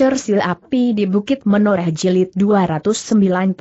Cersil Api di Bukit Menoreh Jilid 297.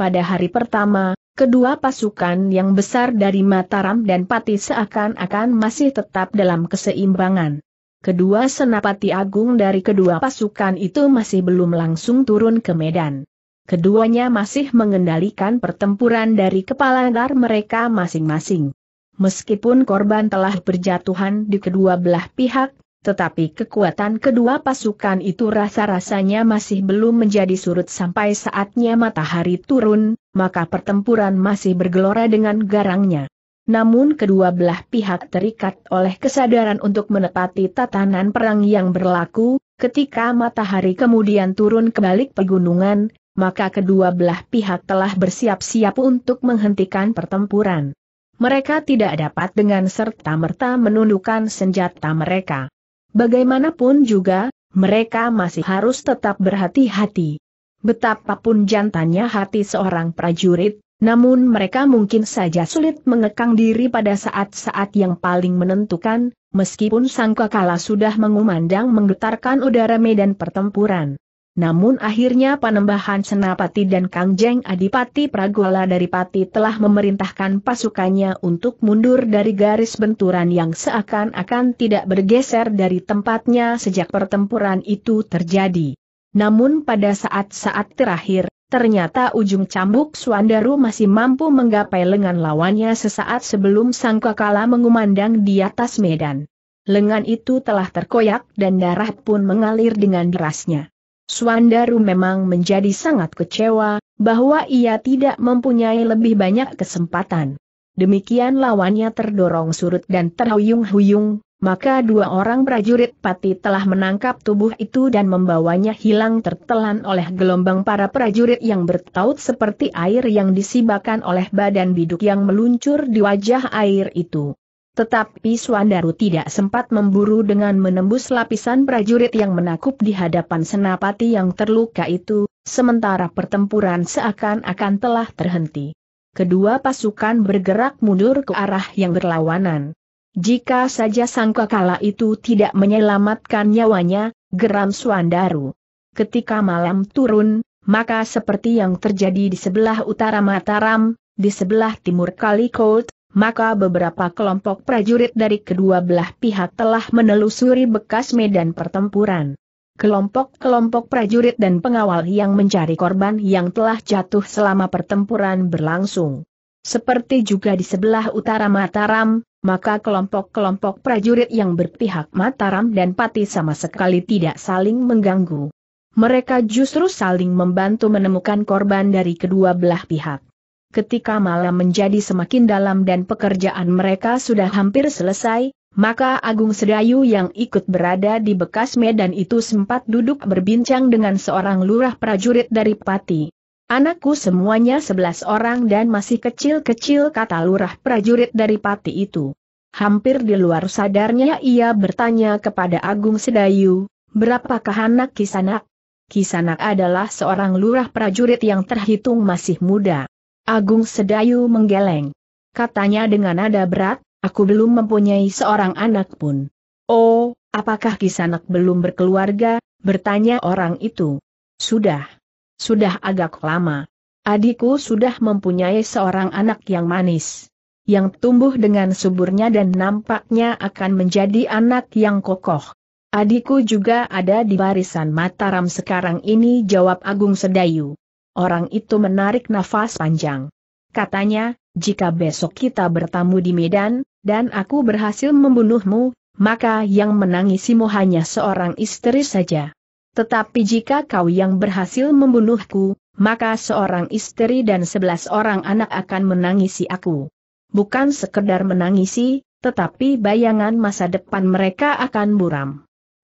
Pada hari pertama, kedua pasukan yang besar dari Mataram dan Pati seakan-akan masih tetap dalam keseimbangan. Kedua senapati agung dari kedua pasukan itu masih belum langsung turun ke medan. Keduanya masih mengendalikan pertempuran dari kepala dar mereka masing-masing. Meskipun korban telah berjatuhan di kedua belah pihak, tetapi kekuatan kedua pasukan itu rasa-rasanya masih belum menjadi surut sampai saatnya matahari turun, maka pertempuran masih bergelora dengan garangnya. Namun kedua belah pihak terikat oleh kesadaran untuk menepati tatanan perang yang berlaku, ketika matahari kemudian turun ke balik pegunungan, maka kedua belah pihak telah bersiap-siap untuk menghentikan pertempuran. Mereka tidak dapat dengan serta-merta menundukkan senjata mereka. Bagaimanapun juga, mereka masih harus tetap berhati-hati. Betapapun jantannya hati seorang prajurit, namun mereka mungkin saja sulit mengekang diri pada saat-saat yang paling menentukan, meskipun sangkakala sudah mengumandang menggetarkan udara medan pertempuran. Namun akhirnya Panembahan Senapati dan Kang Jeng Adipati Pragola dari Pati telah memerintahkan pasukannya untuk mundur dari garis benturan yang seakan-akan tidak bergeser dari tempatnya sejak pertempuran itu terjadi. Namun pada saat-saat terakhir, ternyata ujung cambuk Swandaru masih mampu menggapai lengan lawannya sesaat sebelum Sangkakala mengumandang di atas medan. Lengan itu telah terkoyak dan darah pun mengalir dengan derasnya. Swandaru memang menjadi sangat kecewa, bahwa ia tidak mempunyai lebih banyak kesempatan. Demikian lawannya terdorong surut dan terhuyung-huyung, maka dua orang prajurit pati telah menangkap tubuh itu dan membawanya hilang tertelan oleh gelombang para prajurit yang bertaut seperti air yang disibakan oleh badan biduk yang meluncur di wajah air itu. Tetapi Swandaru tidak sempat memburu dengan menembus lapisan prajurit yang menakup di hadapan senapati yang terluka itu, sementara pertempuran seakan-akan telah terhenti. Kedua pasukan bergerak mundur ke arah yang berlawanan. Jika saja sangkakala itu tidak menyelamatkan nyawanya, geram Swandaru. Ketika malam turun, maka seperti yang terjadi di sebelah utara Mataram, di sebelah timur Kalikot, maka beberapa kelompok prajurit dari kedua belah pihak telah menelusuri bekas medan pertempuran. Kelompok-kelompok prajurit dan pengawal yang mencari korban yang telah jatuh selama pertempuran berlangsung. Seperti juga di sebelah utara Mataram, maka kelompok-kelompok prajurit yang berpihak Mataram dan Pati sama sekali tidak saling mengganggu. Mereka justru saling membantu menemukan korban dari kedua belah pihak. Ketika malam menjadi semakin dalam dan pekerjaan mereka sudah hampir selesai, maka Agung Sedayu yang ikut berada di bekas medan itu sempat duduk berbincang dengan seorang lurah prajurit dari Pati. Anakku semuanya sebelas orang dan masih kecil-kecil kata lurah prajurit dari Pati itu. Hampir di luar sadarnya ia bertanya kepada Agung Sedayu, berapakah anak Kisanak? Kisanak adalah seorang lurah prajurit yang terhitung masih muda. Agung Sedayu menggeleng. Katanya dengan nada berat, aku belum mempunyai seorang anak pun. Oh, apakah kisanak belum berkeluarga? Bertanya orang itu. Sudah. Sudah agak lama. Adikku sudah mempunyai seorang anak yang manis. Yang tumbuh dengan suburnya dan nampaknya akan menjadi anak yang kokoh. Adikku juga ada di barisan Mataram sekarang ini jawab Agung Sedayu. Orang itu menarik nafas panjang. Katanya, jika besok kita bertamu di Medan, dan aku berhasil membunuhmu, maka yang menangisimu hanya seorang istri saja. Tetapi jika kau yang berhasil membunuhku, maka seorang istri dan sebelas orang anak akan menangisi aku. Bukan sekedar menangisi, tetapi bayangan masa depan mereka akan buram.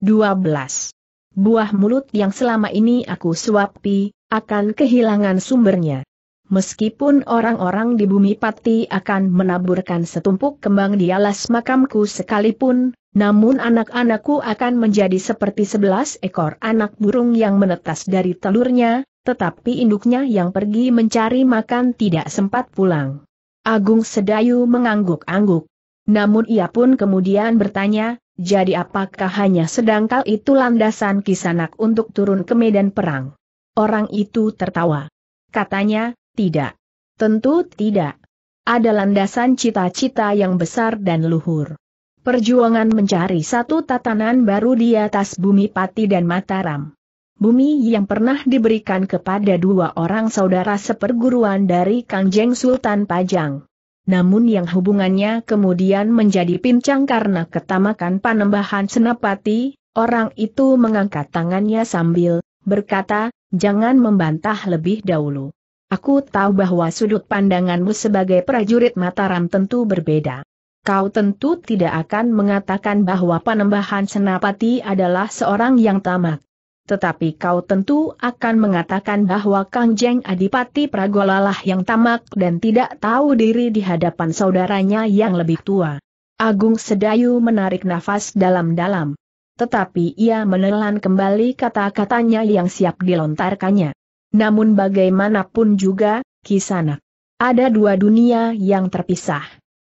12. Buah mulut yang selama ini aku suapi, akan kehilangan sumbernya. Meskipun orang-orang di bumi pati akan menaburkan setumpuk kembang di alas makamku sekalipun, namun anak-anakku akan menjadi seperti sebelas ekor anak burung yang menetas dari telurnya, tetapi induknya yang pergi mencari makan tidak sempat pulang. Agung Sedayu mengangguk-angguk. Namun ia pun kemudian bertanya, jadi apakah hanya sedangkal itu landasan kisanak untuk turun ke medan perang? Orang itu tertawa. Katanya, tidak. Tentu tidak. Ada landasan cita-cita yang besar dan luhur. Perjuangan mencari satu tatanan baru di atas bumi Pati dan Mataram bumi yang pernah diberikan kepada dua orang saudara seperguruan dari Kangjeng Sultan Pajang. Namun yang hubungannya kemudian menjadi pincang karena ketamakan panembahan Senapati, orang itu mengangkat tangannya sambil berkata, jangan membantah lebih dahulu. Aku tahu bahwa sudut pandanganmu sebagai prajurit Mataram tentu berbeda. Kau tentu tidak akan mengatakan bahwa panembahan Senapati adalah seorang yang tamak tetapi kau tentu akan mengatakan bahwa Kang Jeng Adipati Pragolalah yang tamak dan tidak tahu diri di hadapan saudaranya yang lebih tua. Agung Sedayu menarik nafas dalam-dalam. Tetapi ia menelan kembali kata-katanya yang siap dilontarkannya. Namun bagaimanapun juga, kisana. Ada dua dunia yang terpisah.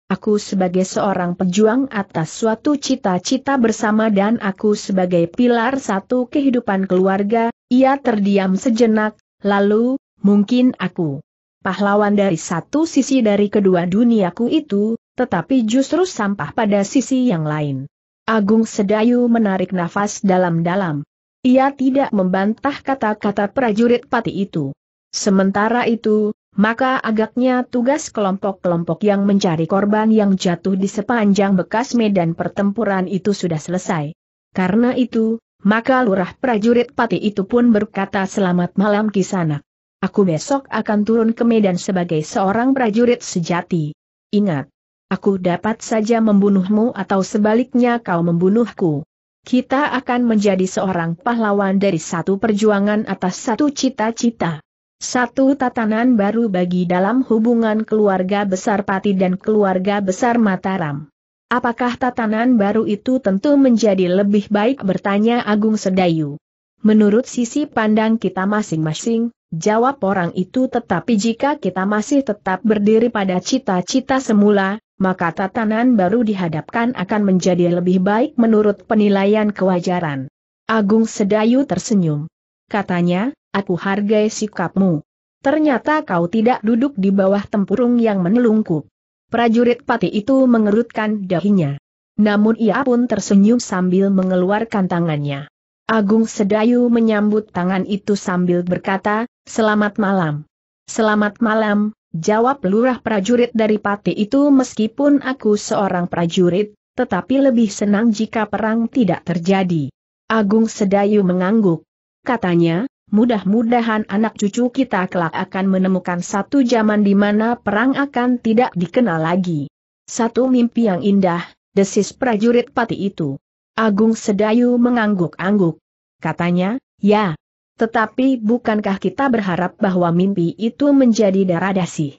Aku sebagai seorang pejuang atas suatu cita-cita bersama dan aku sebagai pilar satu kehidupan keluarga, ia terdiam sejenak, lalu, mungkin aku pahlawan dari satu sisi dari kedua duniaku itu, tetapi justru sampah pada sisi yang lain. Agung Sedayu menarik nafas dalam-dalam. Ia tidak membantah kata-kata prajurit pati itu. Sementara itu, maka agaknya tugas kelompok-kelompok yang mencari korban yang jatuh di sepanjang bekas medan pertempuran itu sudah selesai. Karena itu, maka lurah prajurit pati itu pun berkata selamat malam kisanak. Aku besok akan turun ke medan sebagai seorang prajurit sejati. Ingat, aku dapat saja membunuhmu atau sebaliknya kau membunuhku. Kita akan menjadi seorang pahlawan dari satu perjuangan atas satu cita-cita. Satu tatanan baru bagi dalam hubungan keluarga besar Pati dan keluarga besar Mataram. Apakah tatanan baru itu tentu menjadi lebih baik bertanya Agung Sedayu. Menurut sisi pandang kita masing-masing, jawab orang itu tetapi jika kita masih tetap berdiri pada cita-cita semula, maka tatanan baru dihadapkan akan menjadi lebih baik menurut penilaian kewajaran. Agung Sedayu tersenyum. Katanya, aku hargai sikapmu. Ternyata kau tidak duduk di bawah tempurung yang menelungkup. Prajurit pati itu mengerutkan dahinya. Namun ia pun tersenyum sambil mengeluarkan tangannya. Agung Sedayu menyambut tangan itu sambil berkata, Selamat malam. Selamat malam, jawab lurah prajurit dari pati itu meskipun aku seorang prajurit, tetapi lebih senang jika perang tidak terjadi. Agung Sedayu mengangguk. Katanya, mudah-mudahan anak cucu kita kelak akan menemukan satu zaman di mana perang akan tidak dikenal lagi. Satu mimpi yang indah, desis prajurit pati itu. Agung Sedayu mengangguk-angguk. Katanya, ya. Tetapi bukankah kita berharap bahwa mimpi itu menjadi darah dasih?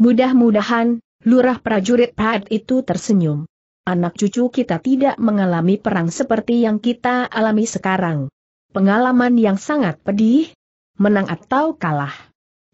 Mudah-mudahan, lurah prajurit Pat itu tersenyum. Anak cucu kita tidak mengalami perang seperti yang kita alami sekarang pengalaman yang sangat pedih, menang atau kalah.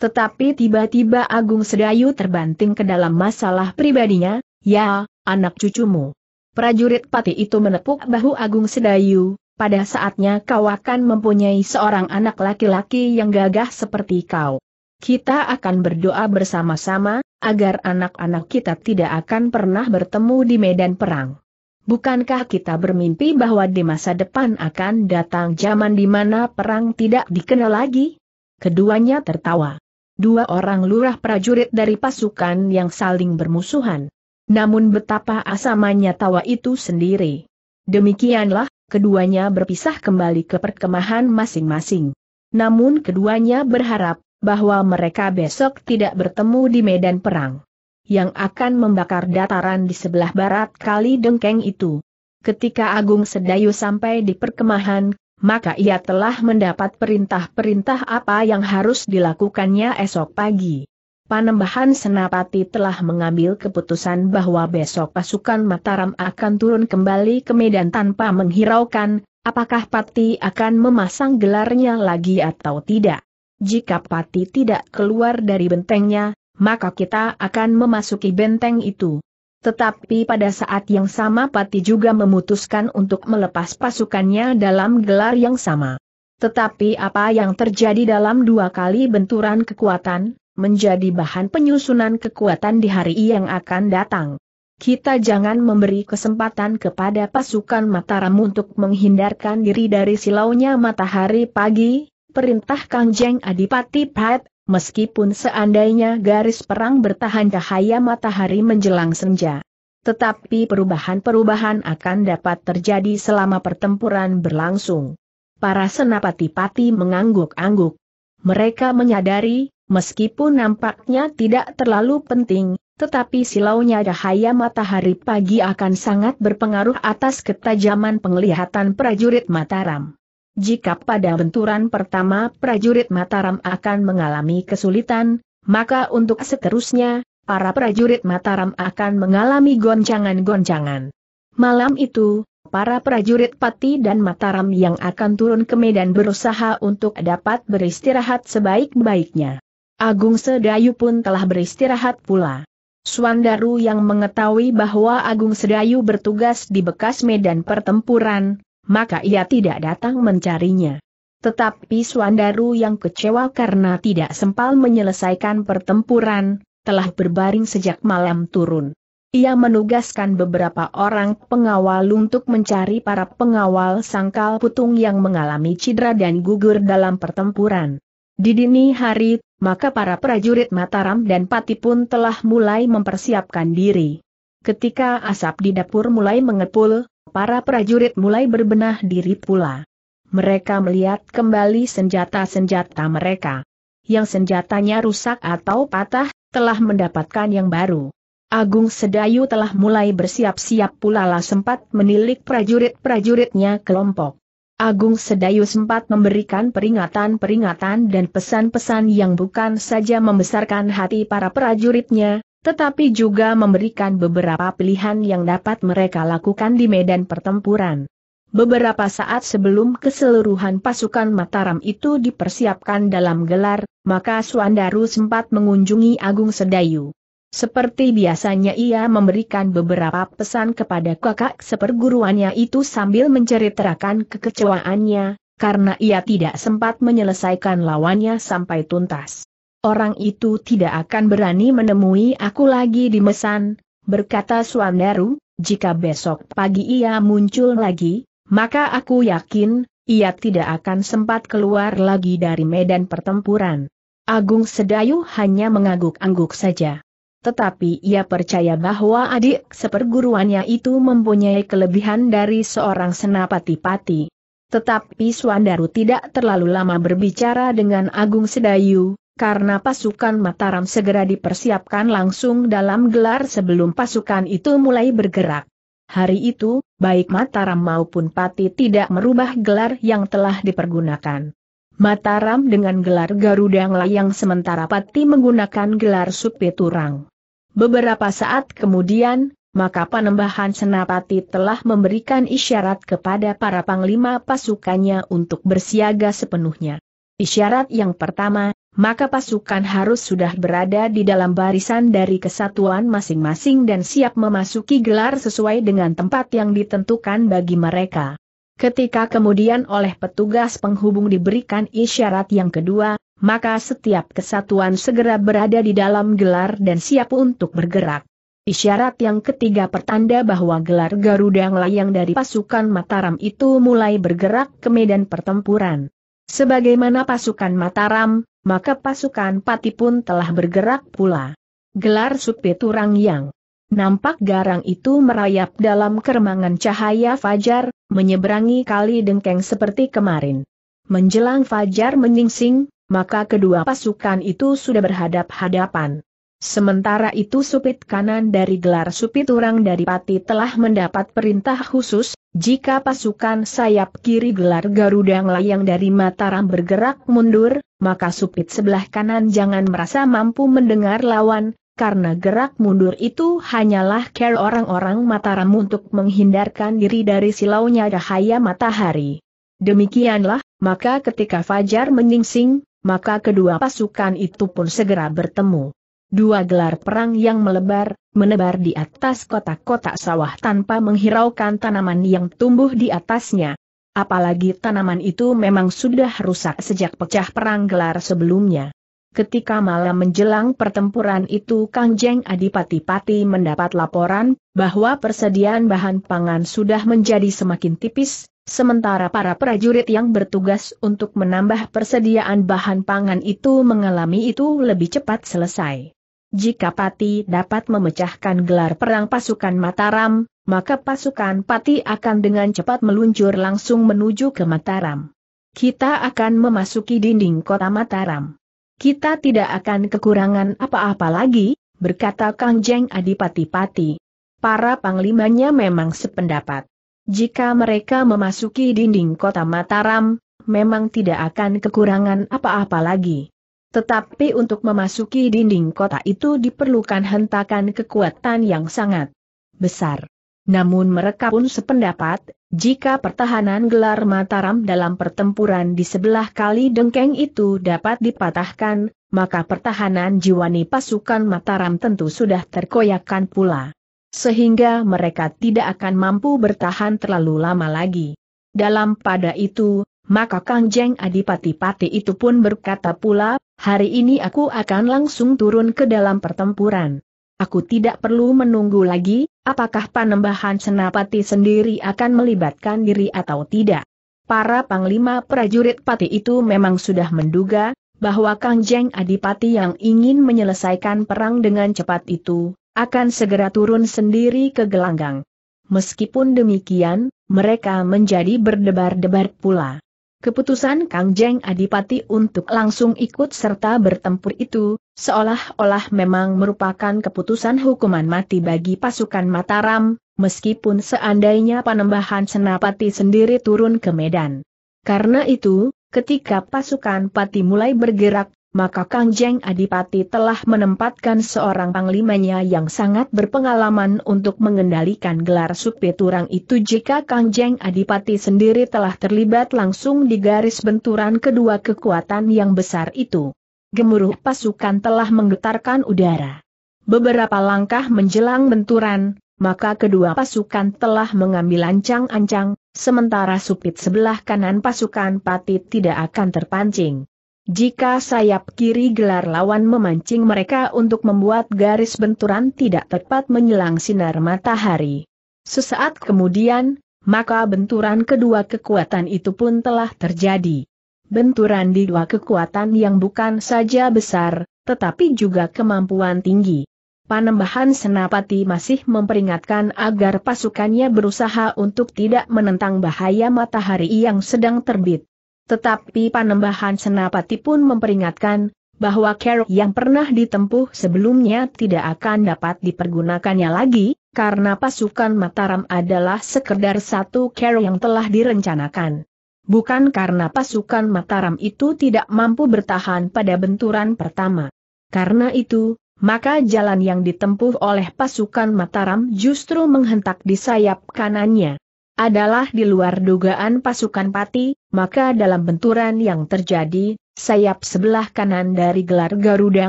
Tetapi tiba-tiba Agung Sedayu terbanting ke dalam masalah pribadinya, ya, anak cucumu. Prajurit pati itu menepuk bahu Agung Sedayu, pada saatnya kau akan mempunyai seorang anak laki-laki yang gagah seperti kau. Kita akan berdoa bersama-sama, agar anak-anak kita tidak akan pernah bertemu di medan perang. Bukankah kita bermimpi bahwa di masa depan akan datang zaman di mana perang tidak dikenal lagi? Keduanya tertawa. Dua orang lurah prajurit dari pasukan yang saling bermusuhan. Namun betapa asamanya tawa itu sendiri. Demikianlah, keduanya berpisah kembali ke perkemahan masing-masing. Namun keduanya berharap, bahwa mereka besok tidak bertemu di medan perang yang akan membakar dataran di sebelah barat kali dengkeng itu. Ketika Agung Sedayu sampai di perkemahan, maka ia telah mendapat perintah-perintah apa yang harus dilakukannya esok pagi. Panembahan Senapati telah mengambil keputusan bahwa besok pasukan Mataram akan turun kembali ke medan tanpa menghiraukan, apakah Pati akan memasang gelarnya lagi atau tidak. Jika Pati tidak keluar dari bentengnya, maka kita akan memasuki benteng itu. Tetapi pada saat yang sama Pati juga memutuskan untuk melepas pasukannya dalam gelar yang sama. Tetapi apa yang terjadi dalam dua kali benturan kekuatan, menjadi bahan penyusunan kekuatan di hari yang akan datang. Kita jangan memberi kesempatan kepada pasukan Mataram untuk menghindarkan diri dari silaunya matahari pagi, perintah Kangjeng Adipati Pat, meskipun seandainya garis perang bertahan cahaya matahari menjelang senja. Tetapi perubahan-perubahan akan dapat terjadi selama pertempuran berlangsung. Para senapati-pati mengangguk-angguk. Mereka menyadari, meskipun nampaknya tidak terlalu penting, tetapi silaunya cahaya matahari pagi akan sangat berpengaruh atas ketajaman penglihatan prajurit Mataram. Jika pada benturan pertama prajurit Mataram akan mengalami kesulitan, maka untuk seterusnya, para prajurit Mataram akan mengalami goncangan-goncangan. Malam itu, para prajurit Pati dan Mataram yang akan turun ke medan berusaha untuk dapat beristirahat sebaik-baiknya. Agung Sedayu pun telah beristirahat pula. Swandaru yang mengetahui bahwa Agung Sedayu bertugas di bekas medan pertempuran, maka ia tidak datang mencarinya. Tetapi Swandaru yang kecewa karena tidak sempal menyelesaikan pertempuran, telah berbaring sejak malam turun. Ia menugaskan beberapa orang pengawal untuk mencari para pengawal sangkal putung yang mengalami cedera dan gugur dalam pertempuran. Di dini hari, maka para prajurit Mataram dan Pati pun telah mulai mempersiapkan diri. Ketika asap di dapur mulai mengepul, para prajurit mulai berbenah diri pula. Mereka melihat kembali senjata-senjata mereka. Yang senjatanya rusak atau patah, telah mendapatkan yang baru. Agung Sedayu telah mulai bersiap-siap pula lah sempat menilik prajurit-prajuritnya kelompok. Agung Sedayu sempat memberikan peringatan-peringatan dan pesan-pesan yang bukan saja membesarkan hati para prajuritnya, tetapi juga memberikan beberapa pilihan yang dapat mereka lakukan di medan pertempuran. Beberapa saat sebelum keseluruhan pasukan Mataram itu dipersiapkan dalam gelar, maka Suandaru sempat mengunjungi Agung Sedayu. Seperti biasanya ia memberikan beberapa pesan kepada kakak seperguruannya itu sambil menceritakan kekecewaannya, karena ia tidak sempat menyelesaikan lawannya sampai tuntas. Orang itu tidak akan berani menemui aku lagi di Mesan, berkata Suandaru, jika besok pagi ia muncul lagi, maka aku yakin, ia tidak akan sempat keluar lagi dari medan pertempuran. Agung Sedayu hanya mengangguk-angguk saja tetapi ia percaya bahwa adik seperguruannya itu mempunyai kelebihan dari seorang senapati-pati. Tetapi Swandaru tidak terlalu lama berbicara dengan Agung Sedayu, karena pasukan Mataram segera dipersiapkan langsung dalam gelar sebelum pasukan itu mulai bergerak. Hari itu, baik Mataram maupun Pati tidak merubah gelar yang telah dipergunakan. Mataram dengan gelar Garuda Layang sementara Pati menggunakan gelar Supiturang. Beberapa saat kemudian, maka Panembahan Senapati telah memberikan isyarat kepada para panglima pasukannya untuk bersiaga sepenuhnya. Isyarat yang pertama, maka pasukan harus sudah berada di dalam barisan dari kesatuan masing-masing dan siap memasuki gelar sesuai dengan tempat yang ditentukan bagi mereka. Ketika kemudian oleh petugas penghubung diberikan isyarat yang kedua, maka setiap kesatuan segera berada di dalam gelar dan siap untuk bergerak. Isyarat yang ketiga pertanda bahwa gelar Garuda Layang dari pasukan Mataram itu mulai bergerak ke medan pertempuran. Sebagaimana pasukan Mataram, maka pasukan Pati pun telah bergerak pula. Gelar Supiturang yang nampak garang itu merayap dalam keremangan cahaya fajar, menyeberangi kali dengkeng seperti kemarin. Menjelang fajar menyingsing, maka kedua pasukan itu sudah berhadap-hadapan. Sementara itu supit kanan dari gelar supit orang dari Pati telah mendapat perintah khusus, jika pasukan sayap kiri gelar Garuda Layang dari Mataram bergerak mundur, maka supit sebelah kanan jangan merasa mampu mendengar lawan, karena gerak mundur itu hanyalah care orang-orang Mataram untuk menghindarkan diri dari silaunya cahaya matahari. Demikianlah, maka ketika Fajar menyingsing, maka kedua pasukan itu pun segera bertemu. dua gelar perang yang melebar, menebar di atas kotak-kotak sawah tanpa menghiraukan tanaman yang tumbuh di atasnya. Apalagi tanaman itu memang sudah rusak sejak pecah perang gelar sebelumnya. Ketika malam menjelang pertempuran itu Kang Jeng Adipati-Pati mendapat laporan, bahwa persediaan bahan pangan sudah menjadi semakin tipis, sementara para prajurit yang bertugas untuk menambah persediaan bahan pangan itu mengalami itu lebih cepat selesai. Jika Pati dapat memecahkan gelar perang pasukan Mataram, maka pasukan Pati akan dengan cepat meluncur langsung menuju ke Mataram. Kita akan memasuki dinding kota Mataram. Kita tidak akan kekurangan apa-apa lagi, berkata Kang Jeng Adipati-Pati. Para panglimanya memang sependapat. Jika mereka memasuki dinding kota Mataram, memang tidak akan kekurangan apa-apa lagi. Tetapi untuk memasuki dinding kota itu diperlukan hentakan kekuatan yang sangat besar. Namun mereka pun sependapat, jika pertahanan gelar Mataram dalam pertempuran di sebelah kali dengkeng itu dapat dipatahkan, maka pertahanan jiwani pasukan Mataram tentu sudah terkoyakkan pula. Sehingga mereka tidak akan mampu bertahan terlalu lama lagi. Dalam pada itu, maka Kang Jeng Adipati-Pati itu pun berkata pula, hari ini aku akan langsung turun ke dalam pertempuran. Aku tidak perlu menunggu lagi, apakah Panembahan Senapati sendiri akan melibatkan diri atau tidak. Para panglima prajurit pati itu memang sudah menduga, bahwa Kang Jeng Adipati yang ingin menyelesaikan perang dengan cepat itu, akan segera turun sendiri ke gelanggang. Meskipun demikian, mereka menjadi berdebar-debar pula. Keputusan Kang Jeng Adipati untuk langsung ikut serta bertempur itu, seolah-olah memang merupakan keputusan hukuman mati bagi pasukan Mataram, meskipun seandainya Panembahan Senapati sendiri turun ke medan. Karena itu, ketika pasukan Pati mulai bergerak, maka Kang Jeng Adipati telah menempatkan seorang panglimanya yang sangat berpengalaman untuk mengendalikan gelar Supeturang itu jika Kang Jeng Adipati sendiri telah terlibat langsung di garis benturan kedua kekuatan yang besar itu. Gemuruh pasukan telah menggetarkan udara. Beberapa langkah menjelang benturan, maka kedua pasukan telah mengambil ancang-ancang, sementara supit sebelah kanan pasukan Pati tidak akan terpancing. Jika sayap kiri gelar lawan memancing mereka untuk membuat garis benturan tidak tepat menyelang sinar matahari. Sesaat kemudian, maka benturan kedua kekuatan itu pun telah terjadi. Benturan di dua kekuatan yang bukan saja besar, tetapi juga kemampuan tinggi. Panembahan Senapati masih memperingatkan agar pasukannya berusaha untuk tidak menentang bahaya matahari yang sedang terbit. Tetapi Panembahan Senapati pun memperingatkan, bahwa cara yang pernah ditempuh sebelumnya tidak akan dapat dipergunakannya lagi, karena pasukan Mataram adalah sekedar satu cara yang telah direncanakan. Bukan karena pasukan Mataram itu tidak mampu bertahan pada benturan pertama. Karena itu, maka jalan yang ditempuh oleh pasukan Mataram justru menghentak di sayap kanannya adalah di luar dugaan pasukan Pati, maka dalam benturan yang terjadi, sayap sebelah kanan dari gelar Garuda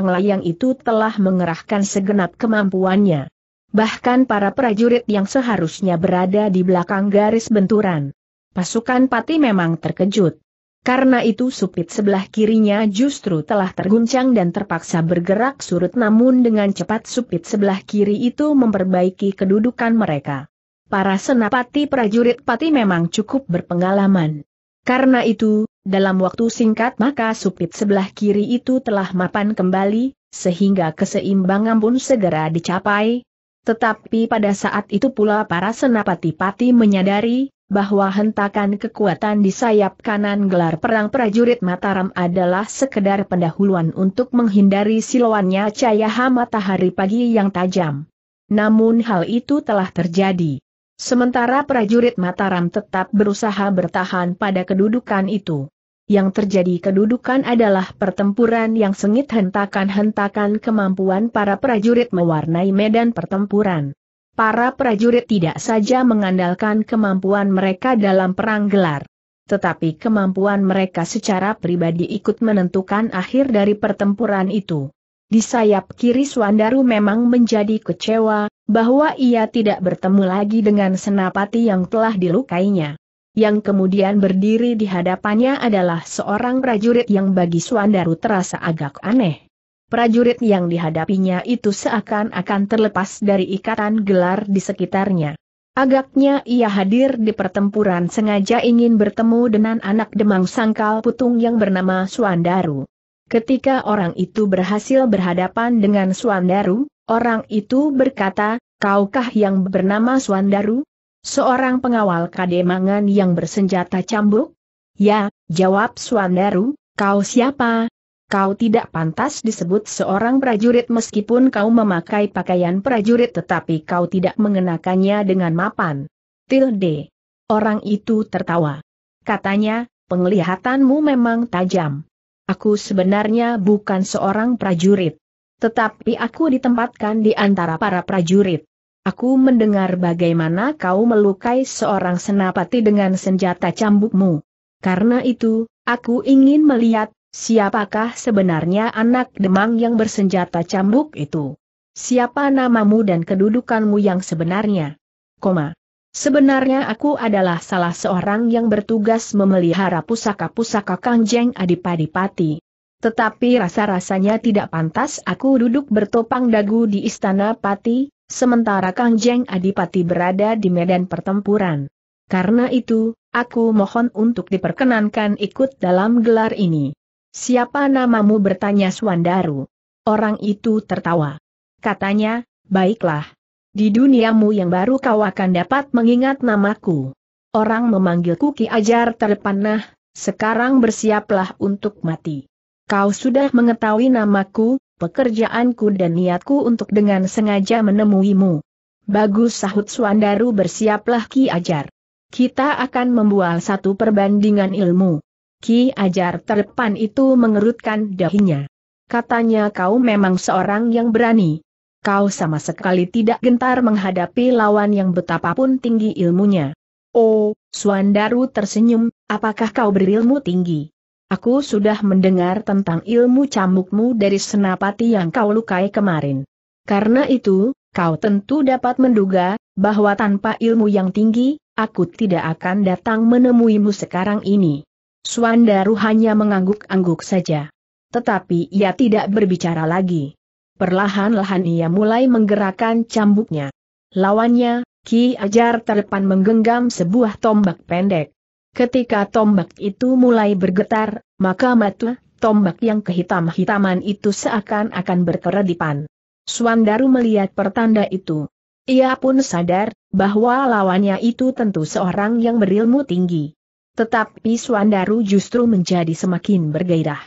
Layang itu telah mengerahkan segenap kemampuannya. Bahkan para prajurit yang seharusnya berada di belakang garis benturan. Pasukan Pati memang terkejut. Karena itu supit sebelah kirinya justru telah terguncang dan terpaksa bergerak surut namun dengan cepat supit sebelah kiri itu memperbaiki kedudukan mereka para senapati prajurit pati memang cukup berpengalaman. Karena itu, dalam waktu singkat maka supit sebelah kiri itu telah mapan kembali, sehingga keseimbangan pun segera dicapai. Tetapi pada saat itu pula para senapati pati menyadari, bahwa hentakan kekuatan di sayap kanan gelar perang prajurit Mataram adalah sekedar pendahuluan untuk menghindari siluannya cahaya matahari pagi yang tajam. Namun hal itu telah terjadi. Sementara prajurit Mataram tetap berusaha bertahan pada kedudukan itu. Yang terjadi kedudukan adalah pertempuran yang sengit hentakan-hentakan kemampuan para prajurit mewarnai medan pertempuran. Para prajurit tidak saja mengandalkan kemampuan mereka dalam perang gelar. Tetapi kemampuan mereka secara pribadi ikut menentukan akhir dari pertempuran itu. Di sayap kiri Swandaru memang menjadi kecewa, bahwa ia tidak bertemu lagi dengan senapati yang telah dilukainya. Yang kemudian berdiri di hadapannya adalah seorang prajurit yang bagi Swandaru terasa agak aneh. Prajurit yang dihadapinya itu seakan-akan terlepas dari ikatan gelar di sekitarnya. Agaknya ia hadir di pertempuran sengaja ingin bertemu dengan anak demang sangkal putung yang bernama Swandaru. Ketika orang itu berhasil berhadapan dengan Swandaru, orang itu berkata, kaukah yang bernama Swandaru? Seorang pengawal kademangan yang bersenjata cambuk? Ya, jawab Swandaru, kau siapa? Kau tidak pantas disebut seorang prajurit meskipun kau memakai pakaian prajurit tetapi kau tidak mengenakannya dengan mapan. Tilde. Orang itu tertawa. Katanya, penglihatanmu memang tajam. Aku sebenarnya bukan seorang prajurit. Tetapi aku ditempatkan di antara para prajurit. Aku mendengar bagaimana kau melukai seorang senapati dengan senjata cambukmu. Karena itu, aku ingin melihat, siapakah sebenarnya anak demang yang bersenjata cambuk itu. Siapa namamu dan kedudukanmu yang sebenarnya? Koma. Sebenarnya aku adalah salah seorang yang bertugas memelihara pusaka-pusaka Kangjeng Adipati. Tetapi rasa-rasanya tidak pantas aku duduk bertopang dagu di istana Pati, sementara Kangjeng Adipati berada di medan pertempuran. Karena itu, aku mohon untuk diperkenankan ikut dalam gelar ini. Siapa namamu bertanya Swandaru? Orang itu tertawa. Katanya, baiklah, di duniamu yang baru kau akan dapat mengingat namaku. Orang memanggilku Ki Ajar terpanah, sekarang bersiaplah untuk mati. Kau sudah mengetahui namaku, pekerjaanku dan niatku untuk dengan sengaja menemuimu. Bagus sahut Swandaru bersiaplah Ki Ajar. Kita akan membuat satu perbandingan ilmu. Ki Ajar terpan itu mengerutkan dahinya. Katanya kau memang seorang yang berani kau sama sekali tidak gentar menghadapi lawan yang betapapun tinggi ilmunya. Oh, Suandaru tersenyum, apakah kau berilmu tinggi? Aku sudah mendengar tentang ilmu cambukmu dari senapati yang kau lukai kemarin. Karena itu, kau tentu dapat menduga, bahwa tanpa ilmu yang tinggi, aku tidak akan datang menemuimu sekarang ini. Suandaru hanya mengangguk-angguk saja. Tetapi ia tidak berbicara lagi. Perlahan-lahan ia mulai menggerakkan cambuknya. Lawannya, Ki Ajar terdepan menggenggam sebuah tombak pendek. Ketika tombak itu mulai bergetar, maka mata tombak yang kehitam-hitaman itu seakan-akan berkeredipan. Swandaru melihat pertanda itu. Ia pun sadar, bahwa lawannya itu tentu seorang yang berilmu tinggi. Tetapi Swandaru justru menjadi semakin bergairah.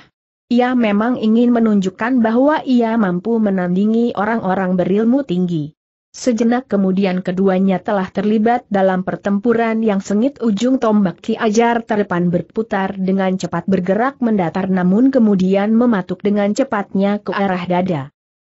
Ia memang ingin menunjukkan bahwa ia mampu menandingi orang-orang berilmu tinggi. Sejenak kemudian keduanya telah terlibat dalam pertempuran yang sengit ujung tombak Ki Ajar terdepan berputar dengan cepat bergerak mendatar namun kemudian mematuk dengan cepatnya ke arah dada.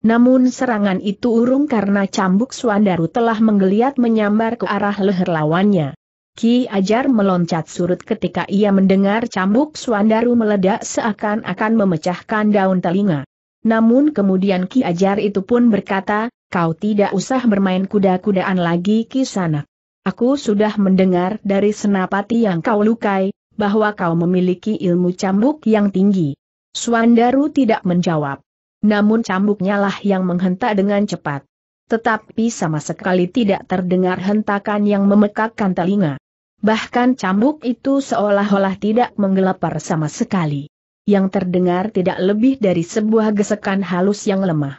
Namun serangan itu urung karena cambuk Swandaru telah menggeliat menyambar ke arah leher lawannya. Ki Ajar meloncat surut ketika ia mendengar cambuk Swandaru meledak seakan-akan memecahkan daun telinga. Namun kemudian Ki Ajar itu pun berkata, kau tidak usah bermain kuda-kudaan lagi Ki Sanak. Aku sudah mendengar dari senapati yang kau lukai, bahwa kau memiliki ilmu cambuk yang tinggi. Swandaru tidak menjawab. Namun cambuknya lah yang menghentak dengan cepat. Tetapi sama sekali tidak terdengar hentakan yang memekakkan telinga. Bahkan cambuk itu seolah-olah tidak menggelapar sama sekali. Yang terdengar tidak lebih dari sebuah gesekan halus yang lemah.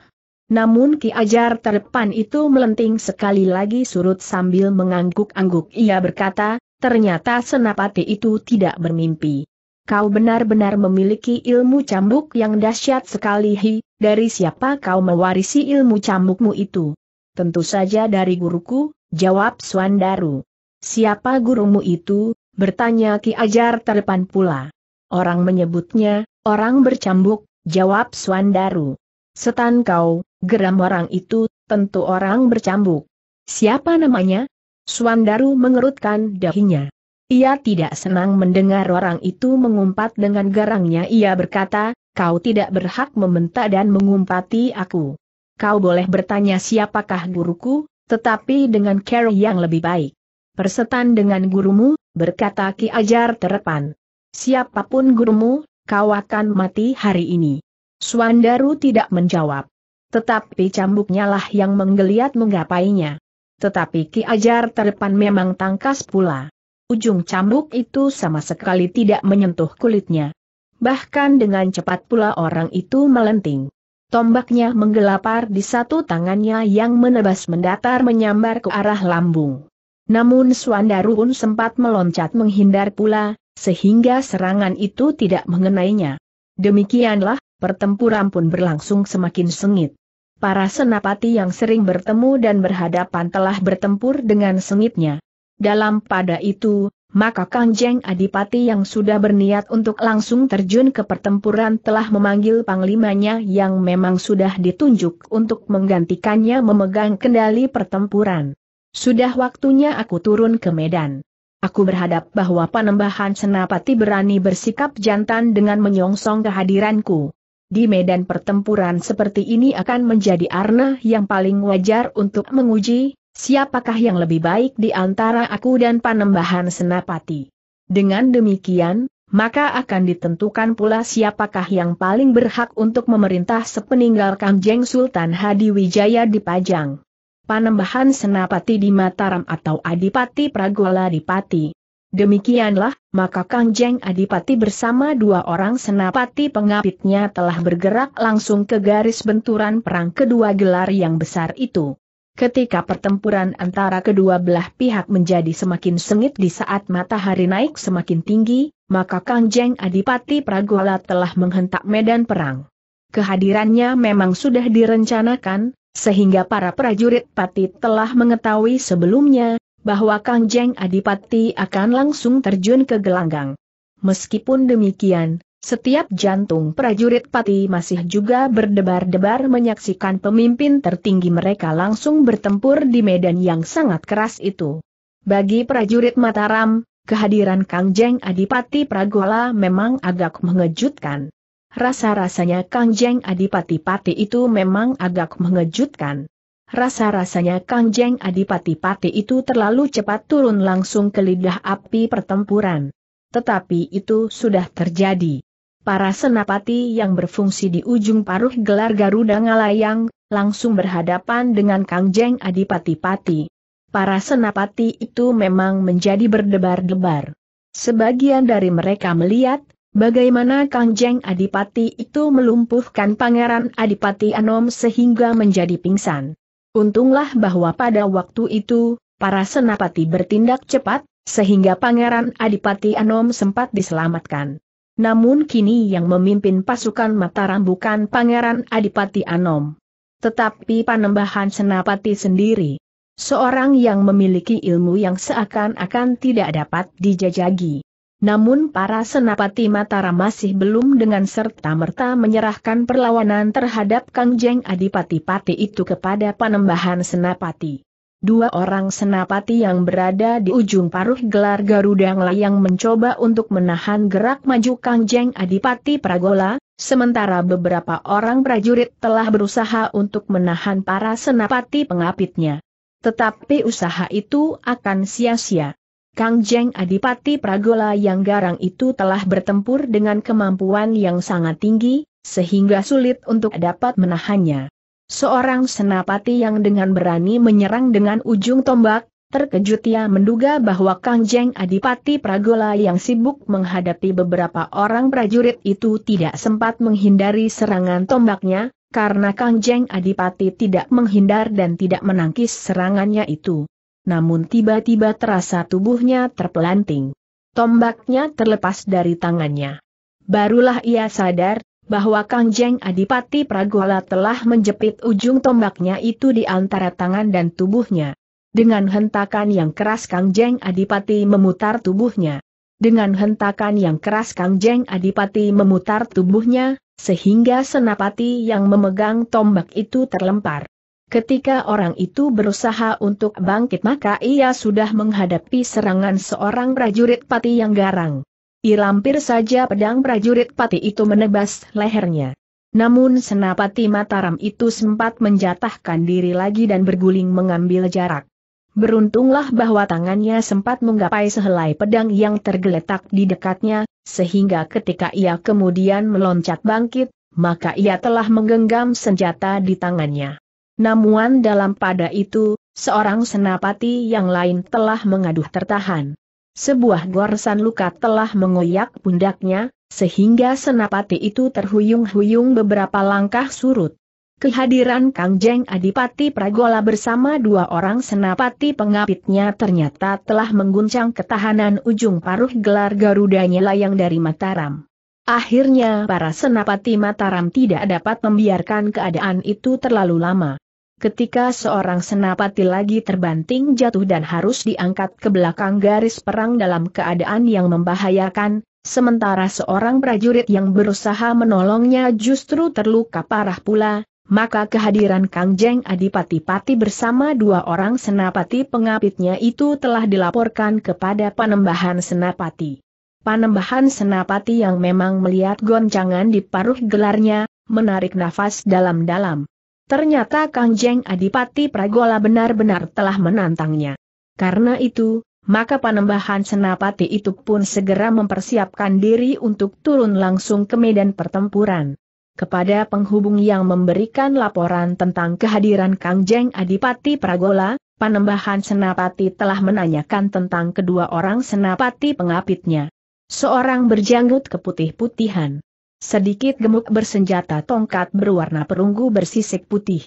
Namun Ki Ajar terdepan itu melenting sekali lagi surut sambil mengangguk-angguk. Ia berkata, ternyata senapati itu tidak bermimpi. Kau benar-benar memiliki ilmu cambuk yang dahsyat sekali hi, dari siapa kau mewarisi ilmu cambukmu itu? Tentu saja dari guruku, jawab Swandaru. Siapa gurumu itu? Bertanya Ki Ajar terdepan pula. Orang menyebutnya, orang bercambuk, jawab Swandaru. Setan kau, geram orang itu, tentu orang bercambuk. Siapa namanya? Swandaru mengerutkan dahinya. Ia tidak senang mendengar orang itu mengumpat dengan garangnya ia berkata, kau tidak berhak membentak dan mengumpati aku. Kau boleh bertanya siapakah guruku, tetapi dengan cara yang lebih baik. Persetan dengan gurumu, berkata Ki Ajar Terepan. Siapa pun gurumu, kau akan mati hari ini. Suandaru tidak menjawab. Tetapi cambuknya lah yang menggeliat menggapainya. Tetapi Ki Ajar Terepan memang tangkas pula. Ujung cambuk itu sama sekali tidak menyentuh kulitnya. Bahkan dengan cepat pula orang itu melenting. Tombaknya menggelapar di satu tangannya yang menebas mendatar menyambar ke arah lambung. Namun Swandaru pun sempat meloncat menghindar pula, sehingga serangan itu tidak mengenainya. Demikianlah, pertempuran pun berlangsung semakin sengit. Para senapati yang sering bertemu dan berhadapan telah bertempur dengan sengitnya. Dalam pada itu, maka Kanjeng Adipati yang sudah berniat untuk langsung terjun ke pertempuran telah memanggil panglimanya yang memang sudah ditunjuk untuk menggantikannya memegang kendali pertempuran. Sudah waktunya aku turun ke medan. Aku berhadap bahwa Panembahan Senapati berani bersikap jantan dengan menyongsong kehadiranku. Di medan pertempuran seperti ini akan menjadi arna yang paling wajar untuk menguji, siapakah yang lebih baik di antara aku dan Panembahan Senapati. Dengan demikian, maka akan ditentukan pula siapakah yang paling berhak untuk memerintah sepeninggal Kangjeng Sultan Hadi Wijaya di Pajang. Panembahan Senapati di Mataram atau Adipati Pragola Dipati. Demikianlah, maka Kangjeng Adipati bersama dua orang senapati pengapitnya telah bergerak langsung ke garis benturan perang kedua gelar yang besar itu. Ketika pertempuran antara kedua belah pihak menjadi semakin sengit di saat matahari naik semakin tinggi, maka Kangjeng Adipati Pragola telah menghentak medan perang. Kehadirannya memang sudah direncanakan, sehingga para prajurit pati telah mengetahui sebelumnya, bahwa Kang Jeng Adipati akan langsung terjun ke gelanggang. Meskipun demikian, setiap jantung prajurit pati masih juga berdebar-debar menyaksikan pemimpin tertinggi mereka langsung bertempur di medan yang sangat keras itu. Bagi prajurit Mataram, kehadiran Kang Jeng Adipati Pragola memang agak mengejutkan. Rasa-rasanya Kang Jeng Adipati Pati itu memang agak mengejutkan. Rasa-rasanya Kang Jeng Adipati Pati itu terlalu cepat turun langsung ke lidah api pertempuran. Tetapi itu sudah terjadi. Para senapati yang berfungsi di ujung paruh gelar Garuda Ngalayang, langsung berhadapan dengan Kang Jeng Adipati Pati. Para senapati itu memang menjadi berdebar-debar. Sebagian dari mereka melihat, Bagaimana Kang Jeng Adipati itu melumpuhkan Pangeran Adipati Anom sehingga menjadi pingsan. Untunglah bahwa pada waktu itu, para senapati bertindak cepat, sehingga Pangeran Adipati Anom sempat diselamatkan. Namun kini yang memimpin pasukan Mataram bukan Pangeran Adipati Anom. Tetapi Panembahan Senapati sendiri. Seorang yang memiliki ilmu yang seakan-akan tidak dapat dijajagi. Namun para senapati Mataram masih belum dengan serta-merta menyerahkan perlawanan terhadap Kang Jeng Adipati Pati itu kepada Panembahan Senapati. Dua orang senapati yang berada di ujung paruh gelar Garuda yang mencoba untuk menahan gerak maju Kang Jeng Adipati Pragola, sementara beberapa orang prajurit telah berusaha untuk menahan para senapati pengapitnya. Tetapi usaha itu akan sia-sia. Kang Jeng Adipati Pragola yang garang itu telah bertempur dengan kemampuan yang sangat tinggi, sehingga sulit untuk dapat menahannya. Seorang senapati yang dengan berani menyerang dengan ujung tombak, terkejut ia menduga bahwa Kang Jeng Adipati Pragola yang sibuk menghadapi beberapa orang prajurit itu tidak sempat menghindari serangan tombaknya, karena Kang Jeng Adipati tidak menghindar dan tidak menangkis serangannya itu namun tiba-tiba terasa tubuhnya terpelanting. Tombaknya terlepas dari tangannya. Barulah ia sadar, bahwa Kang Jeng Adipati Pragola telah menjepit ujung tombaknya itu di antara tangan dan tubuhnya. Dengan hentakan yang keras Kang Jeng Adipati memutar tubuhnya. Dengan hentakan yang keras Kang Jeng Adipati memutar tubuhnya, sehingga senapati yang memegang tombak itu terlempar. Ketika orang itu berusaha untuk bangkit maka ia sudah menghadapi serangan seorang prajurit pati yang garang. ilampir saja pedang prajurit pati itu menebas lehernya. Namun Senapati Mataram itu sempat menjatahkan diri lagi dan berguling mengambil jarak. Beruntunglah bahwa tangannya sempat menggapai sehelai pedang yang tergeletak di dekatnya, sehingga ketika ia kemudian meloncat bangkit, maka ia telah menggenggam senjata di tangannya. Namun dalam pada itu, seorang senapati yang lain telah mengaduh tertahan. Sebuah goresan luka telah mengoyak pundaknya, sehingga senapati itu terhuyung-huyung beberapa langkah surut. Kehadiran Kang Jeng Adipati Pragola bersama dua orang senapati pengapitnya ternyata telah mengguncang ketahanan ujung paruh gelar Garudanya layang dari Mataram. Akhirnya para senapati Mataram tidak dapat membiarkan keadaan itu terlalu lama ketika seorang senapati lagi terbanting jatuh dan harus diangkat ke belakang garis perang dalam keadaan yang membahayakan, sementara seorang prajurit yang berusaha menolongnya justru terluka parah pula, maka kehadiran Kang Jeng Adipati-Pati bersama dua orang senapati pengapitnya itu telah dilaporkan kepada Panembahan Senapati. Panembahan Senapati yang memang melihat goncangan di paruh gelarnya, menarik nafas dalam-dalam. Ternyata Kang Jeng Adipati Pragola benar-benar telah menantangnya. Karena itu, maka panembahan senapati itu pun segera mempersiapkan diri untuk turun langsung ke medan pertempuran. Kepada penghubung yang memberikan laporan tentang kehadiran Kang Jeng Adipati Pragola, panembahan senapati telah menanyakan tentang kedua orang senapati pengapitnya. Seorang berjanggut keputih-putihan sedikit gemuk bersenjata tongkat berwarna perunggu bersisik putih.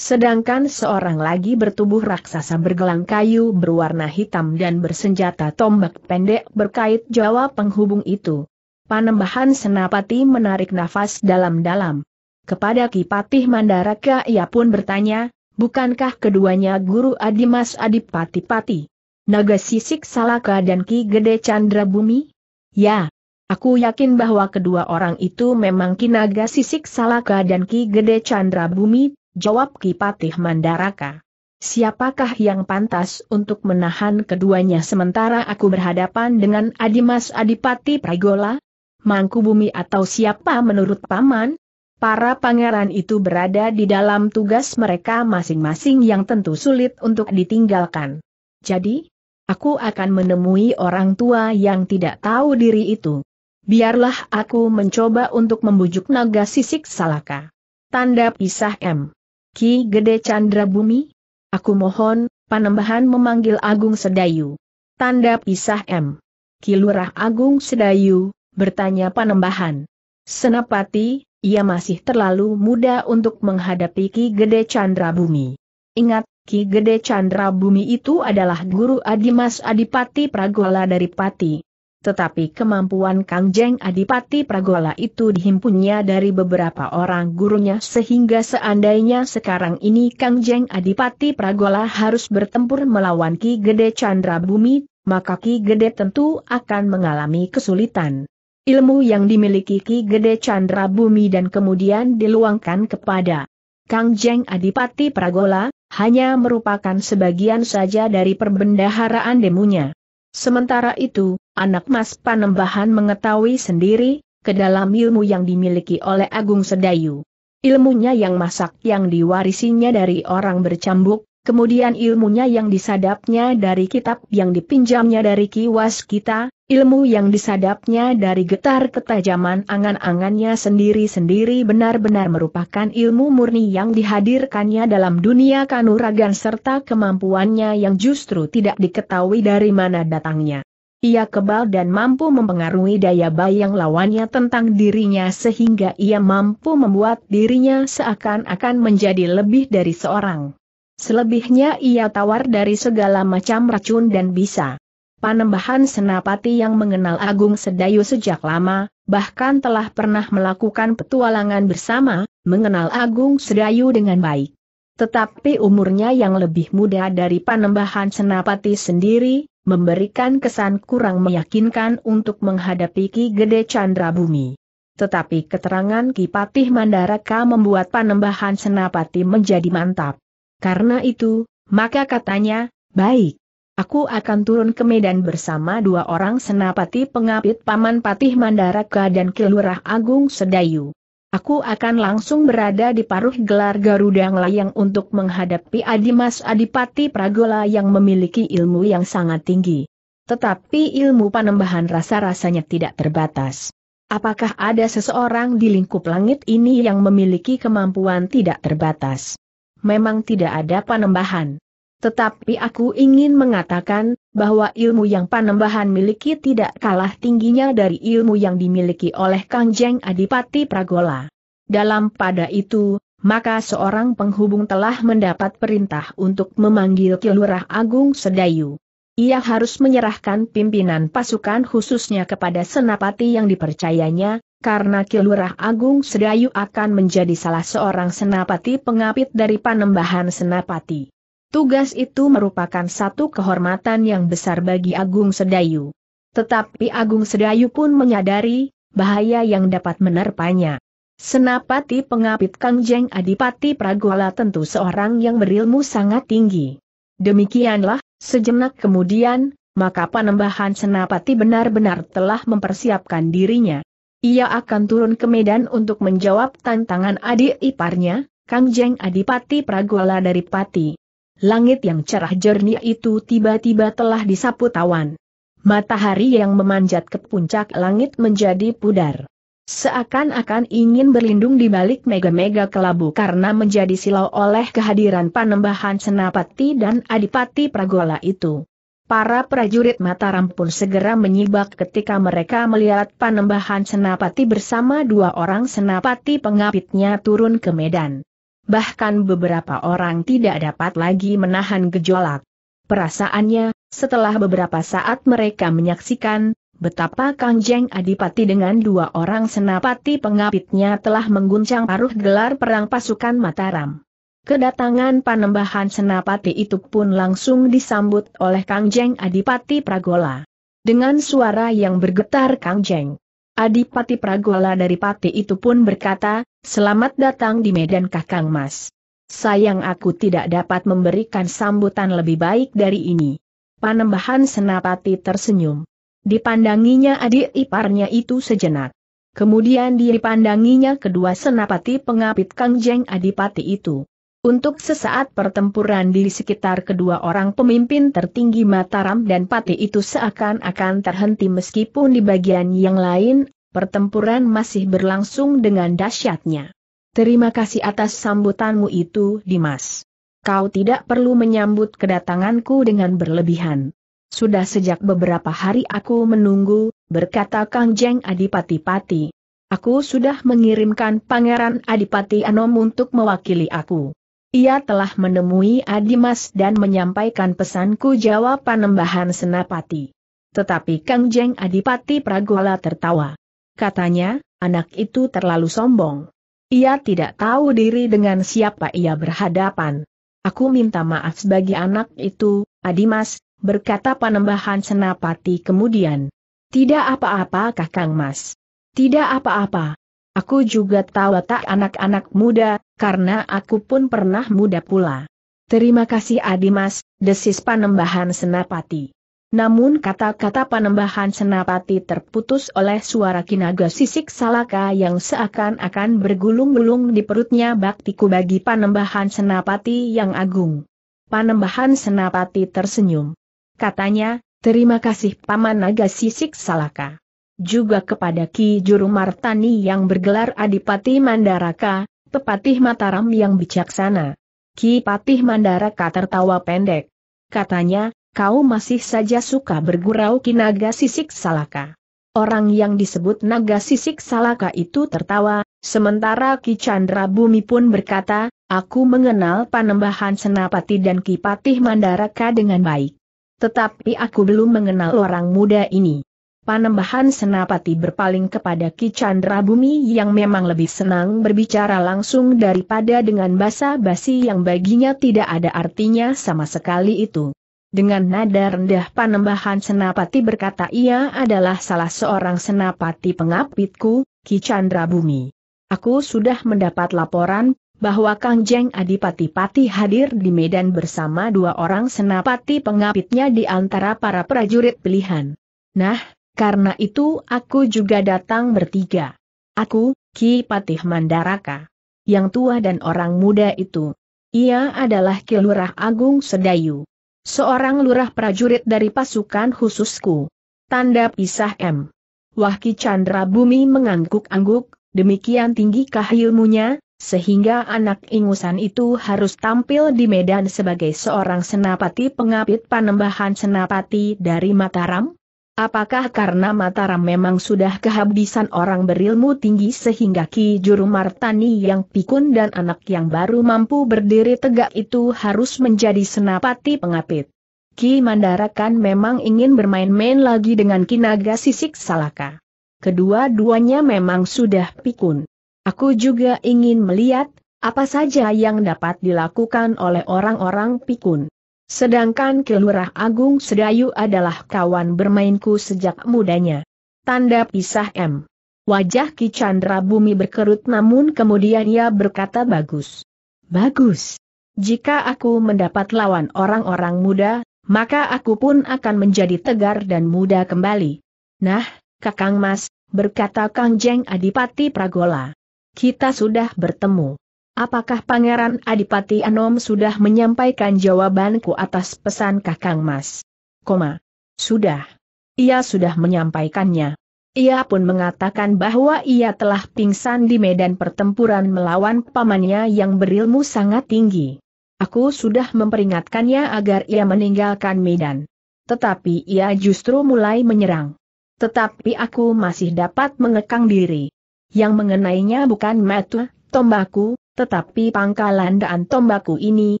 Sedangkan seorang lagi bertubuh raksasa bergelang kayu berwarna hitam dan bersenjata tombak pendek berkait jawab penghubung itu. Panembahan Senapati menarik nafas dalam-dalam. Kepada Kipatih Mandaraka ia pun bertanya, bukankah keduanya guru Adimas Adipati-Pati? Naga Sisik Salaka dan Ki Gede Chandra Bumi? Ya, Aku yakin bahwa kedua orang itu memang Kinaga Sisik Salaka dan Ki Gede Chandra Bumi, jawab Ki Patih Mandaraka. Siapakah yang pantas untuk menahan keduanya sementara aku berhadapan dengan Adimas Adipati Pragola? Mangku Bumi atau siapa menurut Paman? Para pangeran itu berada di dalam tugas mereka masing-masing yang tentu sulit untuk ditinggalkan. Jadi, aku akan menemui orang tua yang tidak tahu diri itu. Biarlah aku mencoba untuk membujuk naga sisik salaka. Tanda pisah M. Ki Gede Chandra Bumi? Aku mohon, Panembahan memanggil Agung Sedayu. Tanda pisah M. Ki Lurah Agung Sedayu, bertanya Panembahan. Senapati, ia masih terlalu muda untuk menghadapi Ki Gede Chandra Bumi. Ingat, Ki Gede Chandra Bumi itu adalah guru Adimas Adipati Pragola dari Pati tetapi kemampuan Kang Jeng Adipati Pragola itu dihimpunnya dari beberapa orang gurunya sehingga seandainya sekarang ini Kang Jeng Adipati Pragola harus bertempur melawan Ki Gede Chandra Bumi, maka Ki Gede tentu akan mengalami kesulitan. Ilmu yang dimiliki Ki Gede Chandra Bumi dan kemudian diluangkan kepada Kang Jeng Adipati Pragola, hanya merupakan sebagian saja dari perbendaharaan demunya. Sementara itu, anak Mas Panembahan mengetahui sendiri, ke dalam ilmu yang dimiliki oleh Agung Sedayu. Ilmunya yang masak yang diwarisinya dari orang bercambuk, kemudian ilmunya yang disadapnya dari kitab yang dipinjamnya dari kiwas kita, ilmu yang disadapnya dari getar ketajaman angan-angannya sendiri-sendiri benar-benar merupakan ilmu murni yang dihadirkannya dalam dunia kanuragan serta kemampuannya yang justru tidak diketahui dari mana datangnya. Ia kebal dan mampu mempengaruhi daya bayang lawannya tentang dirinya sehingga ia mampu membuat dirinya seakan-akan menjadi lebih dari seorang. Selebihnya ia tawar dari segala macam racun dan bisa Panembahan Senapati yang mengenal Agung Sedayu sejak lama, bahkan telah pernah melakukan petualangan bersama, mengenal Agung Sedayu dengan baik. Tetapi umurnya yang lebih muda dari Panembahan Senapati sendiri, memberikan kesan kurang meyakinkan untuk menghadapi Ki Gede Chandra Bumi. Tetapi keterangan Ki Patih Mandaraka membuat Panembahan Senapati menjadi mantap. Karena itu, maka katanya, baik. Aku akan turun ke medan bersama dua orang senapati pengapit Paman Patih Mandaraka dan Kilurah Agung Sedayu. Aku akan langsung berada di paruh gelar Garuda Layang untuk menghadapi Adimas Adipati Pragola yang memiliki ilmu yang sangat tinggi. Tetapi ilmu panembahan rasa-rasanya tidak terbatas. Apakah ada seseorang di lingkup langit ini yang memiliki kemampuan tidak terbatas? Memang tidak ada panembahan. Tetapi aku ingin mengatakan, bahwa ilmu yang Panembahan miliki tidak kalah tingginya dari ilmu yang dimiliki oleh Kangjeng Adipati Pragola. Dalam pada itu, maka seorang penghubung telah mendapat perintah untuk memanggil Kilurah Agung Sedayu. Ia harus menyerahkan pimpinan pasukan khususnya kepada senapati yang dipercayanya, karena Kilurah Agung Sedayu akan menjadi salah seorang senapati pengapit dari Panembahan Senapati. Tugas itu merupakan satu kehormatan yang besar bagi Agung Sedayu. Tetapi Agung Sedayu pun menyadari, bahaya yang dapat menerpanya. Senapati pengapit Kangjeng Adipati Pragola tentu seorang yang berilmu sangat tinggi. Demikianlah, sejenak kemudian, maka Panembahan Senapati benar-benar telah mempersiapkan dirinya. Ia akan turun ke medan untuk menjawab tantangan adik iparnya, Kangjeng Adipati Pragola dari Pati. Langit yang cerah jernih itu tiba-tiba telah disapu tawan. Matahari yang memanjat ke puncak langit menjadi pudar. Seakan-akan ingin berlindung di balik mega-mega kelabu karena menjadi silau oleh kehadiran Panembahan Senapati dan Adipati Pragola itu. Para prajurit Mataram pun segera menyibak ketika mereka melihat Panembahan Senapati bersama dua orang senapati pengapitnya turun ke medan bahkan beberapa orang tidak dapat lagi menahan gejolak. Perasaannya, setelah beberapa saat mereka menyaksikan, betapa Kangjeng Adipati dengan dua orang senapati pengapitnya telah mengguncang paruh gelar perang pasukan Mataram. Kedatangan panembahan senapati itu pun langsung disambut oleh Kangjeng Adipati Pragola. Dengan suara yang bergetar Kangjeng Adipati Pragola dari Pati itu pun berkata, Selamat datang di Medan Kakang Mas. Sayang aku tidak dapat memberikan sambutan lebih baik dari ini. Panembahan Senapati tersenyum. Dipandanginya adik iparnya itu sejenak. Kemudian dipandanginya kedua senapati pengapit Kangjeng Adipati itu. Untuk sesaat pertempuran di sekitar kedua orang pemimpin tertinggi Mataram dan Pati itu seakan-akan terhenti meskipun di bagian yang lain, pertempuran masih berlangsung dengan dahsyatnya. Terima kasih atas sambutanmu itu, Dimas. Kau tidak perlu menyambut kedatanganku dengan berlebihan. Sudah sejak beberapa hari aku menunggu, berkata Kang Jeng Adipati Pati. Aku sudah mengirimkan Pangeran Adipati Anom untuk mewakili aku. Ia telah menemui Adimas dan menyampaikan pesanku jawab Panembahan Senapati. Tetapi Kang Jeng Adipati Pragola tertawa. Katanya, anak itu terlalu sombong. Ia tidak tahu diri dengan siapa ia berhadapan. Aku minta maaf sebagai anak itu, Adimas, berkata Panembahan Senapati kemudian. Tidak apa-apa Kakang Mas. Tidak apa-apa. Aku juga tahu tak anak-anak muda, karena aku pun pernah muda pula. Terima kasih Adimas, desis Panembahan Senapati. Namun kata-kata Panembahan Senapati terputus oleh suara kinaga sisik salaka yang seakan-akan bergulung-gulung di perutnya baktiku bagi Panembahan Senapati yang agung. Panembahan Senapati tersenyum. Katanya, terima kasih Paman Naga Sisik Salaka. Juga kepada Ki Juru Martani yang bergelar Adipati Mandaraka, Pepatih Mataram yang bijaksana. Ki Patih Mandaraka tertawa pendek. Katanya, kau masih saja suka bergurau Ki Naga Sisik Salaka. Orang yang disebut Naga Sisik Salaka itu tertawa, sementara Ki Chandra Bumi pun berkata, aku mengenal Panembahan Senapati dan Ki Patih Mandaraka dengan baik. Tetapi aku belum mengenal orang muda ini. Panembahan Senapati berpaling kepada Ki Chandra Bumi yang memang lebih senang berbicara langsung daripada dengan basa-basi yang baginya tidak ada artinya sama sekali itu. Dengan nada rendah Panembahan Senapati berkata ia adalah salah seorang senapati pengapitku, Ki Chandra Bumi. Aku sudah mendapat laporan, bahwa Kang Jeng Adipati Pati hadir di medan bersama dua orang senapati pengapitnya di antara para prajurit pilihan. Nah, karena itu aku juga datang bertiga. Aku, Ki Patih Mandaraka. Yang tua dan orang muda itu. Ia adalah Ki Lurah Agung Sedayu. Seorang lurah prajurit dari pasukan khususku. Tanda pisah M. Wahki Chandra Bumi mengangguk-angguk, demikian tinggi ilmunya, sehingga anak ingusan itu harus tampil di medan sebagai seorang senapati pengapit panembahan senapati dari Mataram? Apakah karena Mataram memang sudah kehabisan orang berilmu tinggi sehingga Ki Juru Martani yang pikun dan anak yang baru mampu berdiri tegak itu harus menjadi senapati pengapit? Ki Mandara kan memang ingin bermain-main lagi dengan Kinaga Sisik Salaka. Kedua-duanya memang sudah pikun. Aku juga ingin melihat, apa saja yang dapat dilakukan oleh orang-orang pikun. Sedangkan Kelurah Agung Sedayu adalah kawan bermainku sejak mudanya. Tanda pisah M. Wajah Ki Chandra Bumi berkerut namun kemudian ia berkata bagus. Bagus. Jika aku mendapat lawan orang-orang muda, maka aku pun akan menjadi tegar dan muda kembali. Nah, Kakang Mas, berkata Kang Jeng Adipati Pragola. Kita sudah bertemu. Apakah Pangeran Adipati Anom sudah menyampaikan jawabanku atas pesan Kakang Mas? Koma. Sudah. Ia sudah menyampaikannya. Ia pun mengatakan bahwa ia telah pingsan di medan pertempuran melawan pamannya yang berilmu sangat tinggi. Aku sudah memperingatkannya agar ia meninggalkan medan. Tetapi ia justru mulai menyerang. Tetapi aku masih dapat mengekang diri. Yang mengenainya bukan mata, tombaku, tetapi pangkalan dan tombaku ini,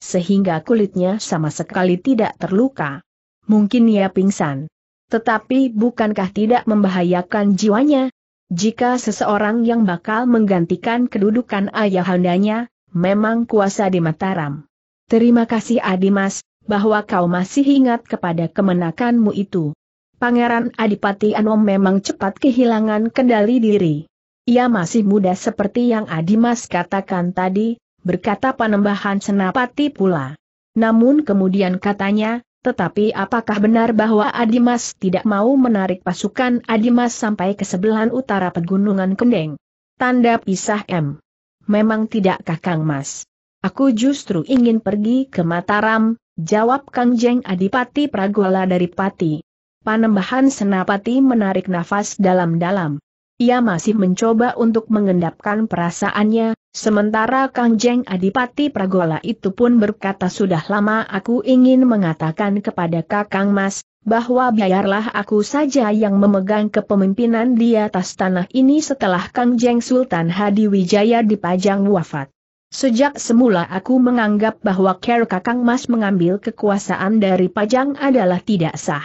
sehingga kulitnya sama sekali tidak terluka. Mungkin ia pingsan. Tetapi bukankah tidak membahayakan jiwanya? Jika seseorang yang bakal menggantikan kedudukan ayahandanya, memang kuasa di Mataram. Terima kasih Adimas, bahwa kau masih ingat kepada kemenakanmu itu. Pangeran Adipati Anom memang cepat kehilangan kendali diri. Ia masih muda seperti yang Adimas katakan tadi, berkata Panembahan Senapati pula. Namun kemudian katanya, tetapi apakah benar bahwa Adimas tidak mau menarik pasukan Adimas sampai ke sebelah utara pegunungan Kendeng? Tanda pisah M. Memang tidak kakang mas. Aku justru ingin pergi ke Mataram, jawab Kang Jeng Adipati Pragola dari Pati. Panembahan Senapati menarik nafas dalam-dalam. Ia masih mencoba untuk mengendapkan perasaannya, sementara Kang Jeng Adipati Pragola itu pun berkata sudah lama aku ingin mengatakan kepada Kakang Mas, bahwa biarlah aku saja yang memegang kepemimpinan di atas tanah ini setelah Kang Jeng Sultan Hadi Wijaya dipajang wafat. Sejak semula aku menganggap bahwa Ker Kakang Mas mengambil kekuasaan dari Pajang adalah tidak sah.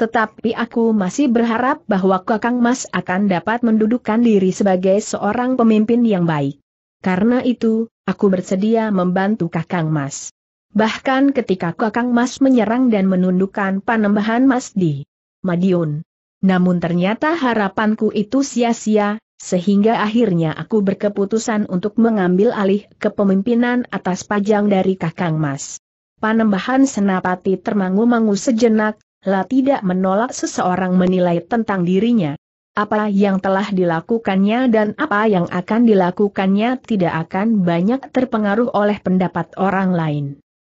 Tetapi aku masih berharap bahwa Kakang Mas akan dapat mendudukkan diri sebagai seorang pemimpin yang baik. Karena itu, aku bersedia membantu Kakang Mas. Bahkan ketika Kakang Mas menyerang dan menundukkan Panembahan Mas di Madiun. Namun ternyata harapanku itu sia-sia, sehingga akhirnya aku berkeputusan untuk mengambil alih kepemimpinan atas pajang dari Kakang Mas. Panembahan Senapati termangu-mangu sejenak, lah tidak menolak seseorang menilai tentang dirinya. Apa yang telah dilakukannya dan apa yang akan dilakukannya tidak akan banyak terpengaruh oleh pendapat orang lain.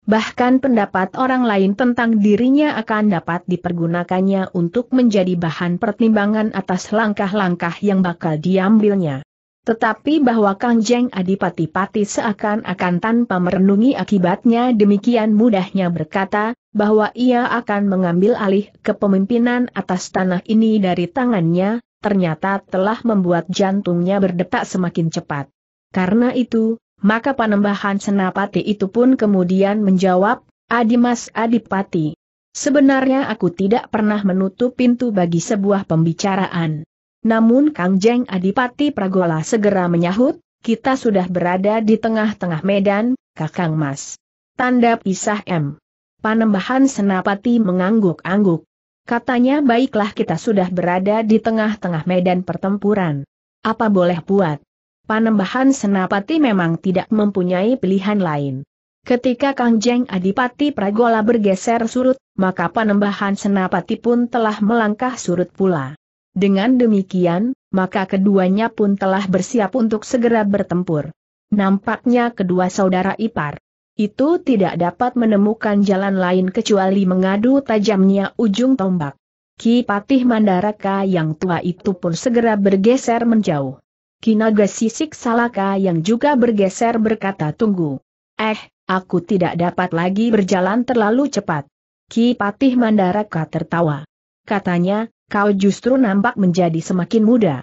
Bahkan pendapat orang lain tentang dirinya akan dapat dipergunakannya untuk menjadi bahan pertimbangan atas langkah-langkah yang bakal diambilnya. Tetapi bahwa Kang Jeng Adipati Pati seakan-akan tanpa merenungi akibatnya demikian mudahnya berkata, bahwa ia akan mengambil alih kepemimpinan atas tanah ini dari tangannya, ternyata telah membuat jantungnya berdetak semakin cepat. Karena itu, maka Panembahan Senapati itu pun kemudian menjawab, Adimas Adipati. Sebenarnya aku tidak pernah menutup pintu bagi sebuah pembicaraan. Namun Kang Jeng Adipati Pragola segera menyahut, kita sudah berada di tengah-tengah medan, Kakang Mas. Tanda pisah M. Panembahan Senapati mengangguk-angguk. Katanya baiklah kita sudah berada di tengah-tengah medan pertempuran. Apa boleh buat? Panembahan Senapati memang tidak mempunyai pilihan lain. Ketika Kang Jeng Adipati Pragola bergeser surut, maka Panembahan Senapati pun telah melangkah surut pula. Dengan demikian, maka keduanya pun telah bersiap untuk segera bertempur. Nampaknya kedua saudara ipar itu tidak dapat menemukan jalan lain kecuali mengadu tajamnya ujung tombak. Ki Patih Mandaraka yang tua itu pun segera bergeser menjauh. Kinaga Sisik Salaka yang juga bergeser berkata tunggu. Eh, aku tidak dapat lagi berjalan terlalu cepat. Ki Patih Mandaraka tertawa. Katanya, kau justru nampak menjadi semakin muda.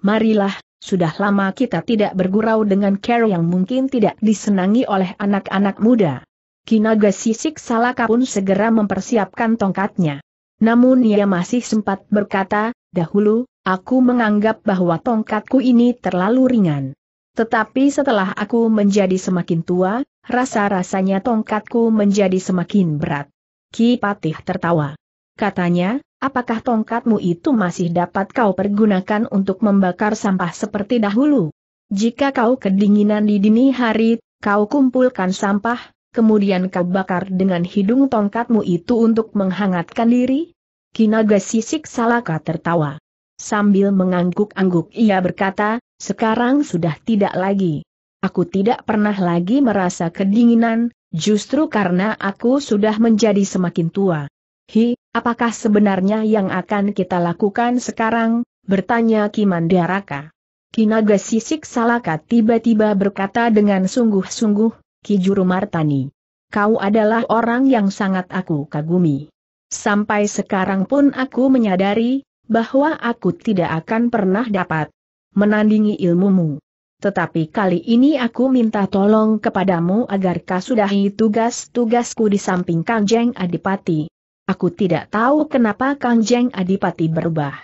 Marilah, sudah lama kita tidak bergurau dengan care yang mungkin tidak disenangi oleh anak-anak muda. Kinaga Sisik Salaka pun segera mempersiapkan tongkatnya. Namun ia masih sempat berkata, dahulu, Aku menganggap bahwa tongkatku ini terlalu ringan. Tetapi setelah aku menjadi semakin tua, rasa-rasanya tongkatku menjadi semakin berat. Ki Patih tertawa. Katanya, apakah tongkatmu itu masih dapat kau pergunakan untuk membakar sampah seperti dahulu? Jika kau kedinginan di dini hari, kau kumpulkan sampah, kemudian kau bakar dengan hidung tongkatmu itu untuk menghangatkan diri? Kinaga sisik salaka tertawa. Sambil mengangguk-angguk ia berkata, sekarang sudah tidak lagi. Aku tidak pernah lagi merasa kedinginan, justru karena aku sudah menjadi semakin tua. Hi, apakah sebenarnya yang akan kita lakukan sekarang? Bertanya Kimandaraka. Kinaga Sisik Salaka tiba-tiba berkata dengan sungguh-sungguh, Ki Juru Martani. Kau adalah orang yang sangat aku kagumi. Sampai sekarang pun aku menyadari, bahwa aku tidak akan pernah dapat menandingi ilmumu. Tetapi kali ini aku minta tolong kepadamu agar kau sudahi tugas-tugasku di samping Kang Jeng Adipati. Aku tidak tahu kenapa Kang Jeng Adipati berubah.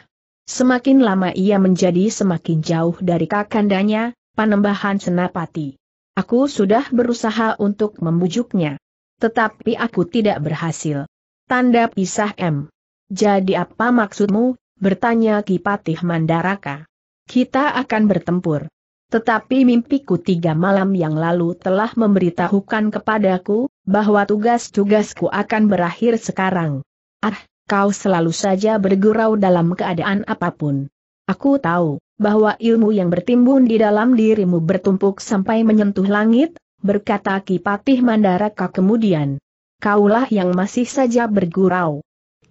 Semakin lama ia menjadi semakin jauh dari kakandanya, Panembahan Senapati. Aku sudah berusaha untuk membujuknya. Tetapi aku tidak berhasil. Tanda pisah M. Jadi apa maksudmu, bertanya Ki Patih Mandaraka. Kita akan bertempur. Tetapi mimpiku tiga malam yang lalu telah memberitahukan kepadaku, bahwa tugas-tugasku akan berakhir sekarang. Ah, kau selalu saja bergurau dalam keadaan apa pun. Aku tahu, bahwa ilmu yang bertimbun di dalam dirimu bertumpuk sampai menyentuh langit, berkata Ki Patih Mandaraka kemudian. Kaulah yang masih saja bergurau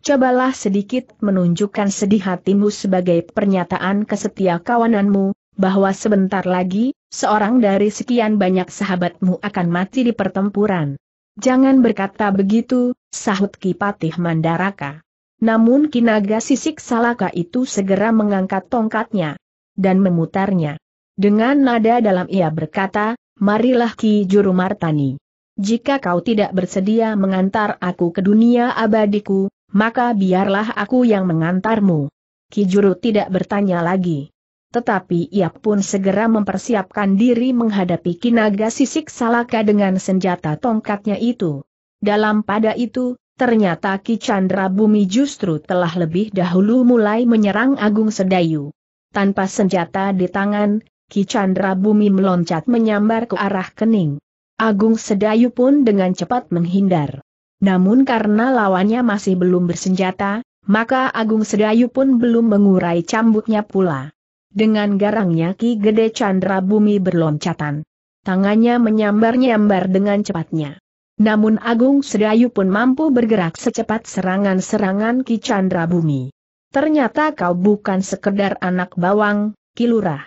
cobalah sedikit menunjukkan sedih hatimu sebagai pernyataan kesetia kawananmu, bahwa sebentar lagi, seorang dari sekian banyak sahabatmu akan mati di pertempuran. Jangan berkata begitu, sahut Kipatih Mandaraka. Namun Kinaga Sisik Salaka itu segera mengangkat tongkatnya dan memutarnya. Dengan nada dalam ia berkata, marilah Ki Juru Martani. Jika kau tidak bersedia mengantar aku ke dunia abadiku, maka biarlah aku yang mengantarmu. Kijuru tidak bertanya lagi. Tetapi ia pun segera mempersiapkan diri menghadapi kinaga sisik salaka dengan senjata tongkatnya itu. Dalam pada itu, ternyata Ki Chandra Bumi justru telah lebih dahulu mulai menyerang Agung Sedayu. Tanpa senjata di tangan, Ki Chandra Bumi meloncat menyambar ke arah kening. Agung Sedayu pun dengan cepat menghindar. Namun karena lawannya masih belum bersenjata, maka Agung Sedayu pun belum mengurai cambuknya pula. Dengan garangnya Ki Gede Chandra Bumi berloncatan. Tangannya menyambar-nyambar dengan cepatnya. Namun Agung Sedayu pun mampu bergerak secepat serangan-serangan Ki Chandra Bumi. Ternyata kau bukan sekedar anak bawang, Kilurah.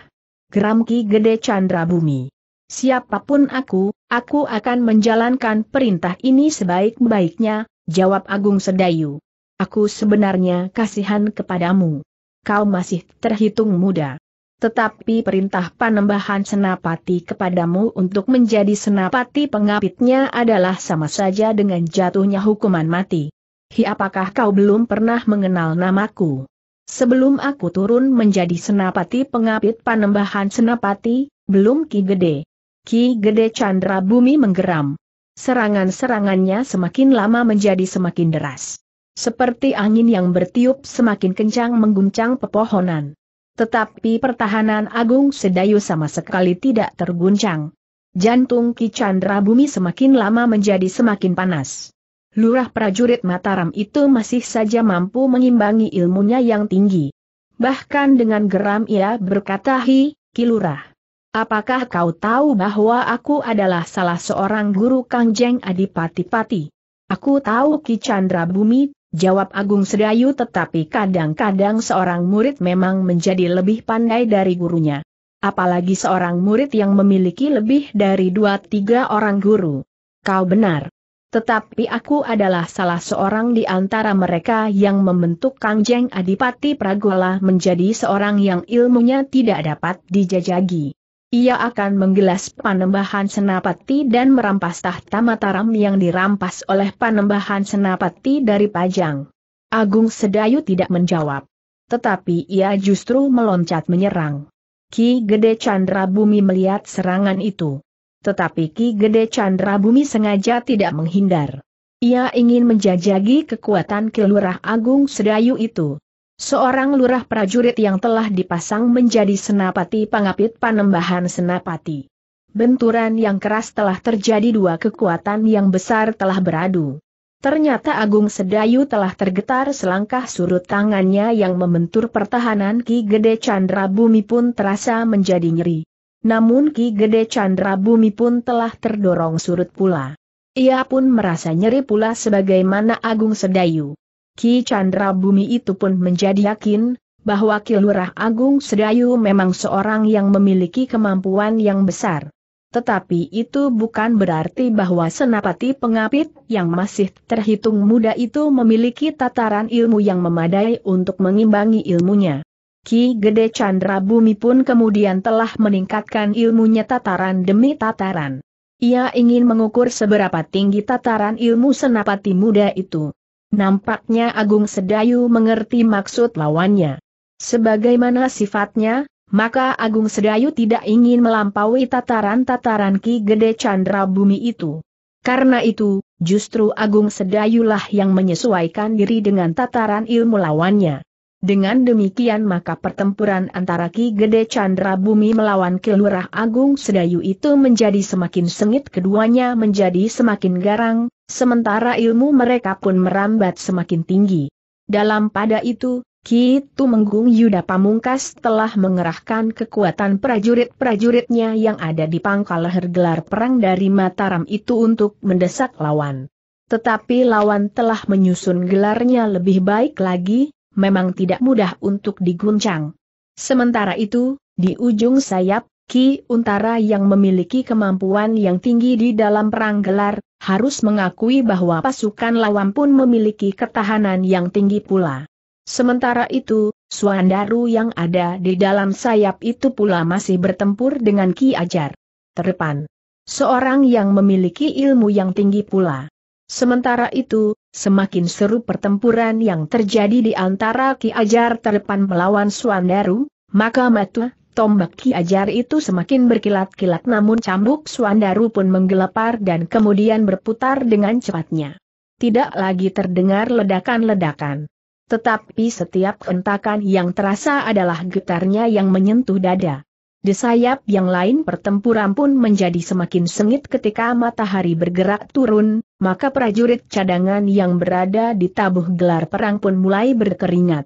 Geram Ki Gede Chandra Bumi. Siapa pun aku, aku akan menjalankan perintah ini sebaik-baiknya, jawab Agung Sedayu. Aku sebenarnya kasihan kepadamu. Kau masih terhitung muda. Tetapi perintah panembahan senapati kepadamu untuk menjadi senapati pengapitnya adalah sama saja dengan jatuhnya hukuman mati. Hi apakah kau belum pernah mengenal namaku? Sebelum aku turun menjadi senapati pengapit panembahan senapati, belum ki gede. Ki Gede Chandra Bumi menggeram. Serangan-serangannya semakin lama menjadi semakin deras. Seperti angin yang bertiup semakin kencang mengguncang pepohonan. Tetapi pertahanan Agung Sedayu sama sekali tidak terguncang. Jantung Ki Chandra Bumi semakin lama menjadi semakin panas. Lurah prajurit Mataram itu masih saja mampu mengimbangi ilmunya yang tinggi. Bahkan dengan geram ia berkata, Hi, Kilurah. Apakah kau tahu bahwa aku adalah salah seorang guru Kangjeng Adipati-Pati? Aku tahu Ki Chandra Bumi, jawab Agung Sedayu tetapi kadang-kadang seorang murid memang menjadi lebih pandai dari gurunya. Apalagi seorang murid yang memiliki lebih dari dua tiga orang guru. Kau benar. Tetapi aku adalah salah seorang di antara mereka yang membentuk Kangjeng Adipati Pragola menjadi seorang yang ilmunya tidak dapat dijajagi. Ia akan menggelas Panembahan Senapati dan merampas tahta Mataram yang dirampas oleh Panembahan Senapati dari Pajang. Agung Sedayu tidak menjawab. Tetapi ia justru meloncat menyerang. Ki Gede Chandra Bumi melihat serangan itu. Tetapi Ki Gede Chandra Bumi sengaja tidak menghindar. Ia ingin menjajagi kekuatan Kilurah Agung Sedayu itu. Seorang lurah prajurit yang telah dipasang menjadi senapati pangapit panembahan senapati. Benturan yang keras telah terjadi dua kekuatan yang besar telah beradu. Ternyata Agung Sedayu telah tergetar selangkah surut tangannya yang membentur pertahanan Ki Gede Chandra Bumi pun terasa menjadi nyeri. Namun Ki Gede Chandra Bumi pun telah terdorong surut pula. Ia pun merasa nyeri pula sebagaimana Agung Sedayu. Ki Chandra Bumi itu pun menjadi yakin, bahwa Ki Lurah Agung Sedayu memang seorang yang memiliki kemampuan yang besar. Tetapi itu bukan berarti bahwa Senapati Pengapit yang masih terhitung muda itu memiliki tataran ilmu yang memadai untuk mengimbangi ilmunya. Ki Gede Chandra Bumi pun kemudian telah meningkatkan ilmunya tataran demi tataran. Ia ingin mengukur seberapa tinggi tataran ilmu Senapati muda itu. Nampaknya Agung Sedayu mengerti maksud lawannya. Sebagaimana sifatnya, maka Agung Sedayu tidak ingin melampaui tataran-tataran Ki Gede Chandra Bumi itu. Karena itu, justru Agung Sedayulah yang menyesuaikan diri dengan tataran ilmu lawannya. Dengan demikian maka pertempuran antara Ki Gede Chandra Bumi melawan Kilurah Agung Sedayu itu menjadi semakin sengit keduanya menjadi semakin garang, sementara ilmu mereka pun merambat semakin tinggi. Dalam pada itu, Ki Tumenggung Yuda Pamungkas telah mengerahkan kekuatan prajurit-prajuritnya yang ada di pangkal leher gelar perang dari Mataram itu untuk mendesak lawan. Tetapi lawan telah menyusun gelarnya lebih baik lagi, memang tidak mudah untuk diguncang. Sementara itu, di ujung sayap, Ki Untara yang memiliki kemampuan yang tinggi di dalam perang gelar, harus mengakui bahwa pasukan lawan pun memiliki ketahanan yang tinggi pula. Sementara itu, Suandaru yang ada di dalam sayap itu pula masih bertempur dengan Ki Ajar. Terdepan. Seorang yang memiliki ilmu yang tinggi pula. Sementara itu, semakin seru pertempuran yang terjadi di antara Ki Ajar terdepan melawan Suandaru, maka mata tombak Ki Ajar itu semakin berkilat-kilat namun cambuk Suandaru pun menggelepar dan kemudian berputar dengan cepatnya. Tidak lagi terdengar ledakan-ledakan. Tetapi setiap hentakan yang terasa adalah getarnya yang menyentuh dada. Di sayap yang lain pertempuran pun menjadi semakin sengit ketika matahari bergerak turun, maka prajurit cadangan yang berada di tabuh gelar perang pun mulai berkeringat.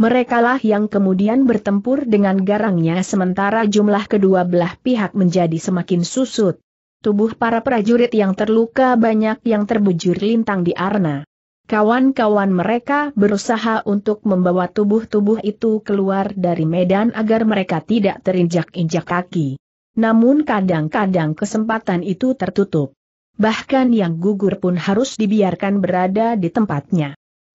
Merekalah yang kemudian bertempur dengan garangnya sementara jumlah kedua belah pihak menjadi semakin susut. Tubuh para prajurit yang terluka banyak yang terbujur lintang di arna. Kawan-kawan mereka berusaha untuk membawa tubuh-tubuh itu keluar dari medan agar mereka tidak terinjak-injak kaki. Namun kadang-kadang kesempatan itu tertutup. Bahkan yang gugur pun harus dibiarkan berada di tempatnya.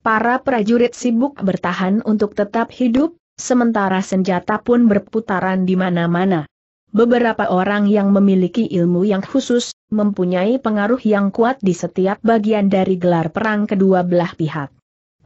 Para prajurit sibuk bertahan untuk tetap hidup, sementara senjata pun berputaran di mana-mana. Beberapa orang yang memiliki ilmu yang khusus, mempunyai pengaruh yang kuat di setiap bagian dari gelar perang kedua belah pihak.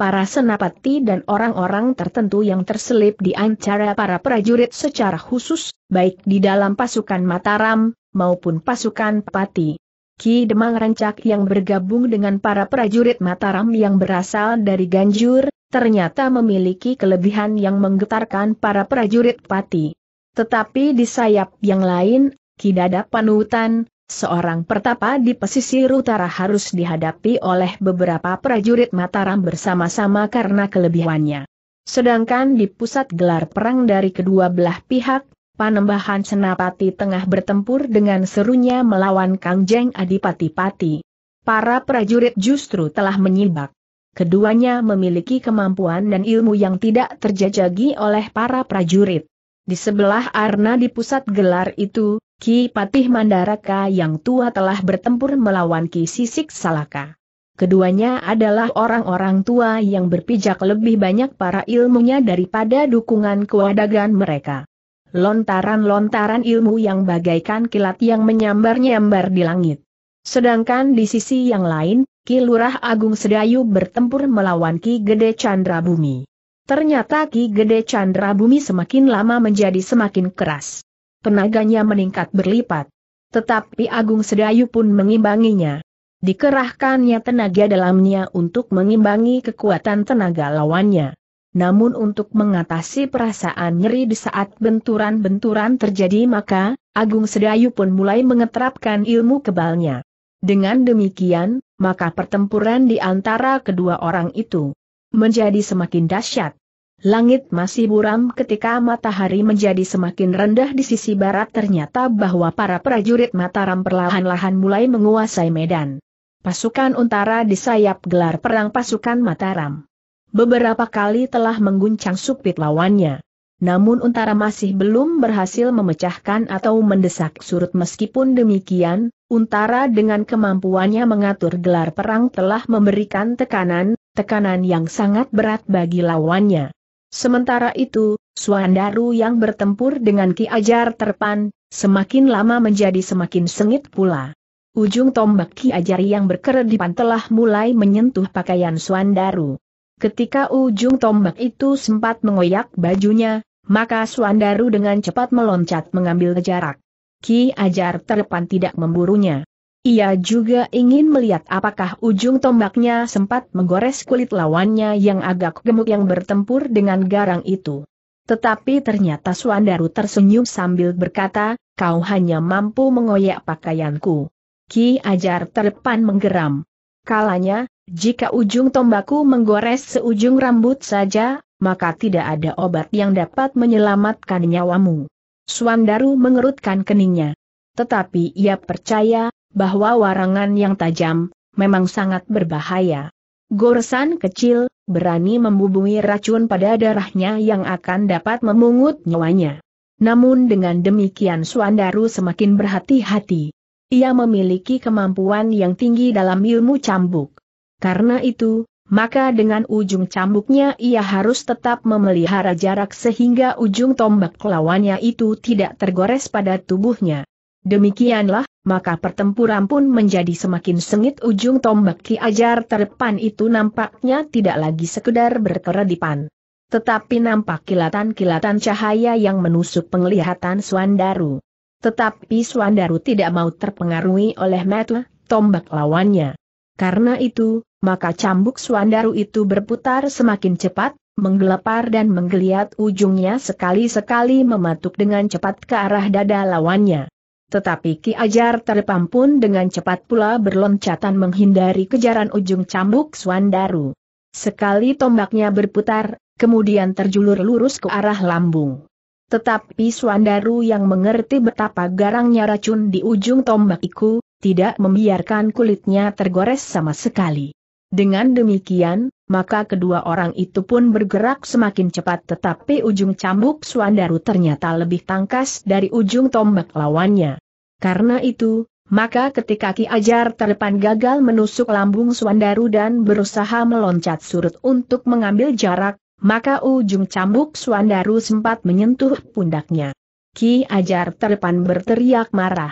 Para senapati dan orang-orang tertentu yang terselip di antara para prajurit secara khusus, baik di dalam pasukan Mataram, maupun pasukan Pati. Ki Demang Rancak yang bergabung dengan para prajurit Mataram yang berasal dari Ganjur, ternyata memiliki kelebihan yang menggetarkan para prajurit pati. Tetapi di sayap yang lain, Kidada Panutan, seorang pertapa di pesisir utara harus dihadapi oleh beberapa prajurit Mataram bersama-sama karena kelebihannya. Sedangkan di pusat gelar perang dari kedua belah pihak, Panembahan Senapati tengah bertempur dengan serunya melawan Kang Jeng Adipati Pati. Para prajurit justru telah menyibak. Keduanya memiliki kemampuan dan ilmu yang tidak terjajagi oleh para prajurit. Di sebelah Arna di pusat gelar itu, Ki Patih Mandaraka yang tua telah bertempur melawan Ki Sisik Salaka. Keduanya adalah orang-orang tua yang berpijak lebih banyak para ilmunya daripada dukungan kewadagan mereka lontaran-lontaran ilmu yang bagaikan kilat yang menyambar-nyambar di langit. Sedangkan di sisi yang lain, Ki Lurah Agung Sedayu bertempur melawan Ki Gede Chandra Bumi. Ternyata Ki Gede Chandra Bumi semakin lama menjadi semakin keras. Tenaganya meningkat berlipat. Tetapi Agung Sedayu pun mengimbanginya. Dikerahkannya tenaga dalamnya untuk mengimbangi kekuatan tenaga lawannya. Namun untuk mengatasi perasaan nyeri di saat benturan-benturan terjadi maka, Agung Sedayu pun mulai mengeterapkan ilmu kebalnya. Dengan demikian, maka pertempuran di antara kedua orang itu menjadi semakin dahsyat. Langit masih buram ketika matahari menjadi semakin rendah di sisi barat ternyata bahwa para prajurit Mataram perlahan-lahan mulai menguasai medan. Pasukan Untara di sayap gelar perang pasukan Mataram beberapa kali telah mengguncang supit lawannya. Namun Untara masih belum berhasil memecahkan atau mendesak surut meskipun demikian, Untara dengan kemampuannya mengatur gelar perang telah memberikan tekanan, tekanan yang sangat berat bagi lawannya. Sementara itu, Suandaru yang bertempur dengan Ki Ajar Terpan, semakin lama menjadi semakin sengit pula. Ujung tombak Ki Ajar yang berkeredipan telah mulai menyentuh pakaian Suandaru. Ketika ujung tombak itu sempat mengoyak bajunya, maka Suandaru dengan cepat meloncat mengambil jarak. Ki Ajar terdepan tidak memburunya. Ia juga ingin melihat apakah ujung tombaknya sempat menggores kulit lawannya yang agak gemuk yang bertempur dengan garang itu. Tetapi ternyata Suandaru tersenyum sambil berkata, kau hanya mampu mengoyak pakaianku. Ki Ajar terdepan menggeram. Kalanya, jika ujung tombakku menggores seujung rambut saja, maka tidak ada obat yang dapat menyelamatkan nyawamu. Suandaru mengerutkan keningnya. Tetapi ia percaya, bahwa warangan yang tajam, memang sangat berbahaya. Goresan kecil, berani membubungi racun pada darahnya yang akan dapat memungut nyawanya. Namun dengan demikian Suandaru semakin berhati-hati. Ia memiliki kemampuan yang tinggi dalam ilmu cambuk. Karena itu, maka dengan ujung cambuknya ia harus tetap memelihara jarak sehingga ujung tombak lawannya itu tidak tergores pada tubuhnya. Demikianlah, maka pertempuran pun menjadi semakin sengit ujung tombak Ki Ajar terdepan itu nampaknya tidak lagi sekedar berkeredipan. Tetapi nampak kilatan-kilatan cahaya yang menusuk penglihatan Swandaru. Tetapi Swandaru tidak mau terpengaruhi oleh mata tombak lawannya. Karena itu, maka cambuk Suandaru itu berputar semakin cepat, menggelepar dan menggeliat ujungnya sekali-sekali mematuk dengan cepat ke arah dada lawannya. Tetapi Ki Ajar terdepan pun dengan cepat pula berloncatan menghindari kejaran ujung cambuk Suandaru. Sekali tombaknya berputar, kemudian terjulur lurus ke arah lambung. Tetapi Suandaru yang mengerti betapa garangnya racun di ujung tombak itu, tidak membiarkan kulitnya tergores sama sekali. Dengan demikian, maka kedua orang itu pun bergerak semakin cepat tetapi ujung cambuk Suandaru ternyata lebih tangkas dari ujung tombak lawannya. Karena itu, maka ketika Ki Ajar terdepan gagal menusuk lambung Suandaru dan berusaha meloncat surut untuk mengambil jarak, maka ujung cambuk Suandaru sempat menyentuh pundaknya. Ki Ajar terdepan berteriak marah.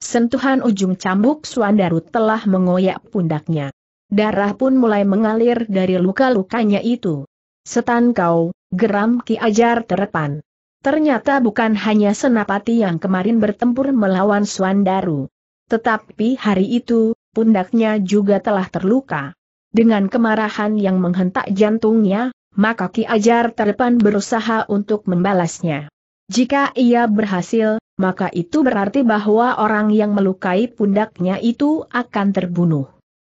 Sentuhan ujung cambuk Suandaru telah mengoyak pundaknya. Darah pun mulai mengalir dari luka-lukanya itu. Setan kau, geram Ki Ajar terdepan. Ternyata bukan hanya Senapati yang kemarin bertempur melawan Swandaru. Tetapi hari itu, pundaknya juga telah terluka. Dengan kemarahan yang menghentak jantungnya, maka Ki Ajar terdepan berusaha untuk membalasnya. Jika ia berhasil, maka itu berarti bahwa orang yang melukai pundaknya itu akan terbunuh.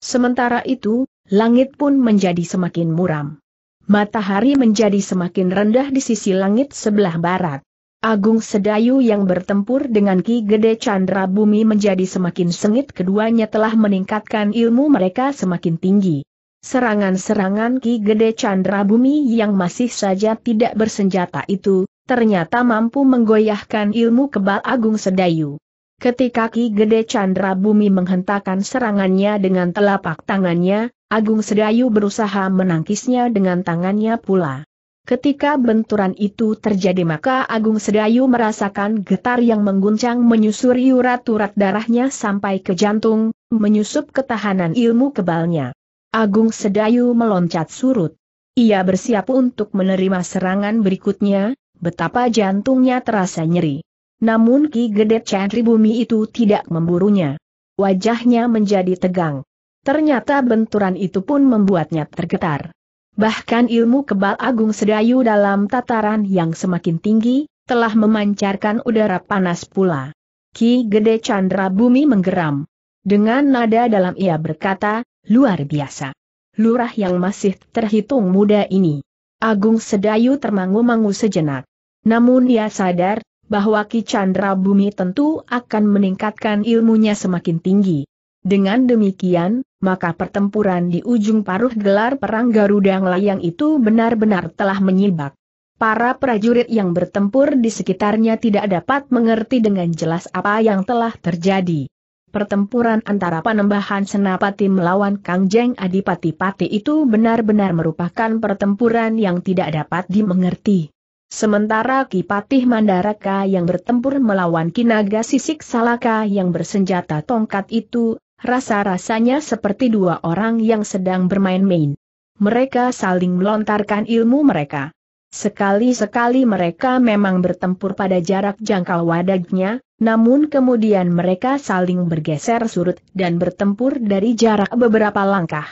Sementara itu, langit pun menjadi semakin muram. Matahari menjadi semakin rendah di sisi langit sebelah barat. Agung Sedayu yang bertempur dengan Ki Gede Chandra Bumi menjadi semakin sengit keduanya telah meningkatkan ilmu mereka semakin tinggi. Serangan-serangan Ki Gede Chandra Bumi yang masih saja tidak bersenjata itu, ternyata mampu menggoyahkan ilmu kebal Agung Sedayu. Ketika Ki Gede Chandra Bumi menghentakkan serangannya dengan telapak tangannya, Agung Sedayu berusaha menangkisnya dengan tangannya pula. Ketika benturan itu terjadi maka Agung Sedayu merasakan getar yang mengguncang menyusuri urat-urat darahnya sampai ke jantung, menyusup ketahanan ilmu kebalnya. Agung Sedayu meloncat surut. Ia bersiap untuk menerima serangan berikutnya, betapa jantungnya terasa nyeri. Namun Ki Gede Chandri Bumi itu tidak memburunya. Wajahnya menjadi tegang. Ternyata benturan itu pun membuatnya tergetar. Bahkan ilmu kebal agung sedayu dalam tataran yang semakin tinggi, telah memancarkan udara panas pula. Ki Gede Chandra Bumi menggeram. Dengan nada dalam ia berkata, luar biasa. Lurah yang masih terhitung muda ini. Agung Sedayu termangu-mangu sejenak. Namun ia sadar, bahwa Ki Chandra Bumi tentu akan meningkatkan ilmunya semakin tinggi. Dengan demikian, maka pertempuran di ujung paruh gelar perang Garuda Layang itu benar-benar telah menyibak. Para prajurit yang bertempur di sekitarnya tidak dapat mengerti dengan jelas apa yang telah terjadi. Pertempuran antara Panembahan Senapati melawan Kang Jeng Adipati Pati itu benar-benar merupakan pertempuran yang tidak dapat dimengerti. Sementara Ki Patih Mandaraka yang bertempur melawan Kinaga Sisik Salaka yang bersenjata tongkat itu Rasa-rasanya seperti dua orang yang sedang bermain-main. Mereka saling melontarkan ilmu mereka. Sekali-sekali mereka memang bertempur pada jarak jangkau wadahnya, namun kemudian mereka saling bergeser surut dan bertempur dari jarak beberapa langkah.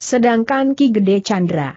Sedangkan Ki Gede Chandra,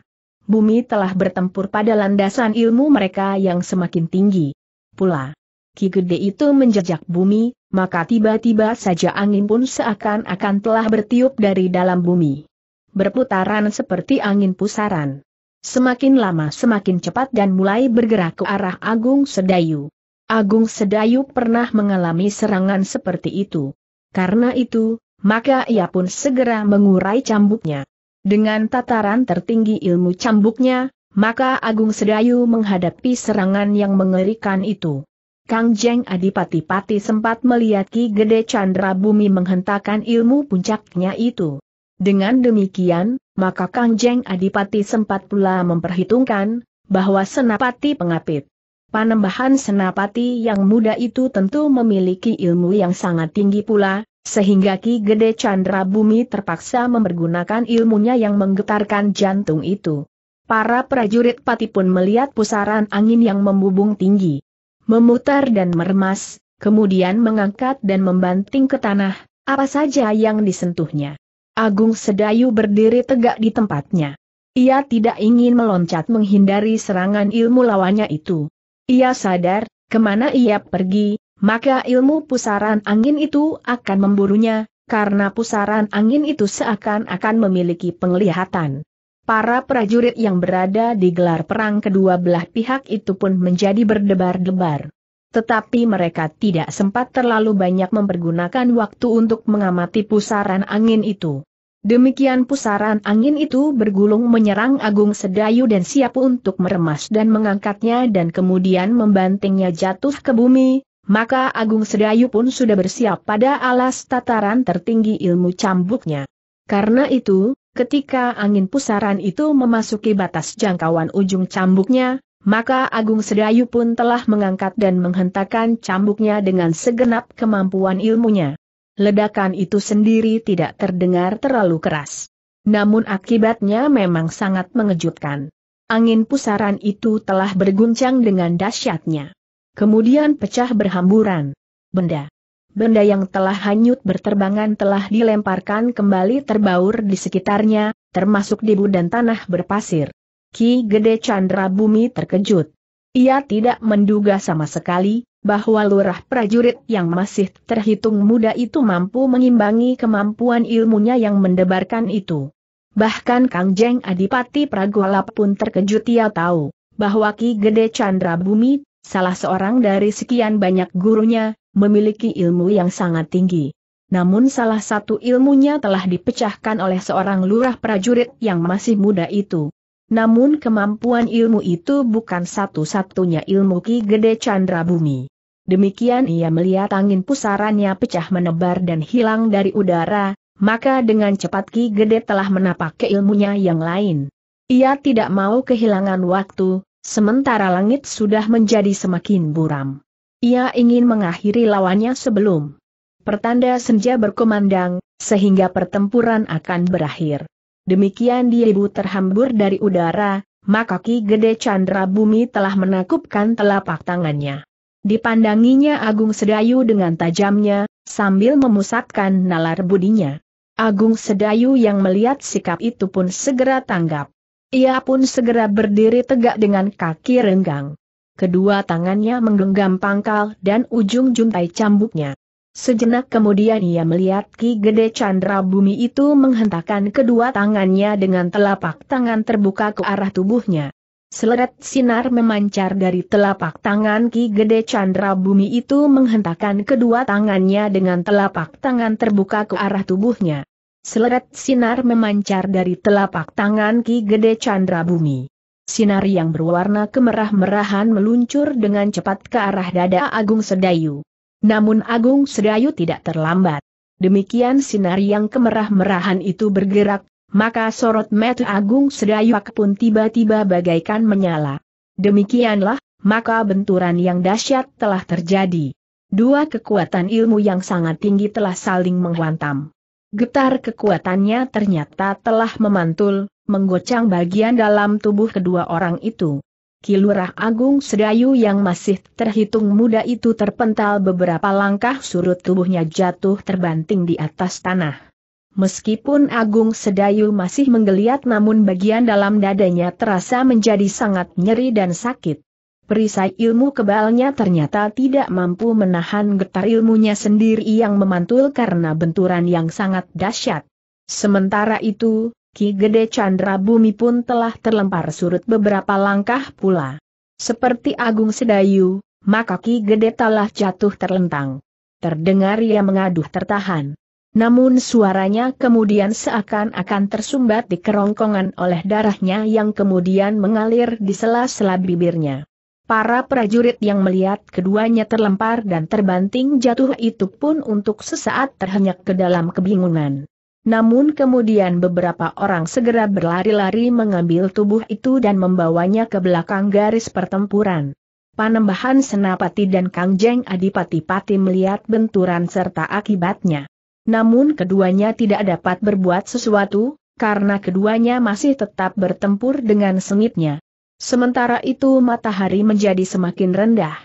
bumi telah bertempur pada landasan ilmu mereka yang semakin tinggi. Pula, Ki Gede itu menjejak bumi, maka tiba-tiba saja angin pun seakan-akan telah bertiup dari dalam bumi. Berputaran seperti angin pusaran. Semakin lama semakin cepat dan mulai bergerak ke arah Agung Sedayu. Agung Sedayu pernah mengalami serangan seperti itu. Karena itu, maka ia pun segera mengurai cambuknya. Dengan tataran tertinggi ilmu cambuknya, maka Agung Sedayu menghadapi serangan yang mengerikan itu. Kang Jeng Adipati Pati sempat melihat Ki Gede Chandra Bumi menghentakkan ilmu puncaknya itu. Dengan demikian, maka Kang Jeng Adipati sempat pula memperhitungkan, bahwa Senapati pengapit. Panembahan Senapati yang muda itu tentu memiliki ilmu yang sangat tinggi pula, sehingga Ki Gede Chandra Bumi terpaksa mempergunakan ilmunya yang menggetarkan jantung itu. Para prajurit pati pun melihat pusaran angin yang membubung tinggi memutar dan meremas, kemudian mengangkat dan membanting ke tanah, apa saja yang disentuhnya. Agung Sedayu berdiri tegak di tempatnya. Ia tidak ingin meloncat menghindari serangan ilmu lawannya itu. Ia sadar, ke mana ia pergi, maka ilmu pusaran angin itu akan memburunya, karena pusaran angin itu seakan-akan memiliki penglihatan. Para prajurit yang berada di gelar perang kedua belah pihak itu pun menjadi berdebar-debar. Tetapi mereka tidak sempat terlalu banyak mempergunakan waktu untuk mengamati pusaran angin itu. Demikian pusaran angin itu bergulung menyerang Agung Sedayu dan siap untuk meremas dan mengangkatnya dan kemudian membantingnya jatuh ke bumi, maka Agung Sedayu pun sudah bersiap pada alas tataran tertinggi ilmu cambuknya. Karena itu, Ketika angin pusaran itu memasuki batas jangkauan ujung cambuknya, maka Agung Sedayu pun telah mengangkat dan menghentakkan cambuknya dengan segenap kemampuan ilmunya. Ledakan itu sendiri tidak terdengar terlalu keras. Namun akibatnya memang sangat mengejutkan. Angin pusaran itu telah berguncang dengan dahsyatnya. Kemudian pecah berhamburan. Benda benda yang telah hanyut berterbangan telah dilemparkan kembali terbaur di sekitarnya, termasuk debu dan tanah berpasir. Ki Gede Chandra Bumi terkejut. Ia tidak menduga sama sekali, bahwa lurah prajurit yang masih terhitung muda itu mampu mengimbangi kemampuan ilmunya yang mendebarkan itu. Bahkan Kang Jeng Adipati Pragolap pun terkejut ia tahu, bahwa Ki Gede Chandra Bumi, salah seorang dari sekian banyak gurunya, memiliki ilmu yang sangat tinggi. Namun salah satu ilmunya telah dipecahkan oleh seorang lurah prajurit yang masih muda itu. Namun kemampuan ilmu itu bukan satu-satunya ilmu Ki Gede Chandra Bumi. Demikian ia melihat angin pusarannya pecah menebar dan hilang dari udara, maka dengan cepat Ki Gede telah menapak ke ilmunya yang lain. Ia tidak mau kehilangan waktu, sementara langit sudah menjadi semakin buram. Ia ingin mengakhiri lawannya sebelum pertanda senja berkumandang, sehingga pertempuran akan berakhir. Demikian dia ibu terhambur dari udara, maka Ki Gede Chandra Bumi telah menakupkan telapak tangannya. Dipandanginya Agung Sedayu dengan tajamnya, sambil memusatkan nalar budinya. Agung Sedayu yang melihat sikap itu pun segera tanggap. Ia pun segera berdiri tegak dengan kaki renggang. Kedua tangannya menggenggam pangkal dan ujung juntai cambuknya. Sejenak kemudian ia melihat Ki Gede Chandra Bumi itu menghentakkan kedua tangannya dengan telapak tangan terbuka ke arah tubuhnya. Seleret sinar memancar dari telapak tangan Ki Gede Chandra Bumi itu menghentakkan kedua tangannya dengan telapak tangan terbuka ke arah tubuhnya. Seleret sinar memancar dari telapak tangan Ki Gede Chandra Bumi. Sinar yang berwarna kemerah-merahan meluncur dengan cepat ke arah dada Agung Sedayu. Namun Agung Sedayu tidak terlambat. Demikian sinar yang kemerah-merahan itu bergerak, maka sorot mata Agung Sedayu pun tiba-tiba bagaikan menyala. Demikianlah, maka benturan yang dahsyat telah terjadi. Dua kekuatan ilmu yang sangat tinggi telah saling menghantam. Getar kekuatannya ternyata telah memantul, menggocang bagian dalam tubuh kedua orang itu. Kilurah Agung Sedayu yang masih terhitung muda itu terpental beberapa langkah surut tubuhnya jatuh terbanting di atas tanah. Meskipun Agung Sedayu masih menggeliat namun bagian dalam dadanya terasa menjadi sangat nyeri dan sakit. Perisai ilmu kebalnya ternyata tidak mampu menahan getar ilmunya sendiri yang memantul karena benturan yang sangat dahsyat. Sementara itu, Ki Gede Chandra Bumi pun telah terlempar surut beberapa langkah pula. Seperti Agung Sedayu, maka Ki Gede telah jatuh terlentang. Terdengar ia mengaduh tertahan. Namun suaranya kemudian seakan-akan tersumbat di kerongkongan oleh darahnya yang kemudian mengalir di sela-sela bibirnya. Para prajurit yang melihat keduanya terlempar dan terbanting jatuh itu pun untuk sesaat terhenyak ke dalam kebingungan. Namun kemudian beberapa orang segera berlari-lari mengambil tubuh itu dan membawanya ke belakang garis pertempuran. Panembahan Senapati dan Kang Jeng Adipati-Pati melihat benturan serta akibatnya. Namun keduanya tidak dapat berbuat sesuatu, karena keduanya masih tetap bertempur dengan sengitnya. Sementara itu matahari menjadi semakin rendah.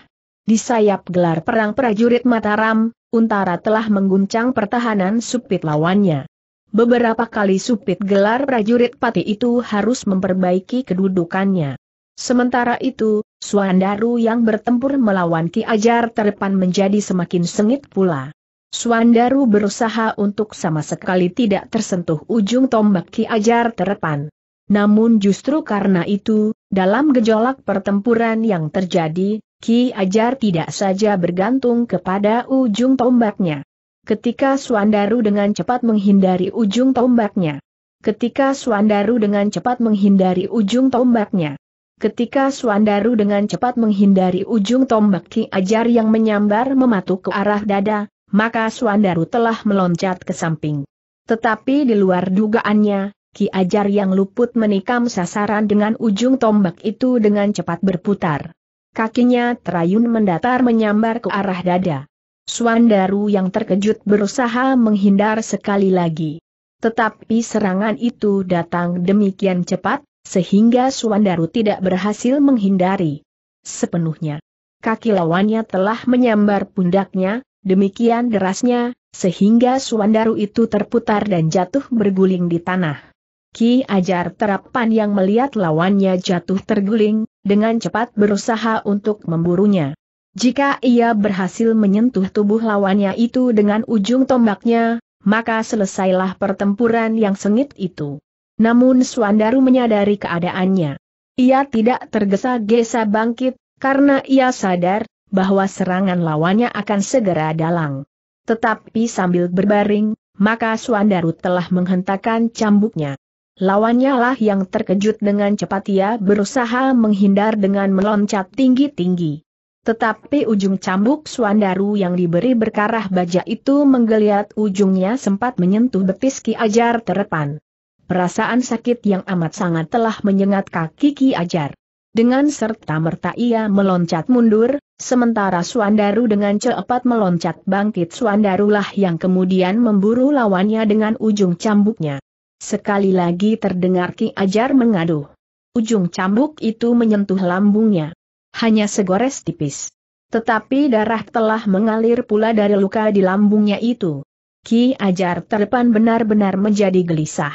Di sayap gelar perang prajurit Mataram, Untara telah mengguncang pertahanan supit lawannya. Beberapa kali supit gelar prajurit pati itu harus memperbaiki kedudukannya. Sementara itu, Suandaru yang bertempur melawan Ki Ajar terdepan menjadi semakin sengit pula. Suandaru berusaha untuk sama sekali tidak tersentuh ujung tombak Ki Ajar terdepan. Namun justru karena itu, dalam gejolak pertempuran yang terjadi, Ki Ajar tidak saja bergantung kepada ujung tombaknya. Ketika Suandaru dengan cepat menghindari ujung tombaknya. Ketika Suandaru dengan cepat menghindari ujung tombaknya. Ketika Suandaru dengan cepat menghindari ujung tombak Ki Ajar yang menyambar mematuk ke arah dada, maka Suandaru telah meloncat ke samping. Tetapi di luar dugaannya, Ki Ajar yang luput menikam sasaran dengan ujung tombak itu dengan cepat berputar. Kakinya terayun mendatar menyambar ke arah dada. Swandaru yang terkejut berusaha menghindar sekali lagi. Tetapi serangan itu datang demikian cepat, sehingga Swandaru tidak berhasil menghindari. Sepenuhnya. Kaki lawannya telah menyambar pundaknya, demikian derasnya, sehingga Suandaru itu terputar dan jatuh berguling di tanah. Ki Ajar Terapan yang melihat lawannya jatuh terguling, dengan cepat berusaha untuk memburunya. Jika ia berhasil menyentuh tubuh lawannya itu dengan ujung tombaknya, maka selesailah pertempuran yang sengit itu. Namun Suandaru menyadari keadaannya. Ia tidak tergesa-gesa bangkit, karena ia sadar, bahwa serangan lawannya akan segera dalang. Tetapi sambil berbaring, maka Suandaru telah menghentakkan cambuknya. Lawannya lah yang terkejut dengan cepat ia berusaha menghindar dengan meloncat tinggi-tinggi. Tetapi ujung cambuk Suandaru yang diberi berkarah baja itu menggeliat ujungnya sempat menyentuh betis Ki Ajar terepan. Perasaan sakit yang amat sangat telah menyengat kaki Ki Ajar. Dengan serta-merta ia meloncat mundur, sementara Suandaru dengan cepat meloncat bangkit Suandarulah yang kemudian memburu lawannya dengan ujung cambuknya. Sekali lagi terdengar Ki Ajar mengadu. Ujung cambuk itu menyentuh lambungnya. Hanya segores tipis. Tetapi darah telah mengalir pula dari luka di lambungnya itu. Ki Ajar terdepan benar-benar menjadi gelisah.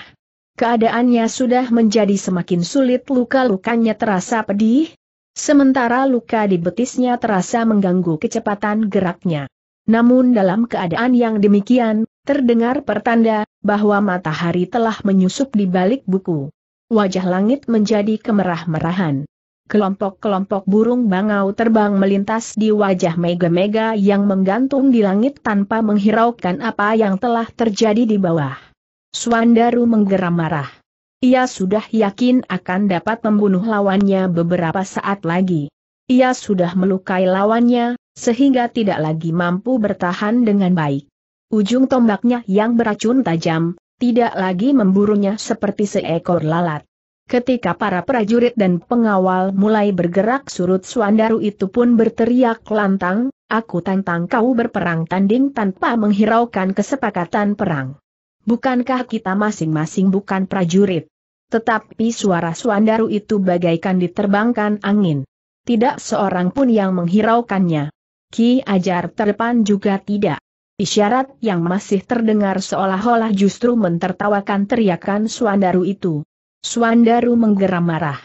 Keadaannya sudah menjadi semakin sulit luka-lukanya terasa pedih, sementara luka di betisnya terasa mengganggu kecepatan geraknya. Namun dalam keadaan yang demikian, terdengar pertanda, bahwa matahari telah menyusup di balik buku. Wajah langit menjadi kemerah-merahan. Kelompok-kelompok burung bangau terbang melintas di wajah mega-mega yang menggantung di langit tanpa menghiraukan apa yang telah terjadi di bawah. Suandaru menggeram marah. Ia sudah yakin akan dapat membunuh lawannya beberapa saat lagi. Ia sudah melukai lawannya, sehingga tidak lagi mampu bertahan dengan baik. Ujung tombaknya yang beracun tajam, tidak lagi memburunya seperti seekor lalat. Ketika para prajurit dan pengawal mulai bergerak surut Suandaru itu pun berteriak lantang, aku tantang kau berperang tanding tanpa menghiraukan kesepakatan perang. Bukankah kita masing-masing bukan prajurit? Tetapi suara Suandaru itu bagaikan diterbangkan angin. Tidak seorang pun yang menghiraukannya. Ki Ajar terdepan juga tidak. Isyarat yang masih terdengar seolah-olah justru mentertawakan teriakan Suandaru itu. Suandaru menggeram marah.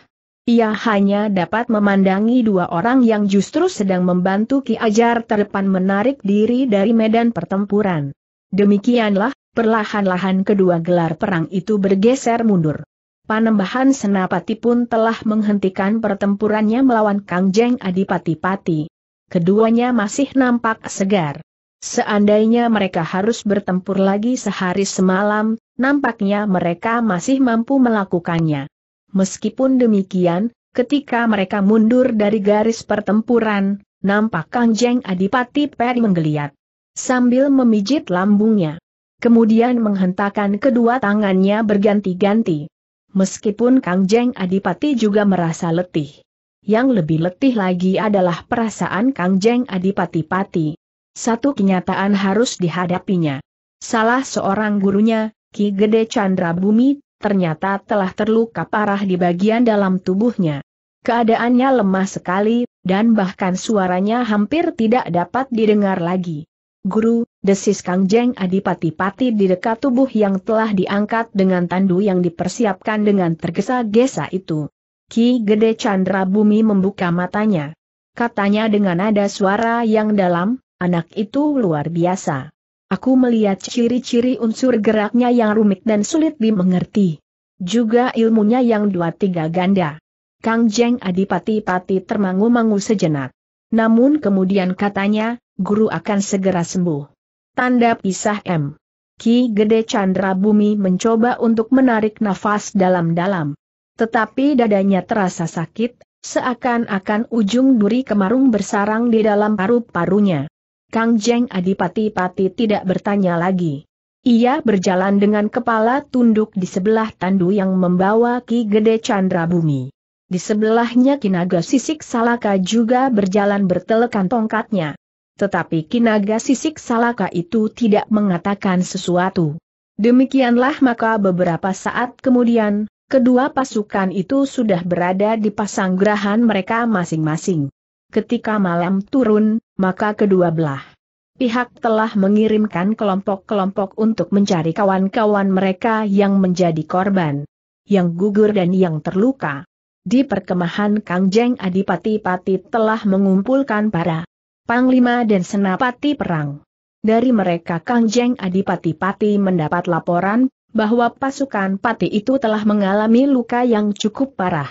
Ia hanya dapat memandangi dua orang yang justru sedang membantu Ki Ajar terdepan menarik diri dari medan pertempuran. Demikianlah, perlahan-lahan kedua gelar perang itu bergeser mundur. Panembahan Senapati pun telah menghentikan pertempurannya melawan Kang Jeng Adipati-Pati keduanya masih nampak segar. Seandainya mereka harus bertempur lagi sehari semalam, nampaknya mereka masih mampu melakukannya. Meskipun demikian, ketika mereka mundur dari garis pertempuran, nampak Kangjeng Adipati Peri menggeliat. Sambil memijit lambungnya. Kemudian menghentakkan kedua tangannya berganti-ganti. Meskipun Kangjeng Adipati juga merasa letih. Yang lebih letih lagi adalah perasaan Kang Jeng Adipati-Pati. Satu kenyataan harus dihadapinya. Salah seorang gurunya, Ki Gede Chandra Bumi, ternyata telah terluka parah di bagian dalam tubuhnya. Keadaannya lemah sekali, dan bahkan suaranya hampir tidak dapat didengar lagi. Guru, desis Kang Jeng Adipati-Pati di dekat tubuh yang telah diangkat dengan tandu yang dipersiapkan dengan tergesa-gesa itu. Ki Gede Chandra Bumi membuka matanya. Katanya dengan nada suara yang dalam, anak itu luar biasa. Aku melihat ciri-ciri unsur geraknya yang rumit dan sulit dimengerti. Juga ilmunya yang dua tiga ganda. Kang Jeng Adipati-Pati termangu-mangu sejenak. Namun kemudian katanya, guru akan segera sembuh. Tanda pisah M. Ki Gede Chandra Bumi mencoba untuk menarik nafas dalam-dalam tetapi dadanya terasa sakit, seakan-akan ujung duri kemarung bersarang di dalam paru-parunya. Kang Jeng Adipati-Pati tidak bertanya lagi. Ia berjalan dengan kepala tunduk di sebelah tandu yang membawa Ki Gede Chandra Bumi. Di sebelahnya Kinaga Sisik Salaka juga berjalan bertelekan tongkatnya. Tetapi Kinaga Sisik Salaka itu tidak mengatakan sesuatu. Demikianlah maka beberapa saat kemudian, Kedua pasukan itu sudah berada di pasanggerahan mereka masing-masing. Ketika malam turun, maka kedua belah pihak telah mengirimkan kelompok-kelompok untuk mencari kawan-kawan mereka yang menjadi korban, yang gugur dan yang terluka. Di perkemahan Kang Jeng Adipati-Pati telah mengumpulkan para panglima dan senapati perang. Dari mereka Kang Jeng Adipati-Pati mendapat laporan bahwa pasukan Pati itu telah mengalami luka yang cukup parah.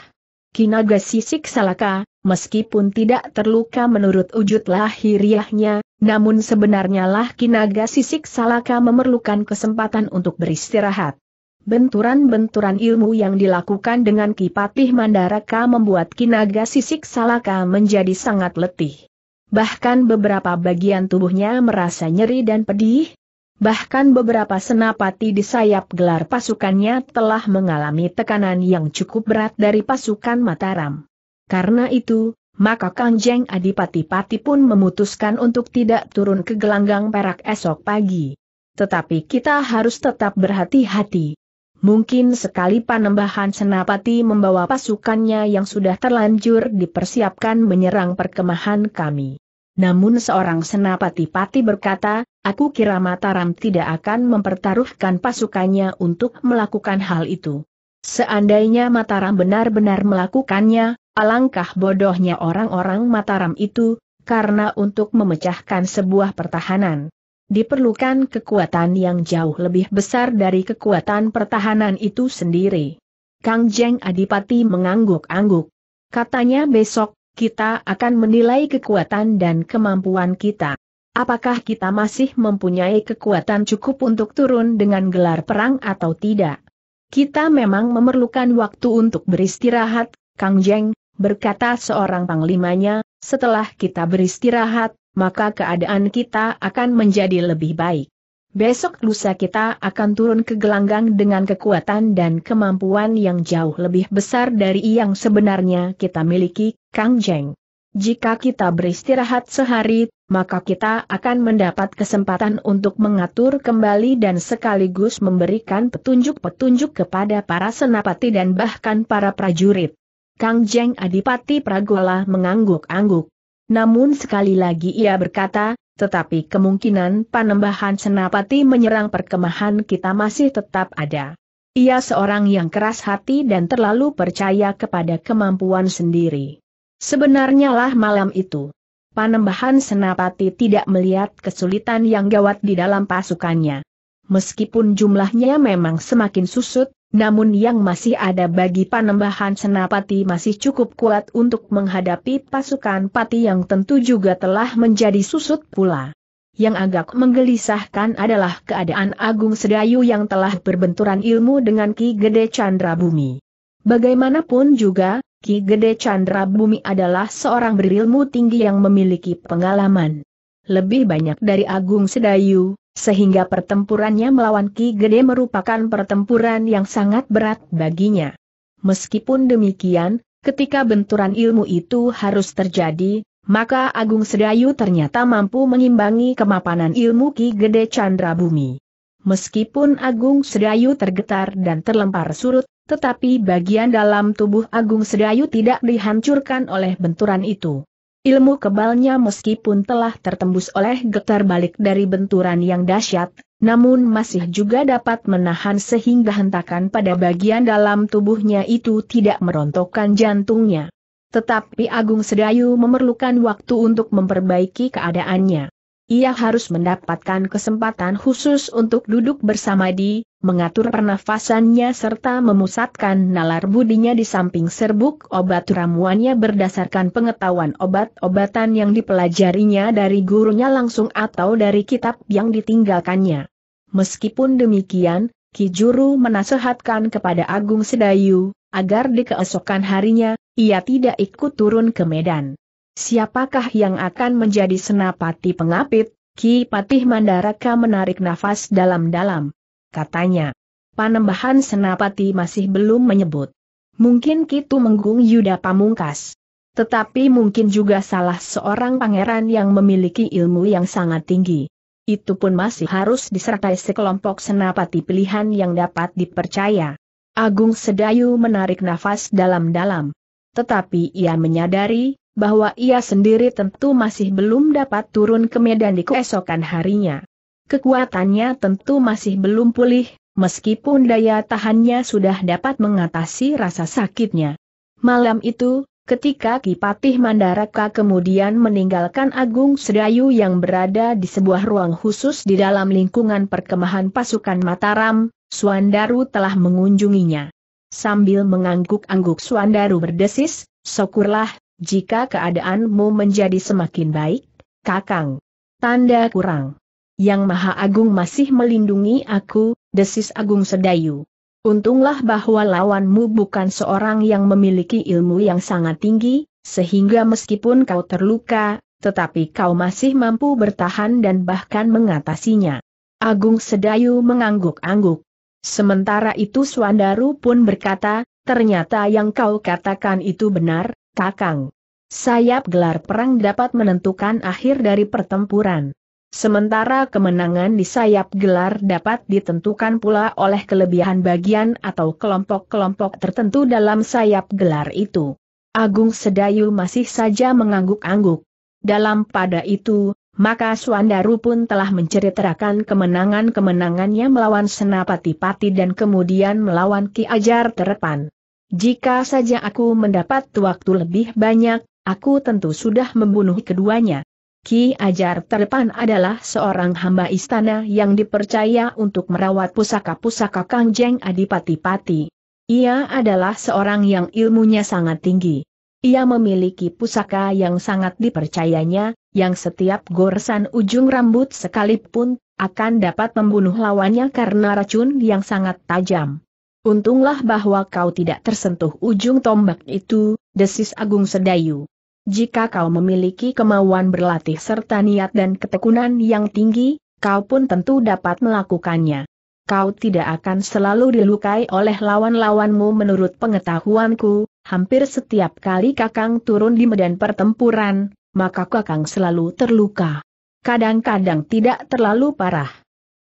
Kinaga Sisik Salaka, meskipun tidak terluka menurut wujud lahiriahnya, namun sebenarnya lah Kinaga Sisik Salaka memerlukan kesempatan untuk beristirahat. Benturan-benturan ilmu yang dilakukan dengan Kipatih Mandaraka membuat Kinaga Sisik Salaka menjadi sangat letih. Bahkan beberapa bagian tubuhnya merasa nyeri dan pedih, Bahkan beberapa senapati di sayap gelar pasukannya telah mengalami tekanan yang cukup berat dari pasukan Mataram. Karena itu, maka Kangjeng Adipati-Pati pun memutuskan untuk tidak turun ke gelanggang perak esok pagi. Tetapi kita harus tetap berhati-hati. Mungkin sekali Panembahan Senapati membawa pasukannya yang sudah terlanjur dipersiapkan menyerang perkemahan kami. Namun seorang senapati pati berkata, aku kira Mataram tidak akan mempertaruhkan pasukannya untuk melakukan hal itu. Seandainya Mataram benar-benar melakukannya, alangkah bodohnya orang-orang Mataram itu, karena untuk memecahkan sebuah pertahanan. Diperlukan kekuatan yang jauh lebih besar dari kekuatan pertahanan itu sendiri. Kang Jeng Adipati mengangguk-angguk. Katanya besok, kita akan menilai kekuatan dan kemampuan kita. Apakah kita masih mempunyai kekuatan cukup untuk turun dengan gelar perang atau tidak? Kita memang memerlukan waktu untuk beristirahat, Kang Jeng, berkata seorang panglimanya, setelah kita beristirahat, maka keadaan kita akan menjadi lebih baik. Besok lusa kita akan turun ke gelanggang dengan kekuatan dan kemampuan yang jauh lebih besar dari yang sebenarnya kita miliki, Kang Jeng. Jika kita beristirahat sehari, maka kita akan mendapat kesempatan untuk mengatur kembali dan sekaligus memberikan petunjuk-petunjuk kepada para senapati dan bahkan para prajurit. Kang Jeng Adipati Pragola mengangguk-angguk. Namun sekali lagi ia berkata, tetapi kemungkinan Panembahan Senapati menyerang perkemahan kita masih tetap ada. Ia seorang yang keras hati dan terlalu percaya kepada kemampuan sendiri. Sebenarnya lah malam itu, Panembahan Senapati tidak melihat kesulitan yang gawat di dalam pasukannya. Meskipun jumlahnya memang semakin susut, namun yang masih ada bagi Panembahan Senapati masih cukup kuat untuk menghadapi pasukan Pati yang tentu juga telah menjadi susut pula. Yang agak menggelisahkan adalah keadaan Agung Sedayu yang telah berbenturan ilmu dengan Ki Gede Chandra Bumi. Bagaimanapun juga, Ki Gede Chandra Bumi adalah seorang berilmu tinggi yang memiliki pengalaman. Lebih banyak dari Agung Sedayu, sehingga pertempurannya melawan Ki Gede merupakan pertempuran yang sangat berat baginya. Meskipun demikian, ketika benturan ilmu itu harus terjadi, maka Agung Sedayu ternyata mampu mengimbangi kemapanan ilmu Ki Gede Chandra Bumi. Meskipun Agung Sedayu tergetar dan terlempar surut, tetapi bagian dalam tubuh Agung Sedayu tidak dihancurkan oleh benturan itu. Ilmu kebalnya meskipun telah tertembus oleh getar balik dari benturan yang dahsyat, namun masih juga dapat menahan sehingga hentakan pada bagian dalam tubuhnya itu tidak merontokkan jantungnya. Tetapi Agung Sedayu memerlukan waktu untuk memperbaiki keadaannya. Ia harus mendapatkan kesempatan khusus untuk duduk bersama di, mengatur pernafasannya serta memusatkan nalar budinya di samping serbuk obat ramuannya berdasarkan pengetahuan obat-obatan yang dipelajarinya dari gurunya langsung atau dari kitab yang ditinggalkannya. Meskipun demikian, Ki Juru menasehatkan kepada Agung Sedayu, agar di keesokan harinya, ia tidak ikut turun ke medan. Siapakah yang akan menjadi senapati pengapit? Ki Patih Mandaraka menarik nafas dalam-dalam. Katanya, Panembahan Senapati masih belum menyebut. Mungkin Kitu Menggung Yuda Pamungkas. Tetapi mungkin juga salah seorang pangeran yang memiliki ilmu yang sangat tinggi. Itu pun masih harus disertai sekelompok senapati pilihan yang dapat dipercaya. Agung Sedayu menarik nafas dalam-dalam. Tetapi ia menyadari, bahwa ia sendiri tentu masih belum dapat turun ke medan di keesokan harinya. Kekuatannya tentu masih belum pulih, meskipun daya tahannya sudah dapat mengatasi rasa sakitnya. Malam itu, ketika Kipatih Mandaraka kemudian meninggalkan Agung Sedayu yang berada di sebuah ruang khusus di dalam lingkungan perkemahan pasukan Mataram, Suandaru telah mengunjunginya. Sambil mengangguk-angguk Suandaru berdesis, syukurlah, jika keadaanmu menjadi semakin baik, Kakang. Tanda kurang. Yang Maha Agung masih melindungi aku, desis Agung Sedayu. Untunglah bahwa lawanmu bukan seorang yang memiliki ilmu yang sangat tinggi, sehingga meskipun kau terluka, tetapi kau masih mampu bertahan dan bahkan mengatasinya. Agung Sedayu mengangguk-angguk. Sementara itu Swandaru pun berkata, ternyata yang kau katakan itu benar, Kakang. Sayap gelar perang dapat menentukan akhir dari pertempuran. Sementara kemenangan di sayap gelar dapat ditentukan pula oleh kelebihan bagian atau kelompok-kelompok tertentu dalam sayap gelar itu. Agung Sedayu masih saja mengangguk-angguk. Dalam pada itu, maka Swandaru pun telah menceritakan kemenangan-kemenangannya melawan Senapati-Pati dan kemudian melawan Ki Ajar Terepan. Jika saja aku mendapat waktu lebih banyak, aku tentu sudah membunuh keduanya. Ki Ajar Terpan adalah seorang hamba istana yang dipercaya untuk merawat pusaka-pusaka Kangjeng Adipati-Pati. Ia adalah seorang yang ilmunya sangat tinggi. Ia memiliki pusaka yang sangat dipercayanya, yang setiap goresan ujung rambut sekalipun, akan dapat membunuh lawannya karena racun yang sangat tajam. Untunglah bahwa kau tidak tersentuh ujung tombak itu, desis Agung Sedayu. Jika kau memiliki kemauan berlatih serta niat dan ketekunan yang tinggi, kau pun tentu dapat melakukannya. Kau tidak akan selalu dilukai oleh lawan-lawanmu menurut pengetahuanku, hampir setiap kali kakang turun di medan pertempuran, maka kakang selalu terluka. Kadang-kadang tidak terlalu parah.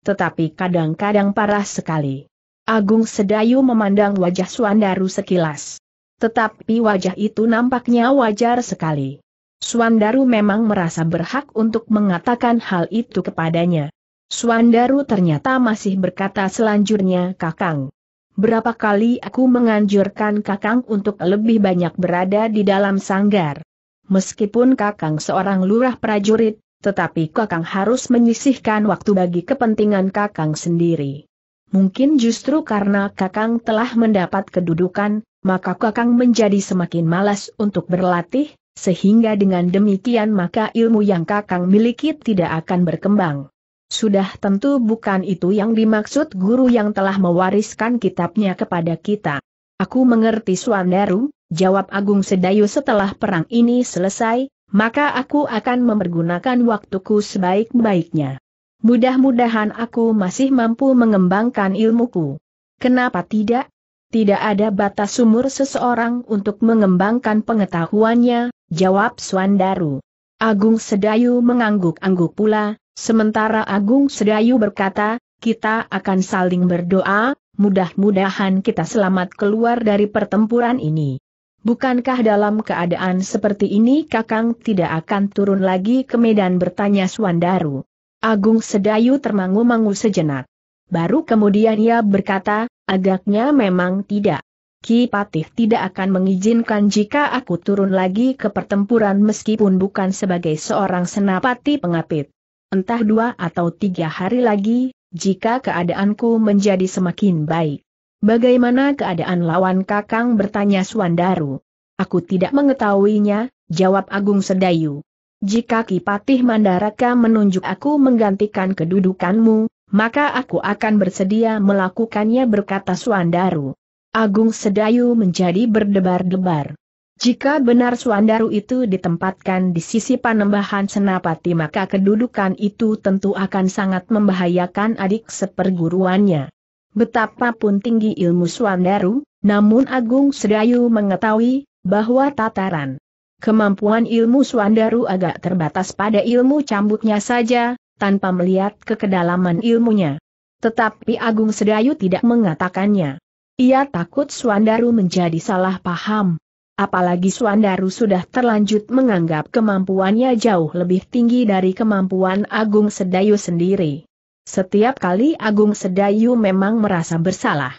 Tetapi kadang-kadang parah sekali. Agung Sedayu memandang wajah Suandaru sekilas. Tetapi wajah itu nampaknya wajar sekali. Swandaru memang merasa berhak untuk mengatakan hal itu kepadanya. Swandaru ternyata masih berkata selanjutnya Kakang. Berapa kali aku menganjurkan Kakang untuk lebih banyak berada di dalam sanggar. Meskipun Kakang seorang lurah prajurit, tetapi Kakang harus menyisihkan waktu bagi kepentingan Kakang sendiri. Mungkin justru karena Kakang telah mendapat kedudukan, maka Kakang menjadi semakin malas untuk berlatih, sehingga dengan demikian maka ilmu yang Kakang miliki tidak akan berkembang. Sudah tentu bukan itu yang dimaksud guru yang telah mewariskan kitabnya kepada kita. Aku mengerti Suandaru, jawab Agung Sedayu setelah perang ini selesai, maka aku akan mempergunakan waktuku sebaik-baiknya. Mudah-mudahan aku masih mampu mengembangkan ilmuku. Kenapa tidak? Tidak ada batas umur seseorang untuk mengembangkan pengetahuannya, jawab Swandaru. Agung Sedayu mengangguk-angguk pula, sementara Agung Sedayu berkata, kita akan saling berdoa, mudah-mudahan kita selamat keluar dari pertempuran ini. Bukankah dalam keadaan seperti ini Kakang tidak akan turun lagi ke medan bertanya Swandaru? Agung Sedayu termangu-mangu sejenak. Baru kemudian ia berkata, Agaknya memang tidak. Ki Patih tidak akan mengizinkan jika aku turun lagi ke pertempuran meskipun bukan sebagai seorang senapati pengapit. Entah dua atau tiga hari lagi, jika keadaanku menjadi semakin baik. Bagaimana keadaan lawan kakang bertanya Swandaru. Aku tidak mengetahuinya, jawab Agung Sedayu. Jika Ki Patih Mandaraka menunjuk aku menggantikan kedudukanmu, maka aku akan bersedia melakukannya berkata Suandaru. Agung Sedayu menjadi berdebar-debar. Jika benar Suandaru itu ditempatkan di sisi Panembahan Senapati maka kedudukan itu tentu akan sangat membahayakan adik seperguruannya. Betapapun tinggi ilmu Suandaru, namun Agung Sedayu mengetahui bahwa tataran kemampuan ilmu Suandaru agak terbatas pada ilmu cambuknya saja, tanpa melihat ke kedalaman ilmunya. Tetapi Agung Sedayu tidak mengatakannya. Ia takut Swandaru menjadi salah paham. apalagi Suandaru sudah terlanjut menganggap kemampuannya jauh lebih tinggi dari kemampuan Agung Sedayu sendiri. Setiap kali Agung Sedayu memang merasa bersalah.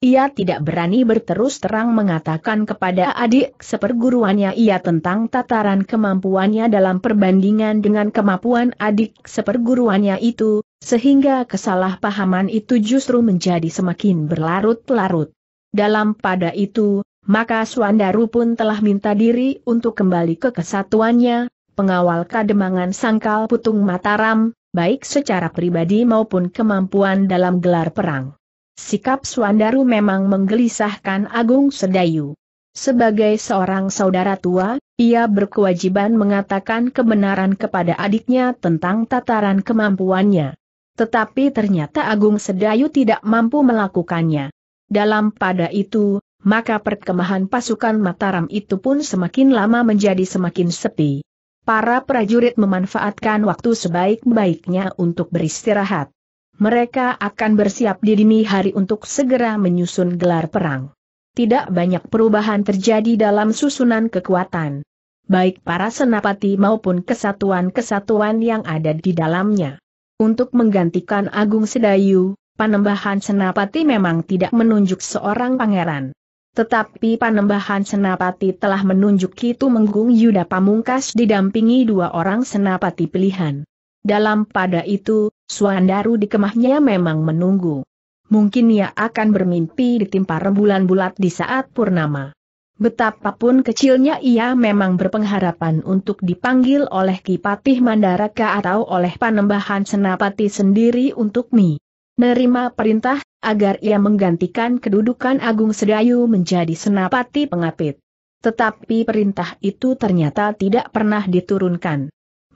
Ia tidak berani berterus terang mengatakan kepada adik seperguruannya ia tentang tataran kemampuannya dalam perbandingan dengan kemampuan adik seperguruannya itu, sehingga kesalahpahaman itu justru menjadi semakin berlarut-larut. Dalam pada itu, maka Swandaru pun telah minta diri untuk kembali ke kesatuannya, pengawal kademangan sangkal putung Mataram, baik secara pribadi maupun kemampuan dalam gelar perang. Sikap Swandaru memang menggelisahkan Agung Sedayu. Sebagai seorang saudara tua, ia berkewajiban mengatakan kebenaran kepada adiknya tentang tataran kemampuannya. Tetapi ternyata Agung Sedayu tidak mampu melakukannya. Dalam pada itu, maka perkemahan pasukan Mataram itu pun semakin lama menjadi semakin sepi. Para prajurit memanfaatkan waktu sebaik-baiknya untuk beristirahat. Mereka akan bersiap di dini hari untuk segera menyusun gelar perang. Tidak banyak perubahan terjadi dalam susunan kekuatan. Baik para senapati maupun kesatuan-kesatuan yang ada di dalamnya. Untuk menggantikan Agung Sedayu, Panembahan Senapati memang tidak menunjuk seorang pangeran. Tetapi Panembahan Senapati telah menunjuk Kitu Menggung Yuda Pamungkas didampingi dua orang senapati pilihan. Dalam pada itu, Suandaru di kemahnya memang menunggu. Mungkin ia akan bermimpi ditimpa rembulan bulat di saat purnama. Betapapun kecilnya ia memang berpengharapan untuk dipanggil oleh Kipatih Mandaraka atau oleh Panembahan Senapati sendiri untuk mi. Nerima perintah agar ia menggantikan kedudukan Agung Sedayu menjadi senapati pengapit. Tetapi perintah itu ternyata tidak pernah diturunkan.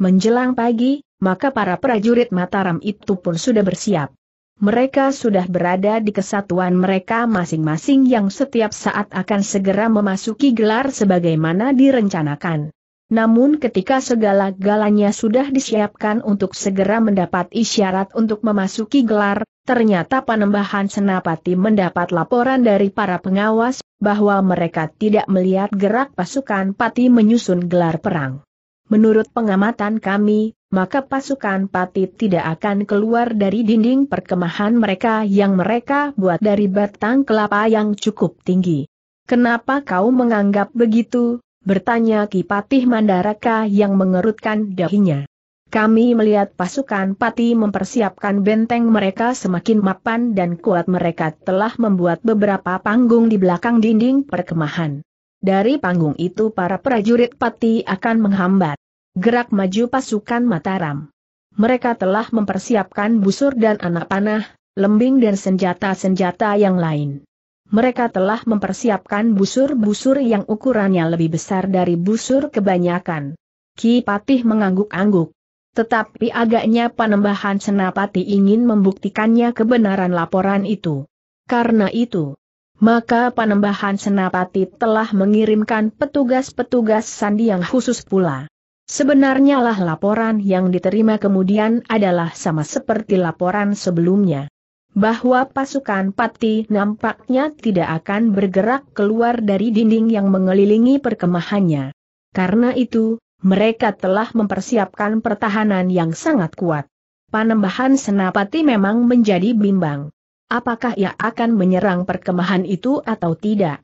Menjelang pagi, maka para prajurit Mataram itu pun sudah bersiap. Mereka sudah berada di kesatuan mereka masing-masing yang setiap saat akan segera memasuki gelar sebagaimana direncanakan. Namun ketika segala-galanya sudah disiapkan untuk segera mendapat isyarat untuk memasuki gelar, ternyata Panembahan Senapati mendapat laporan dari para pengawas, bahwa mereka tidak melihat gerak pasukan Pati menyusun gelar perang. Menurut pengamatan kami, maka pasukan Pati tidak akan keluar dari dinding perkemahan mereka yang mereka buat dari batang kelapa yang cukup tinggi. Kenapa kau menganggap begitu? bertanya Kipatih Mandaraka yang mengerutkan dahinya. Kami melihat pasukan Pati mempersiapkan benteng mereka semakin mapan dan kuat mereka telah membuat beberapa panggung di belakang dinding perkemahan. Dari panggung itu para prajurit Pati akan menghambat. Gerak maju pasukan Mataram. Mereka telah mempersiapkan busur dan anak panah, lembing dan senjata-senjata yang lain mereka telah mempersiapkan busur-busur yang ukurannya lebih besar dari busur kebanyakan. Ki Patih mengangguk-angguk. Tetapi agaknya Panembahan Senapati ingin membuktikannya kebenaran laporan itu. Karena itu, maka Panembahan Senapati telah mengirimkan petugas-petugas sandi yang khusus pula. Sebenarnya lah laporan yang diterima kemudian adalah sama seperti laporan sebelumnya bahwa pasukan Pati nampaknya tidak akan bergerak keluar dari dinding yang mengelilingi perkemahannya. Karena itu, mereka telah mempersiapkan pertahanan yang sangat kuat. Panembahan Senapati memang menjadi bimbang. Apakah ia akan menyerang perkemahan itu atau tidak?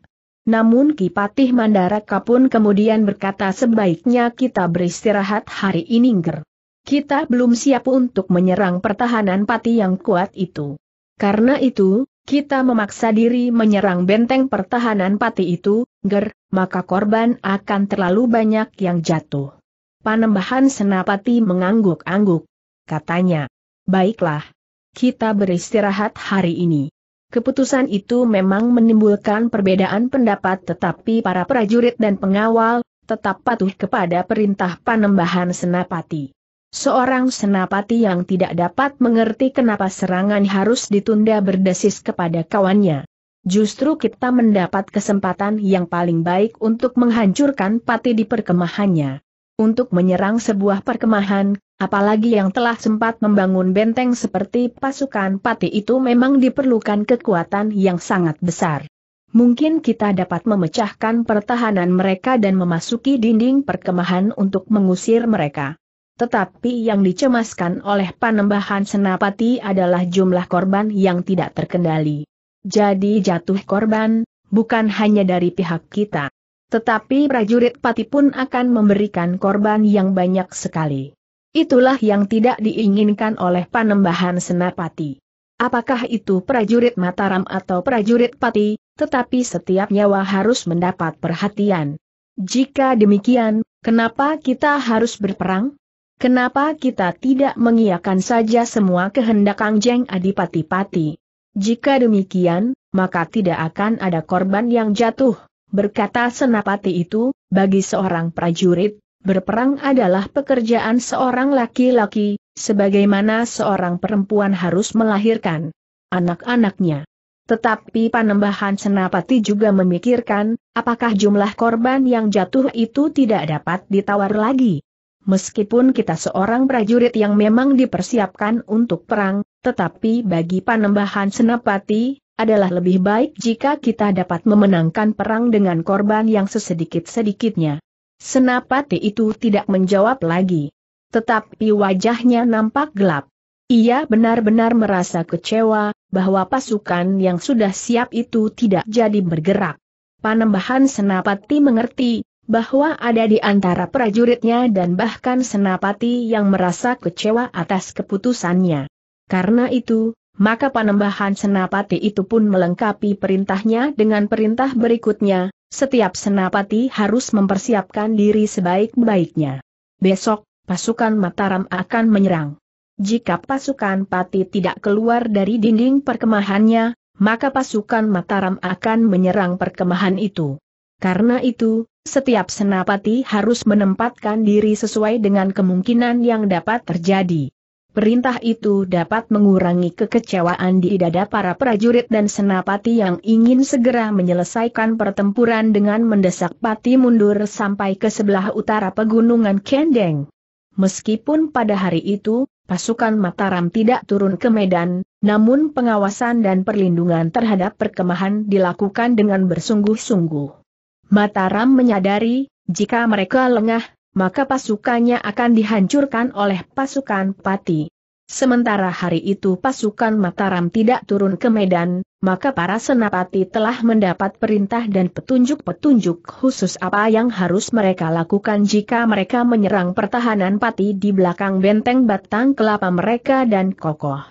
Namun Kipatih Mandaraka pun kemudian berkata sebaiknya kita beristirahat hari ini nger. Kita belum siap untuk menyerang pertahanan pati yang kuat itu. Karena itu, kita memaksa diri menyerang benteng pertahanan pati itu, ger, maka korban akan terlalu banyak yang jatuh. Panembahan Senapati mengangguk-angguk. Katanya, baiklah. Kita beristirahat hari ini. Keputusan itu memang menimbulkan perbedaan pendapat tetapi para prajurit dan pengawal, tetap patuh kepada perintah Panembahan Senapati. Seorang senapati yang tidak dapat mengerti kenapa serangan harus ditunda berdesis kepada kawannya. Justru kita mendapat kesempatan yang paling baik untuk menghancurkan pati di perkemahannya. Untuk menyerang sebuah perkemahan, apalagi yang telah sempat membangun benteng seperti pasukan pati itu memang diperlukan kekuatan yang sangat besar. mungkin kita dapat memecahkan pertahanan mereka dan memasuki dinding perkemahan untuk mengusir mereka. Tetapi yang dicemaskan oleh Panembahan Senapati adalah jumlah korban yang tidak terkendali. Jadi jatuh korban, bukan hanya dari pihak kita. Tetapi prajurit pati pun akan memberikan korban yang banyak sekali. Itulah yang tidak diinginkan oleh Panembahan Senapati. Apakah itu prajurit Mataram atau prajurit Pati, tetapi setiap nyawa harus mendapat perhatian. Jika demikian, kenapa kita harus berperang? Kenapa kita tidak mengiyakan saja semua kehendak Angjeng Adipati-Pati? Jika demikian, maka tidak akan ada korban yang jatuh, berkata Senapati itu, bagi seorang prajurit, berperang adalah pekerjaan seorang laki-laki, sebagaimana seorang perempuan harus melahirkan anak-anaknya. Tetapi Panembahan Senapati juga memikirkan, apakah jumlah korban yang jatuh itu tidak dapat ditawar lagi. Meskipun kita seorang prajurit yang memang dipersiapkan untuk perang, tetapi bagi Panembahan Senapati, adalah lebih baik jika kita dapat memenangkan perang dengan korban yang sesedikit-sedikitnya. Senapati itu tidak menjawab lagi. Tetapi wajahnya nampak gelap. Ia benar-benar merasa kecewa, bahwa pasukan yang sudah siap itu tidak jadi bergerak. Panembahan Senapati mengerti, bahwa ada di antara prajuritnya dan bahkan senapati yang merasa kecewa atas keputusannya. Karena itu, maka panembahan senapati itu pun melengkapi perintahnya dengan perintah berikutnya, setiap senapati harus mempersiapkan diri sebaik-baiknya. Besok, pasukan Mataram akan menyerang. Jika pasukan Pati tidak keluar dari dinding perkemahannya, maka pasukan Mataram akan menyerang perkemahan itu. Karena itu, setiap senapati harus menempatkan diri sesuai dengan kemungkinan yang dapat terjadi. Perintah itu dapat mengurangi kekecewaan di dada para prajurit dan senapati yang ingin segera menyelesaikan pertempuran dengan mendesak pati mundur sampai ke sebelah utara pegunungan Kendeng. Meskipun pada hari itu, pasukan Mataram tidak turun ke medan, namun pengawasan dan perlindungan terhadap perkemahan dilakukan dengan bersungguh-sungguh. Mataram menyadari, jika mereka lengah, maka pasukannya akan dihancurkan oleh pasukan Pati. Sementara hari itu pasukan Mataram tidak turun ke medan, maka para senapati telah mendapat perintah dan petunjuk-petunjuk khusus apa yang harus mereka lakukan jika mereka menyerang pertahanan Pati di belakang benteng batang kelapa mereka dan kokoh.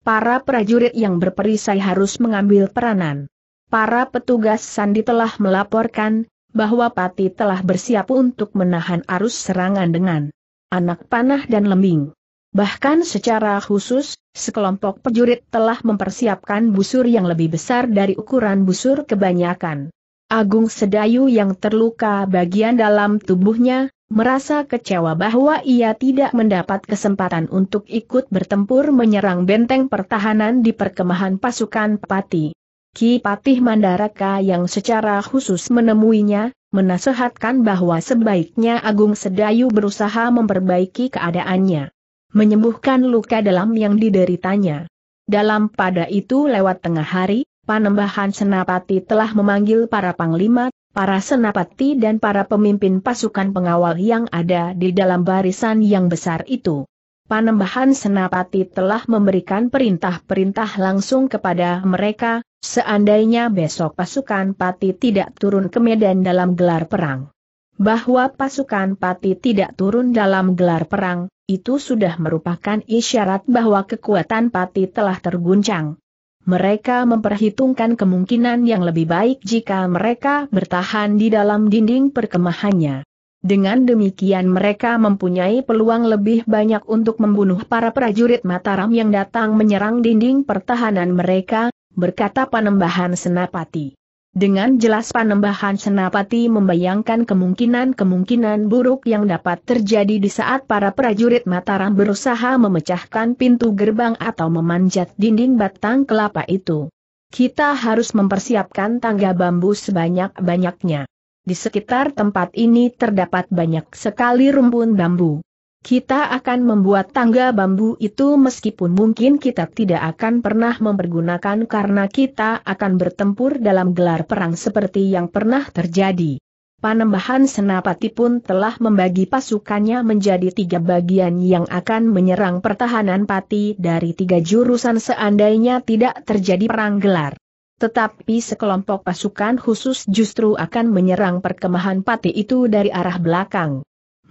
Para prajurit yang berperisai harus mengambil peranan para petugas sandi telah melaporkan bahwa Pati telah bersiap untuk menahan arus serangan dengan anak panah dan lembing. Bahkan secara khusus, sekelompok pejurit telah mempersiapkan busur yang lebih besar dari ukuran busur kebanyakan. Agung Sedayu yang terluka bagian dalam tubuhnya, merasa kecewa bahwa ia tidak mendapat kesempatan untuk ikut bertempur menyerang benteng pertahanan di perkemahan pasukan Pati. Ki Patih Mandaraka yang secara khusus menemuinya, menasehatkan bahwa sebaiknya Agung Sedayu berusaha memperbaiki keadaannya. Menyembuhkan luka dalam yang dideritanya. Dalam pada itu lewat tengah hari, Panembahan Senapati telah memanggil para panglima, para senapati dan para pemimpin pasukan pengawal yang ada di dalam barisan yang besar itu. Panembahan Senapati telah memberikan perintah-perintah langsung kepada mereka, seandainya besok pasukan Pati tidak turun ke medan dalam gelar perang. Bahwa pasukan Pati tidak turun dalam gelar perang, itu sudah merupakan isyarat bahwa kekuatan Pati telah terguncang. Mereka memperhitungkan kemungkinan yang lebih baik jika mereka bertahan di dalam dinding perkemahannya. Dengan demikian mereka mempunyai peluang lebih banyak untuk membunuh para prajurit Mataram yang datang menyerang dinding pertahanan mereka, berkata Panembahan Senapati. Dengan jelas Panembahan Senapati membayangkan kemungkinan-kemungkinan buruk yang dapat terjadi di saat para prajurit Mataram berusaha memecahkan pintu gerbang atau memanjat dinding batang kelapa itu. Kita harus mempersiapkan tangga bambu sebanyak-banyaknya. Di sekitar tempat ini terdapat banyak sekali rumpun bambu. Kita akan membuat tangga bambu itu meskipun mungkin kita tidak akan pernah mempergunakan karena kita akan bertempur dalam gelar perang seperti yang pernah terjadi. Panembahan Senapati pun telah membagi pasukannya menjadi tiga bagian yang akan menyerang pertahanan Pati dari tiga jurusan seandainya tidak terjadi perang gelar. Tetapi sekelompok pasukan khusus justru akan menyerang perkemahan Pati itu dari arah belakang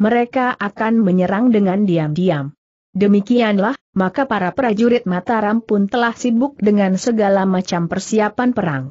mereka akan menyerang dengan diam-diam. Demikianlah, maka para prajurit Mataram pun telah sibuk dengan segala macam persiapan perang.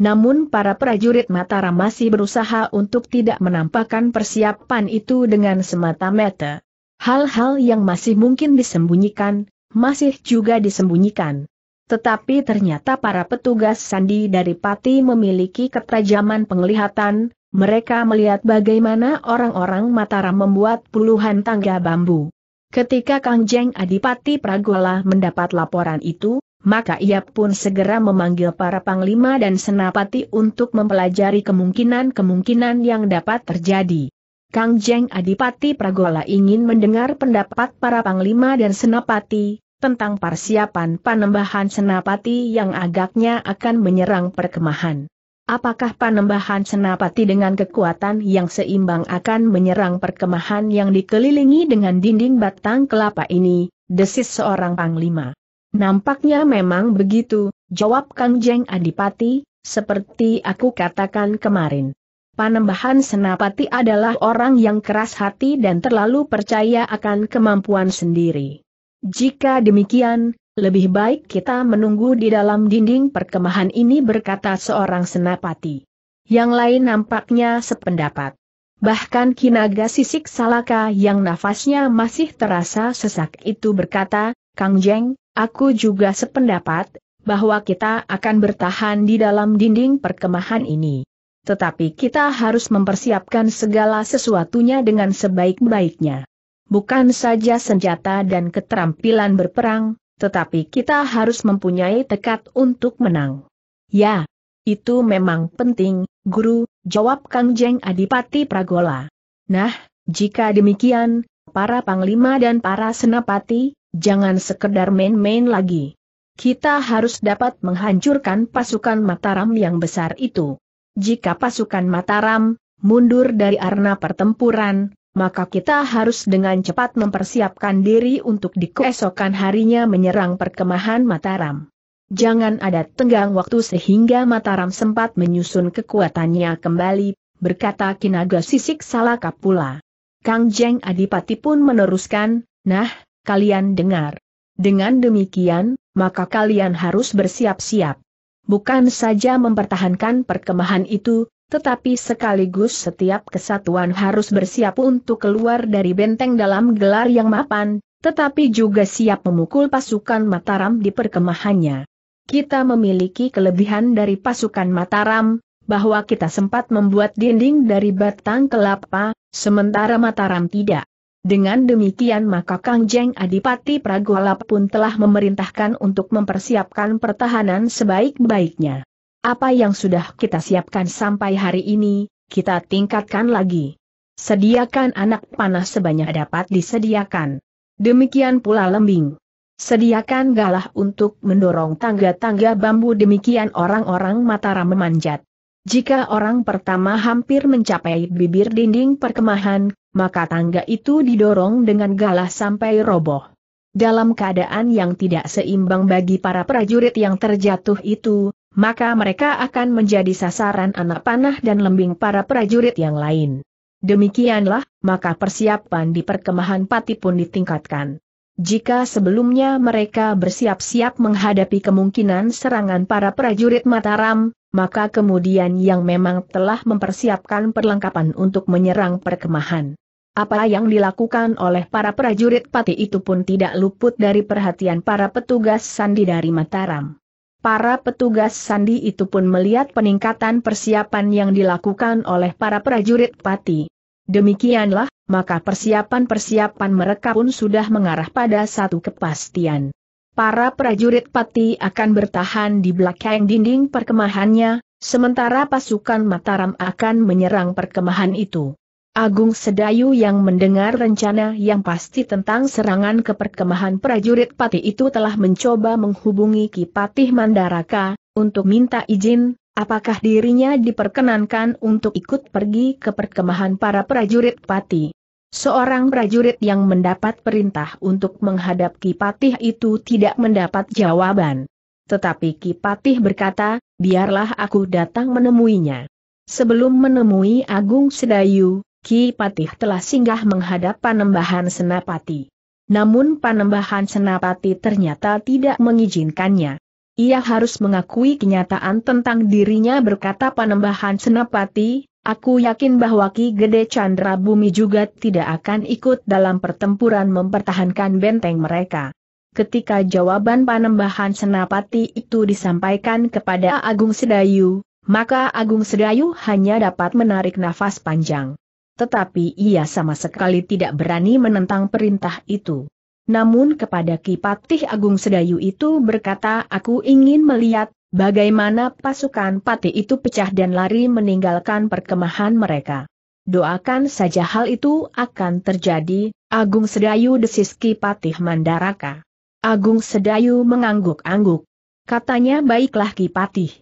Namun para prajurit Mataram masih berusaha untuk tidak menampakkan persiapan itu dengan semata-mata. Hal-hal yang masih mungkin disembunyikan, masih juga disembunyikan. Tetapi ternyata para petugas sandi dari Pati memiliki ketajaman penglihatan, mereka melihat bagaimana orang-orang Mataram membuat puluhan tangga bambu. Ketika Kang Jeng Adipati Pragola mendapat laporan itu, maka ia pun segera memanggil para panglima dan senapati untuk mempelajari kemungkinan-kemungkinan yang dapat terjadi. Kang Jeng Adipati Pragola ingin mendengar pendapat para panglima dan senapati, tentang persiapan panembahan senapati yang agaknya akan menyerang perkemahan. Apakah Panembahan Senapati dengan kekuatan yang seimbang akan menyerang perkemahan yang dikelilingi dengan dinding batang kelapa ini, desis seorang panglima. Nampaknya memang begitu, jawab Kang Jeng Adipati, seperti aku katakan kemarin. Panembahan Senapati adalah orang yang keras hati dan terlalu percaya akan kemampuan sendiri. Jika demikian, lebih baik kita menunggu di dalam dinding perkemahan ini berkata seorang senapati. Yang lain nampaknya sependapat. Bahkan Kinaga Sisik Salaka yang nafasnya masih terasa sesak itu berkata, Kang Jeng, aku juga sependapat, bahwa kita akan bertahan di dalam dinding perkemahan ini. Tetapi kita harus mempersiapkan segala sesuatunya dengan sebaik-baiknya. Bukan saja senjata dan keterampilan berperang, tetapi kita harus mempunyai tekad untuk menang. Ya, itu memang penting, Guru, jawab Kang Jeng Adipati Pragola. Nah, jika demikian, para panglima dan para senapati, jangan sekedar main-main lagi. Kita harus dapat menghancurkan pasukan Mataram yang besar itu. Jika pasukan Mataram mundur dari arena pertempuran, maka kita harus dengan cepat mempersiapkan diri untuk di keesokan harinya menyerang perkemahan Mataram. Jangan ada tenggang waktu sehingga Mataram sempat menyusun kekuatannya kembali, berkata Kinaga Sisik Salaka pula. Kang Jeng Adipati pun meneruskan, nah, kalian dengar. Dengan demikian, maka kalian harus bersiap-siap. Bukan saja mempertahankan perkemahan itu, tetapi sekaligus setiap kesatuan harus bersiap untuk keluar dari benteng dalam gelar yang mapan, tetapi juga siap memukul pasukan Mataram di perkemahannya. Kita memiliki kelebihan dari pasukan Mataram, bahwa kita sempat membuat dinding dari batang kelapa, sementara Mataram tidak. Dengan demikian maka Kang Jeng Adipati Pragola pun telah memerintahkan untuk mempersiapkan pertahanan sebaik-baiknya. Apa yang sudah kita siapkan sampai hari ini, kita tingkatkan lagi. Sediakan anak panah sebanyak dapat disediakan. Demikian pula lembing. Sediakan galah untuk mendorong tangga-tangga bambu demikian orang-orang Mataram memanjat. Jika orang pertama hampir mencapai bibir dinding perkemahan, maka tangga itu didorong dengan galah sampai roboh. Dalam keadaan yang tidak seimbang bagi para prajurit yang terjatuh itu, maka mereka akan menjadi sasaran anak panah dan lembing para prajurit yang lain. Demikianlah, maka persiapan di perkemahan pati pun ditingkatkan. Jika sebelumnya mereka bersiap-siap menghadapi kemungkinan serangan para prajurit Mataram, maka kemudian yang memang telah mempersiapkan perlengkapan untuk menyerang perkemahan. Apa yang dilakukan oleh para prajurit pati itu pun tidak luput dari perhatian para petugas sandi dari Mataram. Para petugas sandi itu pun melihat peningkatan persiapan yang dilakukan oleh para prajurit pati. Demikianlah, maka persiapan-persiapan mereka pun sudah mengarah pada satu kepastian. Para prajurit pati akan bertahan di belakang dinding perkemahannya, sementara pasukan Mataram akan menyerang perkemahan itu. Agung Sedayu yang mendengar rencana yang pasti tentang serangan ke perkemahan prajurit Pati itu telah mencoba menghubungi Ki Patih Mandaraka, untuk minta izin, apakah dirinya diperkenankan untuk ikut pergi ke perkemahan para prajurit Pati. Seorang prajurit yang mendapat perintah untuk menghadap Ki Patih itu tidak mendapat jawaban. Tetapi Ki Patih berkata, biarlah aku datang menemuinya. Sebelum menemui Agung Sedayu, Ki Patih telah singgah menghadap Panembahan Senapati. Namun Panembahan Senapati ternyata tidak mengizinkannya. Ia harus mengakui kenyataan tentang dirinya berkata Panembahan Senapati, aku yakin bahwa Ki Gede Chandra Bumi juga tidak akan ikut dalam pertempuran mempertahankan benteng mereka. Ketika jawaban Panembahan Senapati itu disampaikan kepada Agung Sedayu, maka Agung Sedayu hanya dapat menarik nafas panjang tetapi ia sama sekali tidak berani menentang perintah itu. Namun kepada Ki Patih Agung Sedayu itu berkata aku ingin melihat bagaimana pasukan Patih itu pecah dan lari meninggalkan perkemahan mereka. Doakan saja hal itu akan terjadi, Agung Sedayu desis Ki Patih Mandaraka. Agung Sedayu mengangguk-angguk. Katanya baiklah Ki Patih.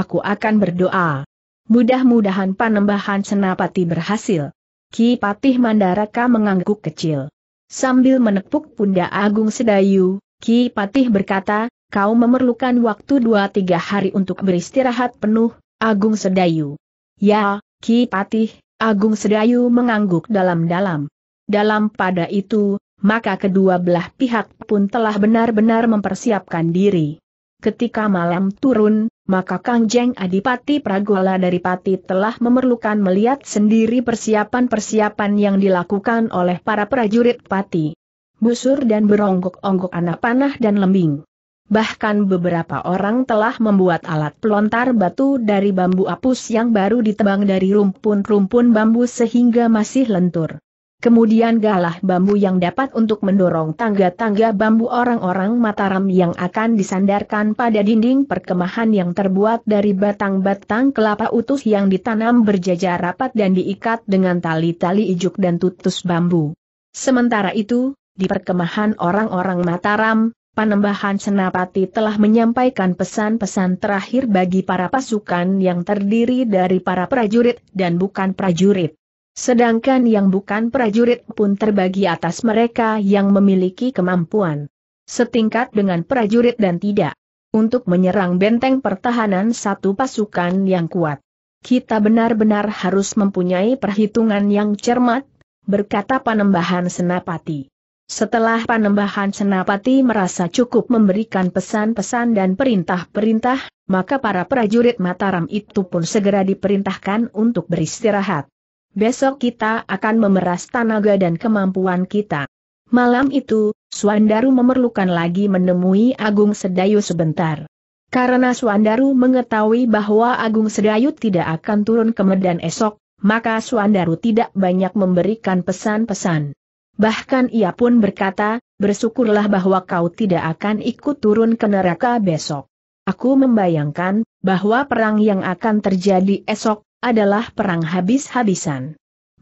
Aku akan berdoa. Mudah-mudahan panembahan Senapati berhasil. Ki Patih Mandaraka mengangguk kecil. Sambil menepuk pundak Agung Sedayu, Ki Patih berkata, kau memerlukan waktu dua tiga hari untuk beristirahat penuh, Agung Sedayu. Ya, Ki Patih, Agung Sedayu mengangguk dalam-dalam. Dalam pada itu, maka kedua belah pihak pun telah benar-benar mempersiapkan diri. Ketika malam turun, maka Kang Jeng Adipati Pragola dari Pati telah memerlukan melihat sendiri persiapan-persiapan yang dilakukan oleh para prajurit Pati. Busur dan beronggok-onggok anak panah dan lembing. Bahkan beberapa orang telah membuat alat pelontar batu dari bambu apus yang baru ditebang dari rumpun-rumpun bambu sehingga masih lentur. Kemudian galah bambu yang dapat untuk mendorong tangga-tangga bambu orang-orang Mataram yang akan disandarkan pada dinding perkemahan yang terbuat dari batang-batang kelapa utuh yang ditanam berjajar rapat dan diikat dengan tali-tali ijuk dan tutus bambu. Sementara itu, di perkemahan orang-orang Mataram, Panembahan Senapati telah menyampaikan pesan-pesan terakhir bagi para pasukan yang terdiri dari para prajurit dan bukan prajurit. Sedangkan yang bukan prajurit pun terbagi atas mereka yang memiliki kemampuan setingkat dengan prajurit dan tidak untuk menyerang benteng pertahanan satu pasukan yang kuat. Kita benar-benar harus mempunyai perhitungan yang cermat, berkata Panembahan Senapati. Setelah Panembahan Senapati merasa cukup memberikan pesan-pesan dan perintah-perintah, maka para prajurit Mataram itu pun segera diperintahkan untuk beristirahat. Besok kita akan memeras tenaga dan kemampuan kita. Malam itu, Swandaru memerlukan lagi menemui Agung Sedayu sebentar. Karena Swandaru mengetahui bahwa Agung Sedayu tidak akan turun ke Medan esok, maka Swandaru tidak banyak memberikan pesan-pesan. Bahkan ia pun berkata, bersyukurlah bahwa kau tidak akan ikut turun ke neraka besok. Aku membayangkan, bahwa perang yang akan terjadi esok, adalah perang habis-habisan.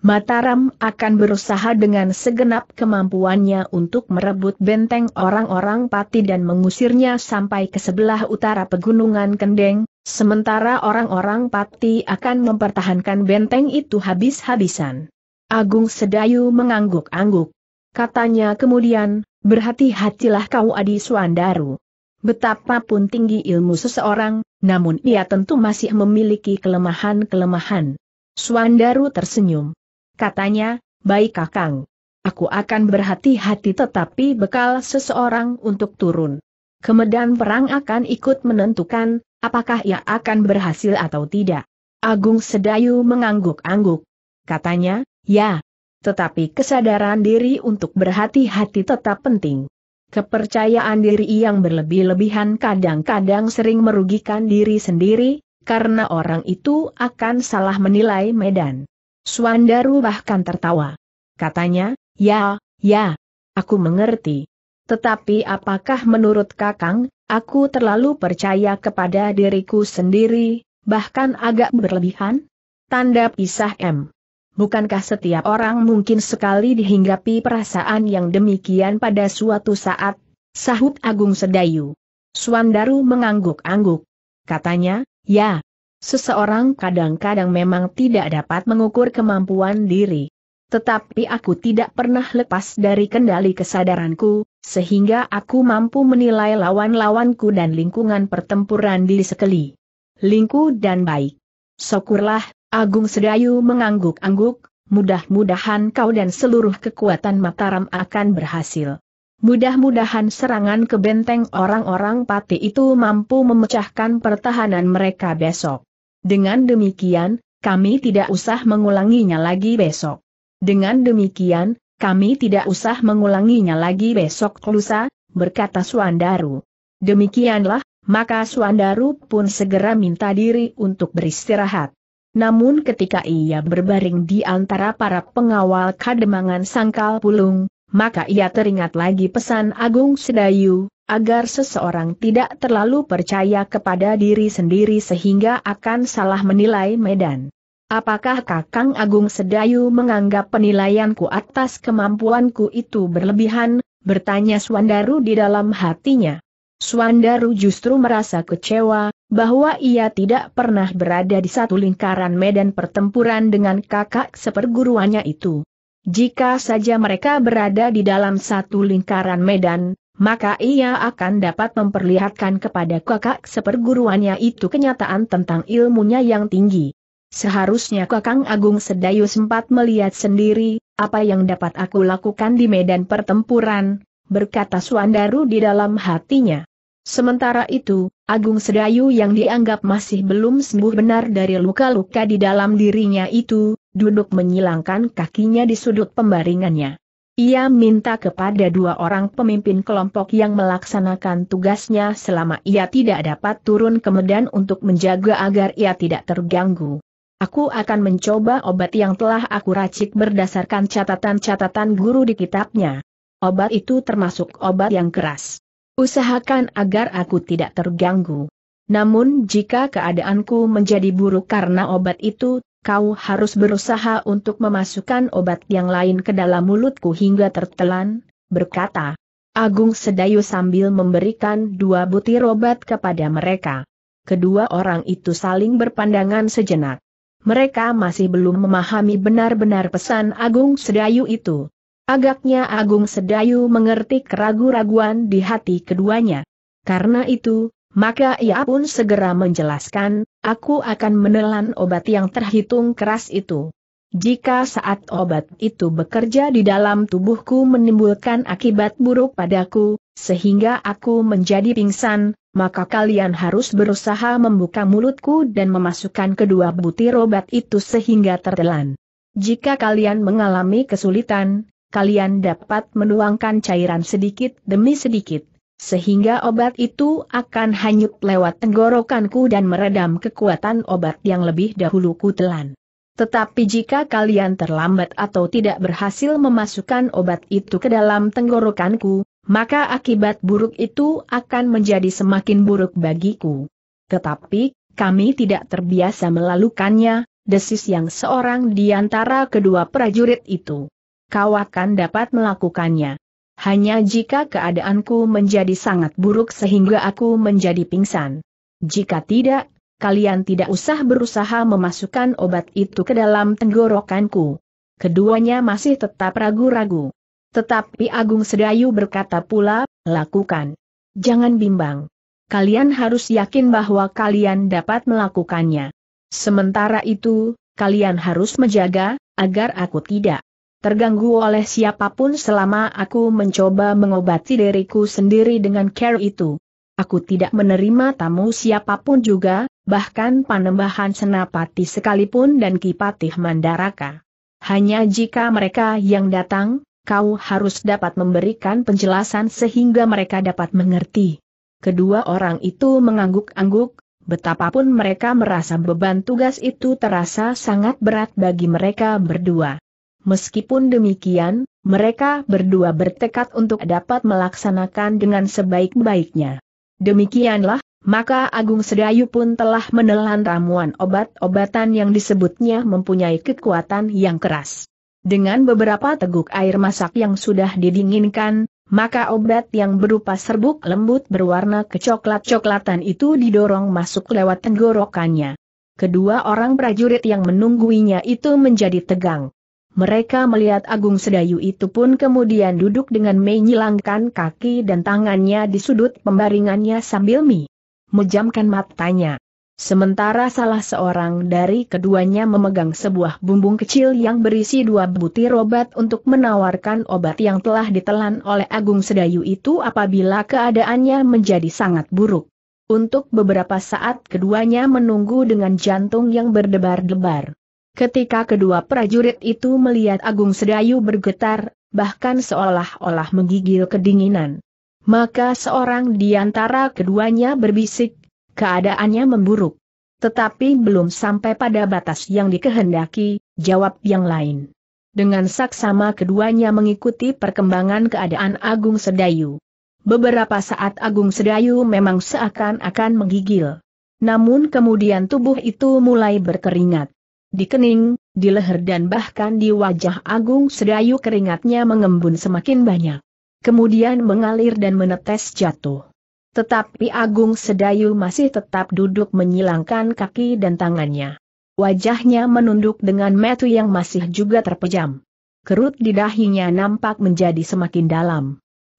Mataram akan berusaha dengan segenap kemampuannya untuk merebut benteng orang-orang Pati dan mengusirnya sampai ke sebelah utara pegunungan Kendeng, sementara orang-orang Pati akan mempertahankan benteng itu habis-habisan. Agung Sedayu mengangguk-angguk. Katanya kemudian, berhati-hatilah kau Adi Suandaru. Betapapun tinggi ilmu seseorang, namun ia tentu masih memiliki kelemahan-kelemahan. Suandaru tersenyum. Katanya, baik kakang. Aku akan berhati-hati tetapi bekal seseorang untuk turun. Kemedan perang akan ikut menentukan, apakah ia akan berhasil atau tidak. Agung Sedayu mengangguk-angguk. Katanya, ya. Tetapi kesadaran diri untuk berhati-hati tetap penting. Kepercayaan diri yang berlebih-lebihan kadang-kadang sering merugikan diri sendiri, karena orang itu akan salah menilai medan. Swandaru bahkan tertawa. Katanya, ya, ya, aku mengerti. Tetapi apakah menurut Kakang, aku terlalu percaya kepada diriku sendiri, bahkan agak berlebihan? Tanda pisah M. bukankah setiap orang mungkin sekali dihinggapi perasaan yang demikian pada suatu saat? Sahut Agung Sedayu. Suandaru mengangguk-angguk. Katanya, ya. Seseorang kadang-kadang memang tidak dapat mengukur kemampuan diri. Tetapi aku tidak pernah lepas dari kendali kesadaranku, sehingga aku mampu menilai lawan-lawanku dan lingkungan pertempuran di sekeli. Lingku dan baik. Syukurlah, Agung Sedayu mengangguk-angguk, mudah-mudahan kau dan seluruh kekuatan Mataram akan berhasil. Mudah-mudahan serangan ke benteng orang-orang pati itu mampu memecahkan pertahanan mereka besok. Dengan demikian, kami tidak usah mengulanginya lagi besok. Dengan demikian, kami tidak usah mengulanginya lagi besok lusa, berkata Suandaru. Demikianlah, maka Suandaru pun segera minta diri untuk beristirahat. Namun ketika ia berbaring di antara para pengawal kademangan sangkal pulung, maka ia teringat lagi pesan Agung Sedayu, agar seseorang tidak terlalu percaya kepada diri sendiri sehingga akan salah menilai medan. Apakah Kakang Agung Sedayu menganggap penilaianku atas kemampuanku itu berlebihan? Bertanya Swandaru di dalam hatinya. Swandaru justru merasa kecewa, bahwa ia tidak pernah berada di satu lingkaran medan pertempuran dengan kakak seperguruannya itu. Jika saja mereka berada di dalam satu lingkaran medan, maka ia akan dapat memperlihatkan kepada kakak seperguruannya itu kenyataan tentang ilmunya yang tinggi. Seharusnya Kakang Agung Sedayu sempat melihat sendiri, apa yang dapat aku lakukan di medan pertempuran, berkata Suandaru di dalam hatinya. Sementara itu, Agung Sedayu yang dianggap masih belum sembuh benar dari luka-luka di dalam dirinya itu, duduk menyilangkan kakinya di sudut pembaringannya. Ia minta kepada dua orang pemimpin kelompok yang melaksanakan tugasnya selama ia tidak dapat turun ke medan untuk menjaga agar ia tidak terganggu. Aku akan mencoba obat yang telah aku racik berdasarkan catatan-catatan guru di kitabnya. Obat itu termasuk obat yang keras. Usahakan agar aku tidak terganggu. Namun jika keadaanku menjadi buruk karena obat itu, kau harus berusaha untuk memasukkan obat yang lain ke dalam mulutku hingga tertelan, berkata. Agung Sedayu sambil memberikan dua butir obat kepada mereka. Kedua orang itu saling berpandangan sejenak mereka masih belum memahami benar-benar pesan Agung Sedayu itu. Agaknya Agung Sedayu mengerti keragu-raguan di hati keduanya. Karena itu, maka ia pun segera menjelaskan, aku akan menelan obat yang terhitung keras itu. Jika saat obat itu bekerja di dalam tubuhku menimbulkan akibat buruk padaku, sehingga aku menjadi pingsan, maka kalian harus berusaha membuka mulutku dan memasukkan kedua butir obat itu sehingga tertelan. Jika kalian mengalami kesulitan, kalian dapat menuangkan cairan sedikit demi sedikit, sehingga obat itu akan hanyut lewat tenggorokanku dan meredam kekuatan obat yang lebih dahulu ku telan. Tetapi jika kalian terlambat atau tidak berhasil memasukkan obat itu ke dalam tenggorokanku, maka akibat buruk itu akan menjadi semakin buruk bagiku. Tetapi, kami tidak terbiasa melalukannya, desis yang seorang di antara kedua prajurit itu. Kau akan dapat melakukannya. Hanya jika keadaanku menjadi sangat buruk sehingga aku menjadi pingsan. Jika tidak, kalian tidak usah berusaha memasukkan obat itu ke dalam tenggorokanku. Keduanya masih tetap ragu-ragu. Tetapi Agung Sedayu berkata pula, lakukan. Jangan bimbang. Kalian harus yakin bahwa kalian dapat melakukannya. Sementara itu, kalian harus menjaga, agar aku tidak terganggu oleh siapa pun selama aku mencoba mengobati diriku sendiri dengan care itu. Aku tidak menerima tamu siapa pun juga, bahkan panembahan senapati sekalipun dan kipatih mandaraka. Hanya jika mereka yang datang, kau harus dapat memberikan penjelasan sehingga mereka dapat mengerti. Kedua orang itu mengangguk-angguk, betapapun mereka merasa beban tugas itu terasa sangat berat bagi mereka berdua. Meskipun demikian, mereka berdua bertekad untuk dapat melaksanakan dengan sebaik-baiknya. Demikianlah, maka Agung Sedayu pun telah menelan ramuan obat-obatan yang disebutnya mempunyai kekuatan yang keras. Dengan beberapa teguk air masak yang sudah didinginkan, maka obat yang berupa serbuk lembut berwarna kecoklat-coklatan itu didorong masuk lewat tenggorokannya. Kedua orang prajurit yang menungguinya itu menjadi tegang. Mereka melihat Agung Sedayu itu pun kemudian duduk dengan menyilangkan kaki dan tangannya di sudut pembaringannya sambil mi mejamkan matanya. Sementara salah seorang dari keduanya memegang sebuah bumbung kecil yang berisi dua butir obat untuk menawarkan obat yang telah ditelan oleh Agung Sedayu itu apabila keadaannya menjadi sangat buruk. Untuk beberapa saat keduanya menunggu dengan jantung yang berdebar-debar. Ketika kedua prajurit itu melihat Agung Sedayu bergetar, bahkan seolah-olah menggigil kedinginan. Maka seorang di antara keduanya berbisik, keadaannya memburuk. Tetapi belum sampai pada batas yang dikehendaki, jawab yang lain. Dengan saksama keduanya mengikuti perkembangan keadaan Agung Sedayu. Beberapa saat Agung Sedayu memang seakan-akan menggigil. Namun kemudian tubuh itu mulai berkeringat. Di kening, di leher dan bahkan di wajah Agung Sedayu keringatnya mengembun semakin banyak kemudian mengalir dan menetes jatuh. Tetapi Agung Sedayu masih tetap duduk menyilangkan kaki dan tangannya. Wajahnya menunduk dengan metu yang masih juga terpejam. Kerut di dahinya nampak menjadi semakin dalam.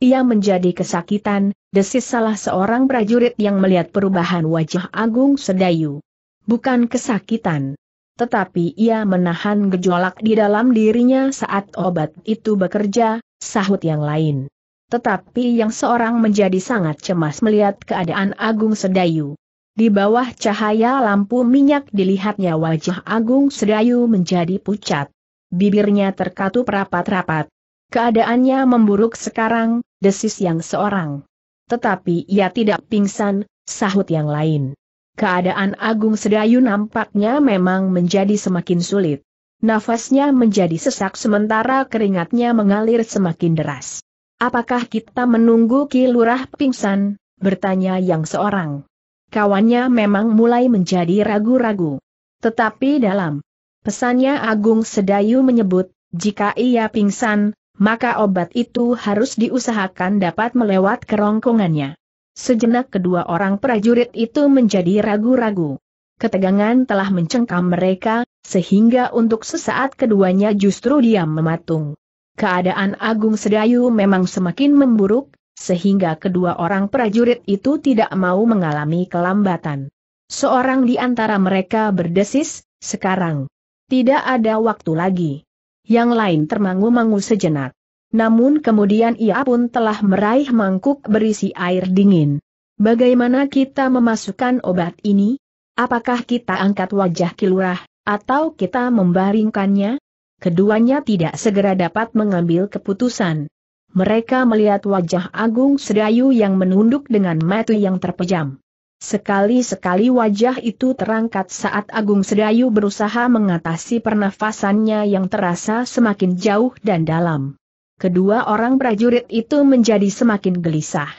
Ia menjadi kesakitan, desis salah seorang prajurit yang melihat perubahan wajah Agung Sedayu. Bukan kesakitan, tetapi ia menahan gejolak di dalam dirinya saat obat itu bekerja, sahut yang lain tetapi yang seorang menjadi sangat cemas melihat keadaan Agung Sedayu. Di bawah cahaya lampu minyak dilihatnya wajah Agung Sedayu menjadi pucat. Bibirnya terkatup rapat-rapat. Keadaannya memburuk sekarang, desis yang seorang. Tetapi ia tidak pingsan, sahut yang lain. Keadaan Agung Sedayu nampaknya memang menjadi semakin sulit. Nafasnya menjadi sesak sementara keringatnya mengalir semakin deras. Apakah kita menunggu Ki Lurah pingsan? Bertanya yang seorang. Kawannya memang mulai menjadi ragu-ragu. Tetapi dalam pesannya Agung Sedayu menyebut, jika ia pingsan, maka obat itu harus diusahakan dapat melewat kerongkongannya. Sejenak kedua orang prajurit itu menjadi ragu-ragu. Ketegangan telah mencengkam mereka, sehingga untuk sesaat keduanya justru diam mematung. Keadaan Agung Sedayu memang semakin memburuk, sehingga kedua orang prajurit itu tidak mau mengalami kelambatan. Seorang di antara mereka berdesis, sekarang. Tidak ada waktu lagi. Yang lain termangu-mangu sejenak. Namun kemudian ia pun telah meraih mangkuk berisi air dingin. Bagaimana kita memasukkan obat ini? Apakah kita angkat wajah kilurah, atau kita membaringkannya? Keduanya tidak segera dapat mengambil keputusan. Mereka melihat wajah Agung Sedayu yang menunduk dengan mata yang terpejam. Sekali-sekali wajah itu terangkat saat Agung Sedayu berusaha mengatasi pernafasannya yang terasa semakin jauh dan dalam. Kedua orang prajurit itu menjadi semakin gelisah.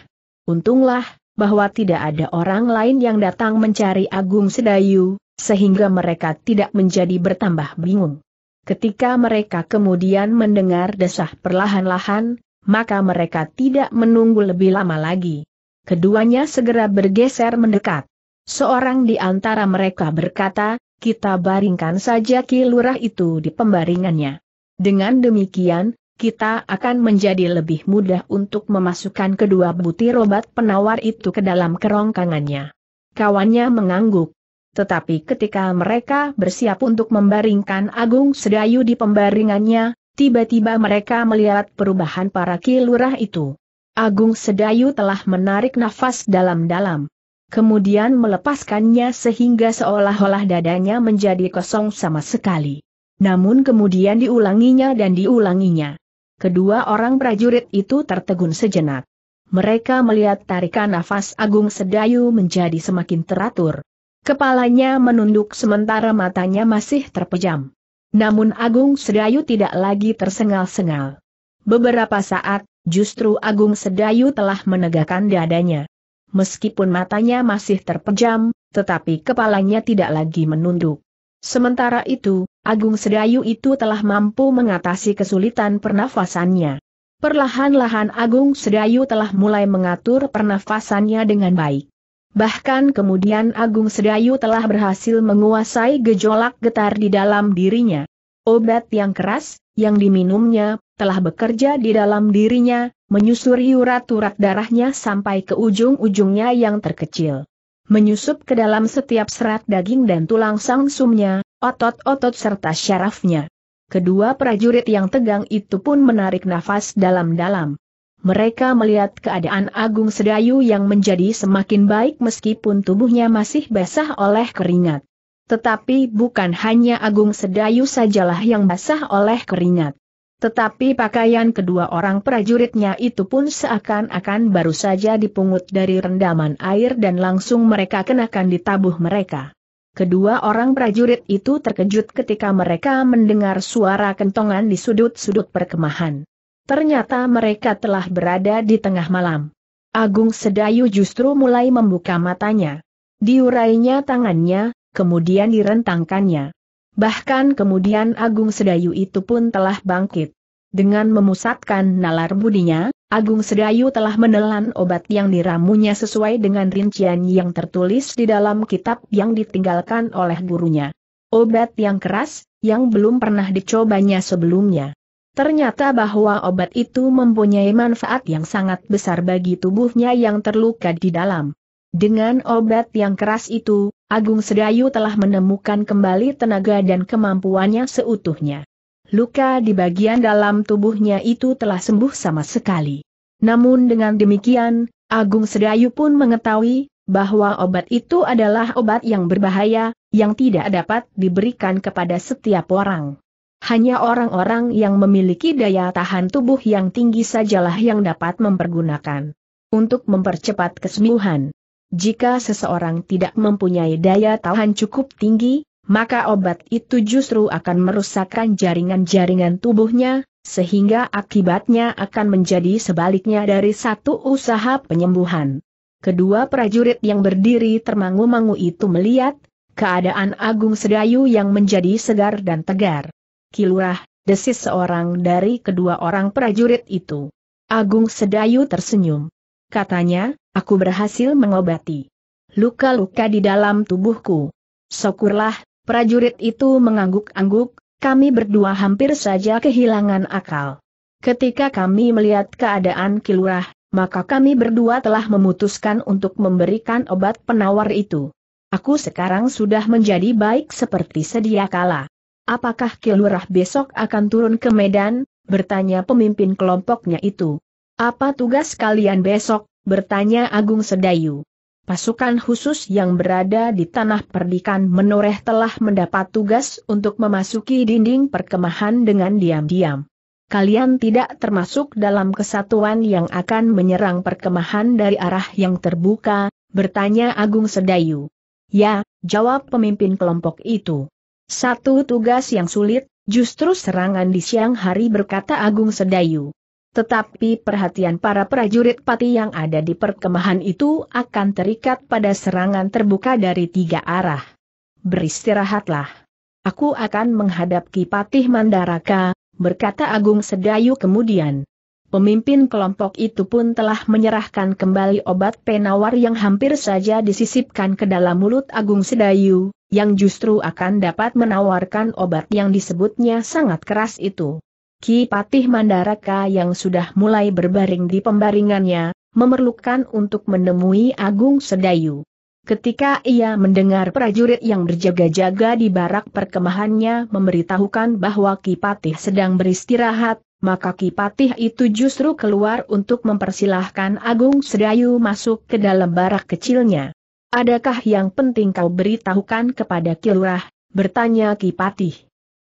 Untunglah, bahwa tidak ada orang lain yang datang mencari Agung Sedayu, sehingga mereka tidak menjadi bertambah bingung. Ketika mereka kemudian mendengar desah perlahan-lahan, maka mereka tidak menunggu lebih lama lagi. Keduanya segera bergeser mendekat. Seorang di antara mereka berkata, kita baringkan saja Ki Lurah itu di pembaringannya. Dengan demikian, kita akan menjadi lebih mudah untuk memasukkan kedua butir obat penawar itu ke dalam kerongkangannya. Kawannya mengangguk. Tetapi ketika mereka bersiap untuk membaringkan Agung Sedayu di pembaringannya, tiba-tiba mereka melihat perubahan para kilurah itu. Agung Sedayu telah menarik nafas dalam-dalam. Kemudian melepaskannya sehingga seolah-olah dadanya menjadi kosong sama sekali. Namun kemudian diulanginya dan diulanginya. Kedua orang prajurit itu tertegun sejenak. Mereka melihat tarikan nafas Agung Sedayu menjadi semakin teratur. Kepalanya menunduk sementara matanya masih terpejam. Namun Agung Sedayu tidak lagi tersengal-sengal. Beberapa saat, justru Agung Sedayu telah menegakkan dadanya. meskipun matanya masih terpejam, tetapi kepalanya tidak lagi menunduk. Sementara itu, Agung Sedayu itu telah mampu mengatasi kesulitan pernafasannya. Perlahan-lahan Agung Sedayu telah mulai mengatur pernafasannya dengan baik. Bahkan kemudian Agung Sedayu telah berhasil menguasai gejolak getar di dalam dirinya. Obat yang keras, yang diminumnya, telah bekerja di dalam dirinya, menyusuri urat-urat darahnya sampai ke ujung-ujungnya yang terkecil. Menyusup ke dalam setiap serat daging dan tulang sangsumnya, otot-otot serta syarafnya. Kedua prajurit yang tegang itu pun menarik nafas dalam-dalam. Mereka melihat keadaan Agung Sedayu yang menjadi semakin baik meskipun tubuhnya masih basah oleh keringat. Tetapi bukan hanya Agung Sedayu sajalah yang basah oleh keringat. Tetapi pakaian kedua orang prajuritnya itu pun seakan-akan baru saja dipungut dari rendaman air dan langsung mereka kenakan di tabuh mereka. Kedua orang prajurit itu terkejut ketika mereka mendengar suara kentongan di sudut-sudut perkemahan. Ternyata mereka telah berada di tengah malam. Agung Sedayu justru mulai membuka matanya. Diurainya tangannya, kemudian direntangkannya. Bahkan kemudian Agung Sedayu itu pun telah bangkit. Dengan memusatkan nalar budinya, Agung Sedayu telah menelan obat yang diramunya sesuai dengan rincian yang tertulis di dalam kitab yang ditinggalkan oleh gurunya. Obat yang keras, yang belum pernah dicobanya sebelumnya. Ternyata bahwa obat itu mempunyai manfaat yang sangat besar bagi tubuhnya yang terluka di dalam. Dengan obat yang keras itu, Agung Sedayu telah menemukan kembali tenaga dan kemampuannya seutuhnya. Luka di bagian dalam tubuhnya itu telah sembuh sama sekali. Namun dengan demikian, Agung Sedayu pun mengetahui, bahwa obat itu adalah obat yang berbahaya, yang tidak dapat diberikan kepada setiap orang. Hanya orang-orang yang memiliki daya tahan tubuh yang tinggi sajalah yang dapat mempergunakan. Untuk mempercepat kesembuhan. Jika seseorang tidak mempunyai daya tahan cukup tinggi, maka obat itu justru akan merusakkan jaringan-jaringan tubuhnya, sehingga akibatnya akan menjadi sebaliknya dari satu usaha penyembuhan. Kedua prajurit yang berdiri termangu-mangu itu melihat, keadaan Agung Sedayu yang menjadi segar dan tegar. Kilurah, desis seorang dari kedua orang prajurit itu. Agung Sedayu tersenyum. Katanya, aku berhasil mengobati luka-luka di dalam tubuhku. Syukurlah, Prajurit itu mengangguk-angguk, kami berdua hampir saja kehilangan akal. Ketika kami melihat keadaan kilurah, maka kami berdua telah memutuskan untuk memberikan obat penawar itu. Aku sekarang sudah menjadi baik seperti sedia kala. Apakah kilurah besok akan turun ke medan? Bertanya pemimpin kelompoknya itu. Apa tugas kalian besok? Bertanya Agung Sedayu pasukan khusus yang berada di tanah perdikan menoreh telah mendapat tugas untuk memasuki dinding perkemahan dengan diam-diam. Kalian tidak termasuk dalam kesatuan yang akan menyerang perkemahan dari arah yang terbuka, bertanya Agung Sedayu. Ya, jawab pemimpin kelompok itu. Satu tugas yang sulit, justru serangan di siang hari berkata Agung Sedayu tetapi perhatian para prajurit pati yang ada di perkemahan itu akan terikat pada serangan terbuka dari tiga arah. Beristirahatlah. Aku akan menghadap Kipatih Mandaraka, berkata Agung Sedayu kemudian. Pemimpin kelompok itu pun telah menyerahkan kembali obat penawar yang hampir saja disisipkan ke dalam mulut Agung Sedayu, yang justru akan dapat menawarkan obat yang disebutnya sangat keras itu. Ki Patih Mandaraka yang sudah mulai berbaring di pembaringannya, memerlukan untuk menemui Agung Sedayu. Ketika ia mendengar prajurit yang berjaga-jaga di barak perkemahannya memberitahukan bahwa Ki Patih sedang beristirahat, maka Ki Patih itu justru keluar untuk mempersilahkan Agung Sedayu masuk ke dalam barak kecilnya. Adakah yang penting kau beritahukan kepada Kilurah? Bertanya Ki Patih.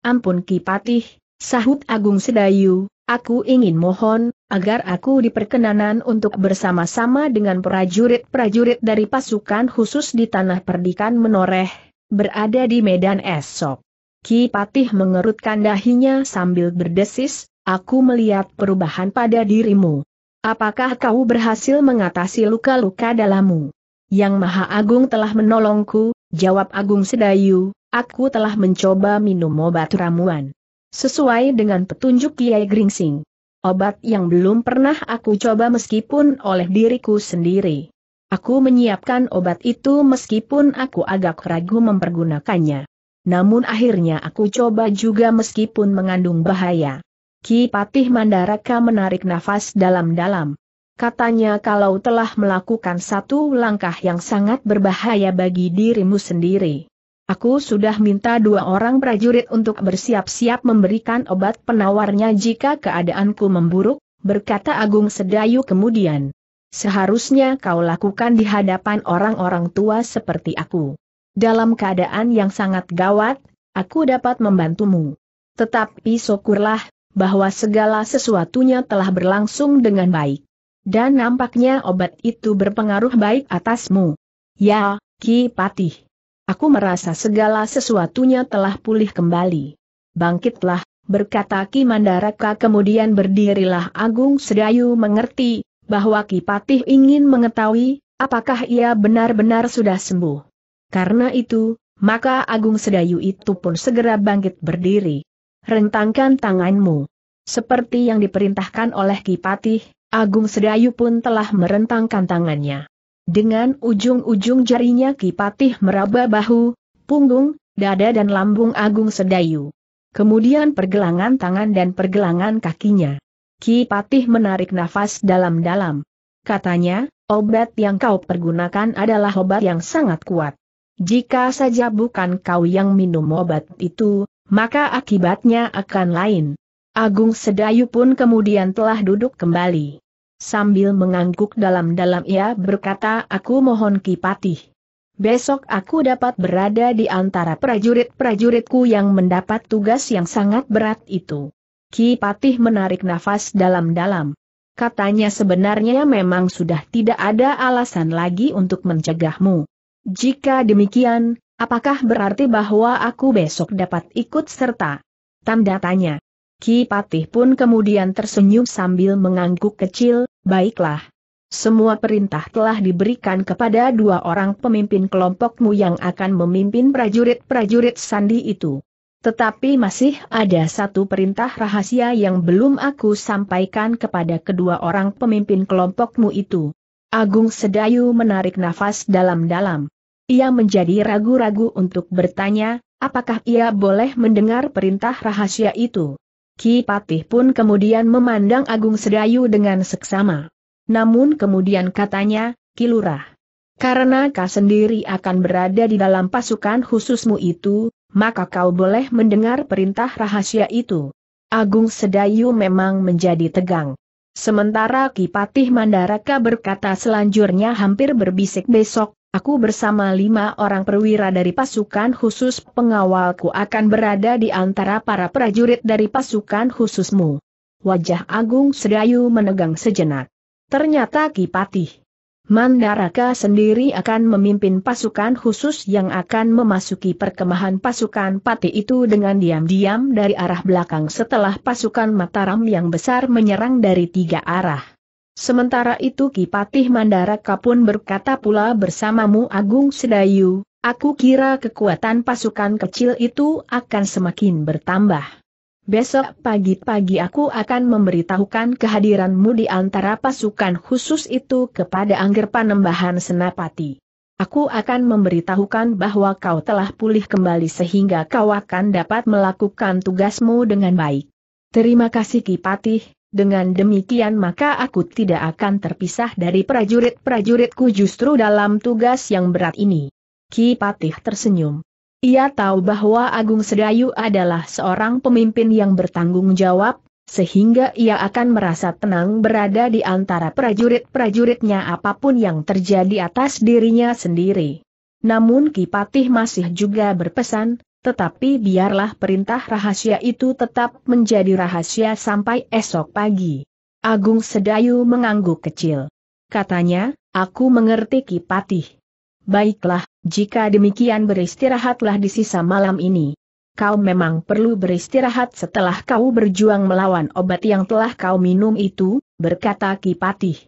Ampun Ki Patih, Sahut Agung Sedayu, aku ingin mohon, agar aku diperkenanan untuk bersama-sama dengan prajurit-prajurit dari pasukan khusus di Tanah Perdikan Menoreh, berada di medan esok. Ki Patih mengerutkan dahinya sambil berdesis, aku melihat perubahan pada dirimu. apakah kau berhasil mengatasi luka-luka dalammu? Yang Maha Agung telah menolongku, jawab Agung Sedayu, aku telah mencoba minum obat ramuan. Sesuai dengan petunjuk Kiai Gringsing. Obat yang belum pernah aku coba meskipun oleh diriku sendiri. Aku menyiapkan obat itu meskipun aku agak ragu mempergunakannya. Namun akhirnya aku coba juga meskipun mengandung bahaya. Ki Patih Mandaraka menarik nafas dalam-dalam. Katanya kalau telah melakukan satu langkah yang sangat berbahaya bagi dirimu sendiri. Aku sudah minta dua orang prajurit untuk bersiap-siap memberikan obat penawarnya jika keadaanku memburuk, berkata Agung Sedayu kemudian. Seharusnya kau lakukan di hadapan orang-orang tua seperti aku. Dalam keadaan yang sangat gawat, aku dapat membantumu. Tetapi syukurlah, bahwa segala sesuatunya telah berlangsung dengan baik. Dan nampaknya obat itu berpengaruh baik atasmu. Ya, Ki Patih. Aku merasa segala sesuatunya telah pulih kembali. Bangkitlah, berkata Ki Mandaraka kemudian berdirilah Agung Sedayu mengerti, bahwa Ki Patih ingin mengetahui, apakah ia benar-benar sudah sembuh. Karena itu, maka Agung Sedayu itu pun segera bangkit berdiri. Rentangkan tanganmu. Seperti yang diperintahkan oleh Ki Patih, Agung Sedayu pun telah merentangkan tangannya. Dengan ujung-ujung jarinya Ki Patih meraba bahu, punggung, dada dan lambung Agung Sedayu. Kemudian pergelangan tangan dan pergelangan kakinya. Ki Patih menarik nafas dalam-dalam. Katanya, obat yang kau pergunakan adalah obat yang sangat kuat. Jika saja bukan kau yang minum obat itu, maka akibatnya akan lain. Agung Sedayu pun kemudian telah duduk kembali. Sambil mengangguk dalam-dalam ia berkata aku mohon Ki Patih. Besok aku dapat berada di antara prajurit-prajuritku yang mendapat tugas yang sangat berat itu. Ki Patih menarik nafas dalam-dalam. Katanya sebenarnya memang sudah tidak ada alasan lagi untuk mencegahmu. Jika demikian, apakah berarti bahwa aku besok dapat ikut serta? Tanda tanya. Ki Patih pun kemudian tersenyum sambil mengangguk kecil, baiklah. Semua perintah telah diberikan kepada dua orang pemimpin kelompokmu yang akan memimpin prajurit-prajurit sandi itu. Tetapi masih ada satu perintah rahasia yang belum aku sampaikan kepada kedua orang pemimpin kelompokmu itu. Agung Sedayu menarik nafas dalam-dalam. Ia menjadi ragu-ragu untuk bertanya, apakah ia boleh mendengar perintah rahasia itu. Ki Patih pun kemudian memandang Agung Sedayu dengan seksama. Namun kemudian katanya, Kilurah. Karena kau sendiri akan berada di dalam pasukan khususmu itu, maka kau boleh mendengar perintah rahasia itu. Agung Sedayu memang menjadi tegang. Sementara Kipatih Mandaraka berkata selanjutnya hampir berbisik besok, aku bersama lima orang perwira dari pasukan khusus pengawalku akan berada di antara para prajurit dari pasukan khususmu. Wajah Agung Sedayu menegang sejenak. Ternyata Kipatih Mandaraka sendiri akan memimpin pasukan khusus yang akan memasuki perkemahan pasukan Pati itu dengan diam-diam dari arah belakang setelah pasukan Mataram yang besar menyerang dari tiga arah. Sementara itu Kipatih Mandaraka pun berkata pula bersamamu Agung Sedayu, aku kira kekuatan pasukan kecil itu akan semakin bertambah. Besok pagi-pagi aku akan memberitahukan kehadiranmu di antara pasukan khusus itu kepada Angger Panembahan Senapati. Aku akan memberitahukan bahwa kau telah pulih kembali sehingga kau akan dapat melakukan tugasmu dengan baik. Terima kasih Kipatih, dengan demikian maka aku tidak akan terpisah dari prajurit-prajuritku justru dalam tugas yang berat ini. Kipatih tersenyum. Ia tahu bahwa Agung Sedayu adalah seorang pemimpin yang bertanggung jawab, sehingga ia akan merasa tenang berada di antara prajurit-prajuritnya apa pun yang terjadi atas dirinya sendiri. Namun Kipatih masih juga berpesan, tetapi biarlah perintah rahasia itu tetap menjadi rahasia sampai esok pagi. Agung Sedayu mengangguk kecil. Katanya, aku mengerti Kipatih. Baiklah, jika demikian beristirahatlah di sisa malam ini. kau memang perlu beristirahat setelah kau berjuang melawan obat yang telah kau minum itu, berkata Kipatih.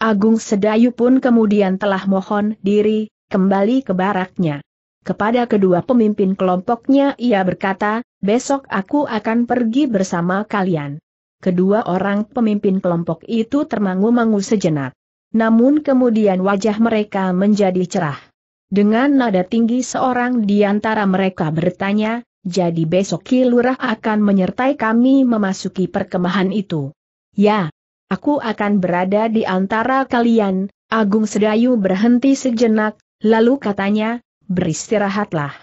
Agung Sedayu pun kemudian telah mohon diri, kembali ke baraknya. Kepada kedua pemimpin kelompoknya ia berkata, besok aku akan pergi bersama kalian. Kedua orang pemimpin kelompok itu termangu-mangu sejenak. Namun kemudian wajah mereka menjadi cerah. Dengan nada tinggi seorang di antara mereka bertanya, jadi besok Ki Lurah akan menyertai kami memasuki perkemahan itu. Ya, aku akan berada di antara kalian, Agung Sedayu berhenti sejenak, lalu katanya, beristirahatlah.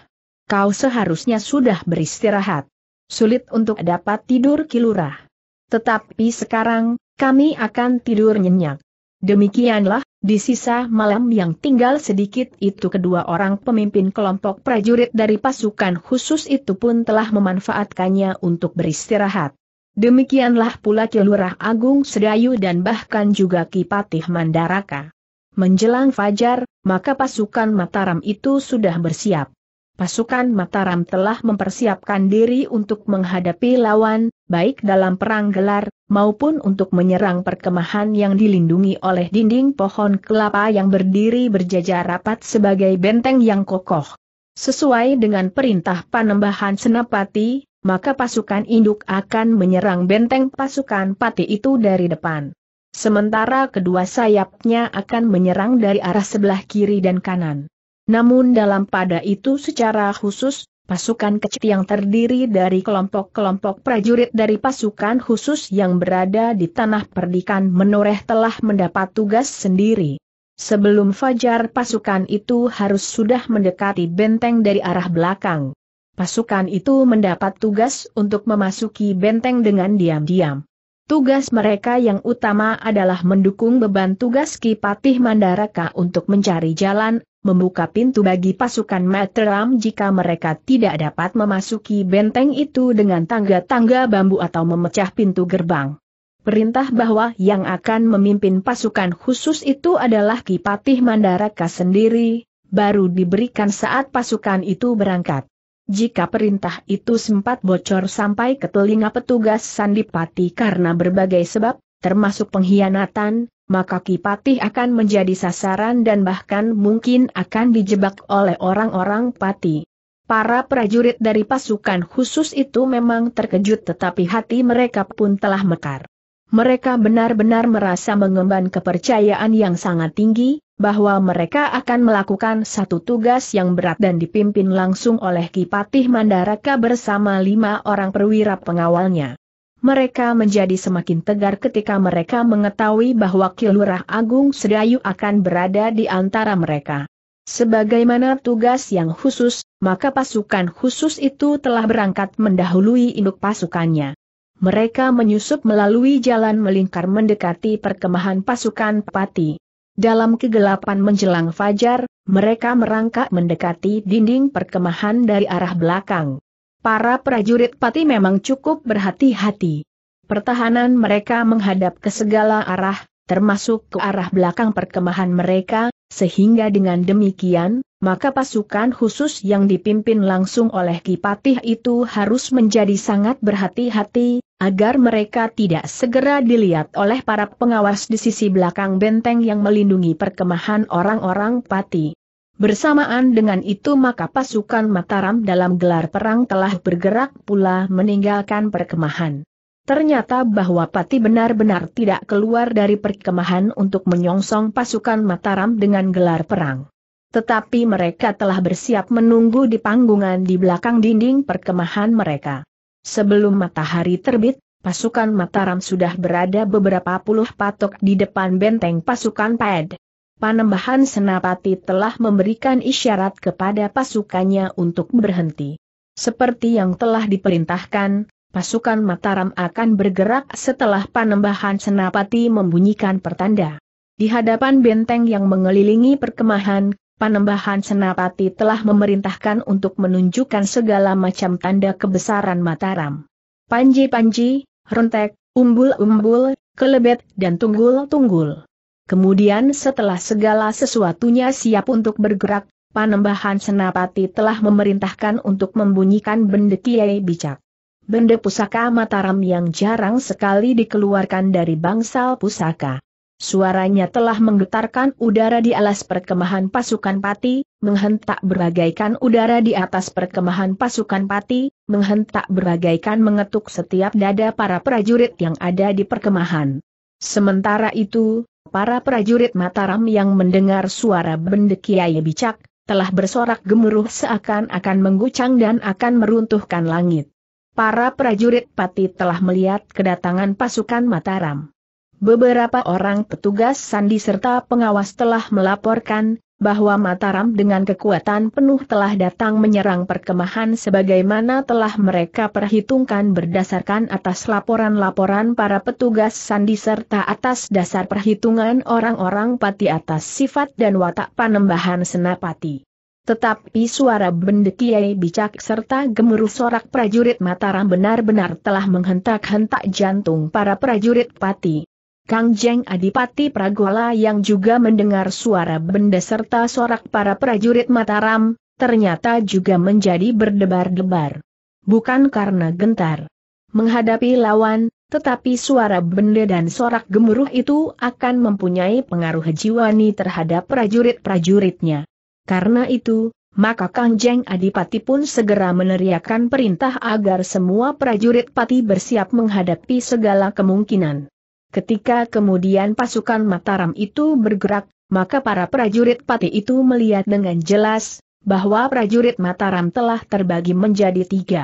Kau seharusnya sudah beristirahat. Sulit untuk dapat tidur Ki Lurah. Tetapi sekarang, kami akan tidur nyenyak. Demikianlah, di sisa malam yang tinggal sedikit itu kedua orang pemimpin kelompok prajurit dari pasukan khusus itu pun telah memanfaatkannya untuk beristirahat. Demikianlah pula Kilurah Agung Sedayu dan bahkan juga Kipatih Mandaraka. Menjelang fajar, maka pasukan Mataram itu sudah bersiap pasukan Mataram telah mempersiapkan diri untuk menghadapi lawan, baik dalam perang gelar, maupun untuk menyerang perkemahan yang dilindungi oleh dinding pohon kelapa yang berdiri berjajar rapat sebagai benteng yang kokoh. Sesuai dengan perintah Panembahan Senapati, maka pasukan induk akan menyerang benteng pasukan pati itu dari depan. Sementara kedua sayapnya akan menyerang dari arah sebelah kiri dan kanan. Namun dalam pada itu secara khusus, pasukan kecil yang terdiri dari kelompok-kelompok prajurit dari pasukan khusus yang berada di tanah perdikan menoreh telah mendapat tugas sendiri. Sebelum fajar pasukan itu harus sudah mendekati benteng dari arah belakang. Pasukan itu mendapat tugas untuk memasuki benteng dengan diam-diam. Tugas mereka yang utama adalah mendukung beban tugas Ki Patih Mandaraka untuk mencari jalan, membuka pintu bagi pasukan Mataram jika mereka tidak dapat memasuki benteng itu dengan tangga-tangga bambu atau memecah pintu gerbang. Perintah bahwa yang akan memimpin pasukan khusus itu adalah Kipatih Mandaraka sendiri, baru diberikan saat pasukan itu berangkat. Jika perintah itu sempat bocor sampai ke telinga petugas Sandipati karena berbagai sebab, termasuk pengkhianatan, maka Kipatih akan menjadi sasaran dan bahkan mungkin akan dijebak oleh orang-orang pati. Para prajurit dari pasukan khusus itu memang terkejut tetapi hati mereka pun telah mekar. Mereka benar-benar merasa mengemban kepercayaan yang sangat tinggi, bahwa mereka akan melakukan satu tugas yang berat dan dipimpin langsung oleh Kipatih Mandaraka bersama lima orang perwira pengawalnya. Mereka menjadi semakin tegar ketika mereka mengetahui bahwa Kilurah Agung Sedayu akan berada di antara mereka. Sebagaimana tugas yang khusus, maka pasukan khusus itu telah berangkat mendahului induk pasukannya. Mereka menyusup melalui jalan melingkar mendekati perkemahan pasukan Pati. Dalam kegelapan menjelang fajar, mereka merangkak mendekati dinding perkemahan dari arah belakang. Para prajurit pati memang cukup berhati-hati. Pertahanan mereka menghadap ke segala arah, termasuk ke arah belakang perkemahan mereka, sehingga dengan demikian, maka pasukan khusus yang dipimpin langsung oleh Kipatih itu harus menjadi sangat berhati-hati, agar mereka tidak segera dilihat oleh para pengawas di sisi belakang benteng yang melindungi perkemahan orang-orang Pati. Bersamaan dengan itu maka pasukan Mataram dalam gelar perang telah bergerak pula meninggalkan perkemahan. Ternyata bahwa Pati benar-benar tidak keluar dari perkemahan untuk menyongsong pasukan Mataram dengan gelar perang. Tetapi mereka telah bersiap menunggu di panggungan di belakang dinding perkemahan mereka. Sebelum matahari terbit, pasukan Mataram sudah berada beberapa puluh patok di depan benteng pasukan Pad. Panembahan Senapati telah memberikan isyarat kepada pasukannya untuk berhenti. Seperti yang telah diperintahkan, pasukan Mataram akan bergerak setelah Panembahan Senapati membunyikan pertanda. Di hadapan benteng yang mengelilingi perkemahan, Panembahan Senapati telah memerintahkan untuk menunjukkan segala macam tanda kebesaran Mataram. Panji-panji, rontek, umbul-umbul, kelebet dan tunggul-tunggul. Kemudian setelah segala sesuatunya siap untuk bergerak, Panembahan Senapati telah memerintahkan untuk membunyikan bende Kiai Bicak. Bende pusaka Mataram yang jarang sekali dikeluarkan dari bangsal pusaka. Suaranya telah menggetarkan udara di alas perkemahan pasukan pati, menghentak beragaikan udara di atas perkemahan pasukan pati, menghentak beragaikan mengetuk setiap dada para prajurit yang ada di perkemahan. Sementara itu, para prajurit Mataram yang mendengar suara bende Kiai Bicak, telah bersorak gemuruh seakan-akan menggucang dan akan meruntuhkan langit. Para prajurit Pati telah melihat kedatangan pasukan Mataram. Beberapa orang petugas sandi serta pengawas telah melaporkan, bahwa Mataram dengan kekuatan penuh telah datang menyerang perkemahan sebagaimana telah mereka perhitungkan berdasarkan atas laporan-laporan para petugas sandi serta atas dasar perhitungan orang-orang pati atas sifat dan watak panembahan senapati. Tetapi suara bende kiai bicak serta gemuruh sorak prajurit Mataram benar-benar telah menghentak-hentak jantung para prajurit pati. Kang Jeng Adipati Pragola yang juga mendengar suara benda serta sorak para prajurit Mataram, ternyata juga menjadi berdebar-debar. Bukan karena gentar menghadapi lawan, tetapi suara benda dan sorak gemuruh itu akan mempunyai pengaruh jiwani terhadap prajurit-prajuritnya. Karena itu, maka Kang Jeng Adipati pun segera meneriakan perintah agar semua prajurit pati bersiap menghadapi segala kemungkinan. Ketika kemudian pasukan Mataram itu bergerak, maka para prajurit pati itu melihat dengan jelas, bahwa prajurit Mataram telah terbagi menjadi tiga.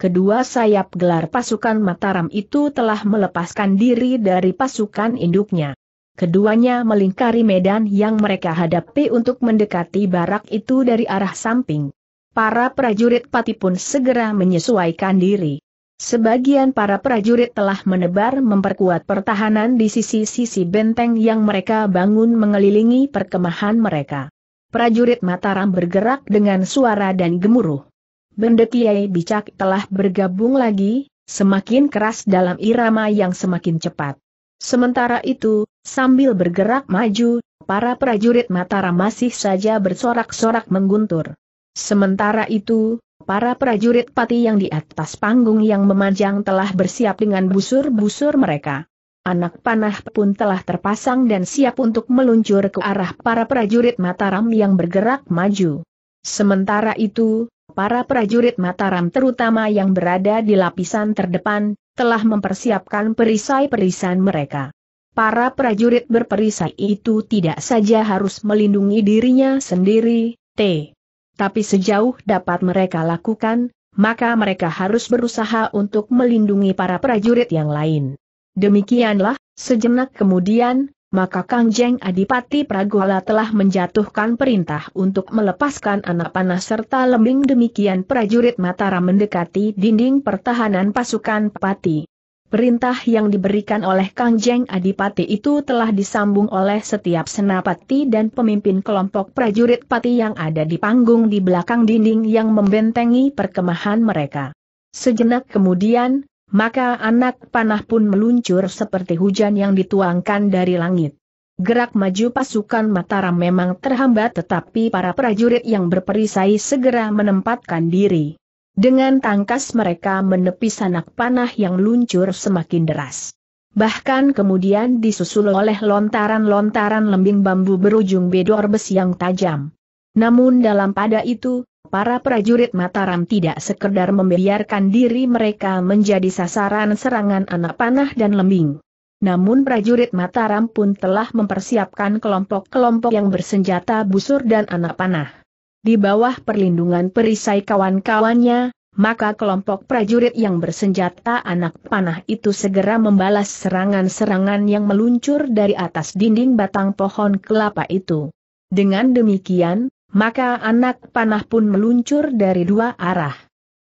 Kedua sayap gelar pasukan Mataram itu telah melepaskan diri dari pasukan induknya. Keduanya melingkari medan yang mereka hadapi untuk mendekati barak itu dari arah samping. Para prajurit pati pun segera menyesuaikan diri. Sebagian para prajurit telah menebar memperkuat pertahanan di sisi-sisi benteng yang mereka bangun mengelilingi perkemahan mereka. Prajurit Mataram bergerak dengan suara dan gemuruh. Bende Kiai Bicak telah bergabung lagi, semakin keras dalam irama yang semakin cepat. Sementara itu, sambil bergerak maju, para prajurit Mataram masih saja bersorak-sorak mengguntur. Sementara itu, para prajurit pati yang di atas panggung yang memanjang telah bersiap dengan busur-busur mereka. Anak panah pun telah terpasang dan siap untuk meluncur ke arah para prajurit Mataram yang bergerak maju. Sementara itu, para prajurit Mataram terutama yang berada di lapisan terdepan, telah mempersiapkan perisai-perisai mereka. Para prajurit berperisai itu tidak saja harus melindungi dirinya sendiri, T tapi sejauh dapat mereka lakukan, maka mereka harus berusaha untuk melindungi para prajurit yang lain. Demikianlah, sejenak kemudian, maka Kang Jeng Adipati Pragola telah menjatuhkan perintah untuk melepaskan anak panah serta lembing demikian prajurit Mataram mendekati dinding pertahanan pasukan Pati. Perintah yang diberikan oleh Kang Jeng Adipati itu telah disambung oleh setiap senapati dan pemimpin kelompok prajurit pati yang ada di panggung di belakang dinding yang membentengi perkemahan mereka. Sejenak kemudian, maka anak panah pun meluncur seperti hujan yang dituangkan dari langit. Gerak maju pasukan Mataram memang terhambat tetapi para prajurit yang berperisai segera menempatkan diri. Dengan tangkas mereka menepis anak panah yang luncur semakin deras. Bahkan kemudian disusul oleh lontaran-lontaran lembing bambu berujung bedor besi yang tajam. Namun dalam pada itu, para prajurit Mataram tidak sekedar membiarkan diri mereka menjadi sasaran serangan anak panah dan lembing. Namun prajurit Mataram pun telah mempersiapkan kelompok-kelompok yang bersenjata busur dan anak panah. Di bawah perlindungan perisai kawan-kawannya, maka kelompok prajurit yang bersenjata anak panah itu segera membalas serangan-serangan yang meluncur dari atas dinding batang pohon kelapa itu. Dengan demikian, maka anak panah pun meluncur dari dua arah.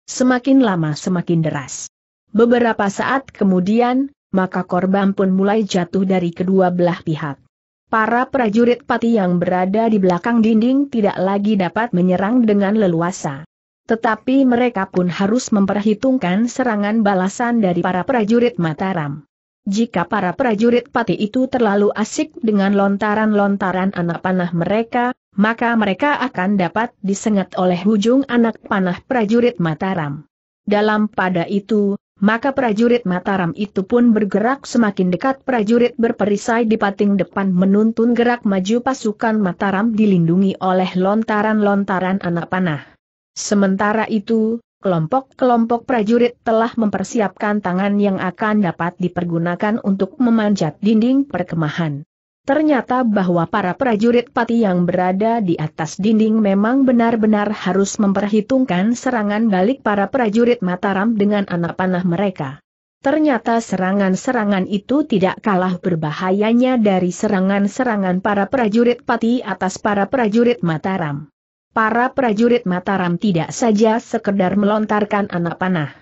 Semakin lama semakin deras. Beberapa saat kemudian, maka korban pun mulai jatuh dari kedua belah pihak. Para prajurit pati yang berada di belakang dinding tidak lagi dapat menyerang dengan leluasa. Tetapi mereka pun harus memperhitungkan serangan balasan dari para prajurit Mataram. Jika para prajurit pati itu terlalu asik dengan lontaran-lontaran anak panah mereka, maka mereka akan dapat disengat oleh ujung anak panah prajurit Mataram. Dalam pada itu, maka prajurit Mataram itu pun bergerak semakin dekat prajurit berperisai di pating depan menuntun gerak maju pasukan Mataram dilindungi oleh lontaran-lontaran anak panah. Sementara itu, kelompok-kelompok prajurit telah mempersiapkan tangan yang akan dapat dipergunakan untuk memanjat dinding perkemahan. Ternyata bahwa para prajurit pati yang berada di atas dinding memang benar-benar harus memperhitungkan serangan balik para prajurit Mataram dengan anak panah mereka. Ternyata serangan-serangan itu tidak kalah berbahayanya dari serangan-serangan para prajurit pati atas para prajurit Mataram. Para prajurit Mataram tidak saja sekedar melontarkan anak panah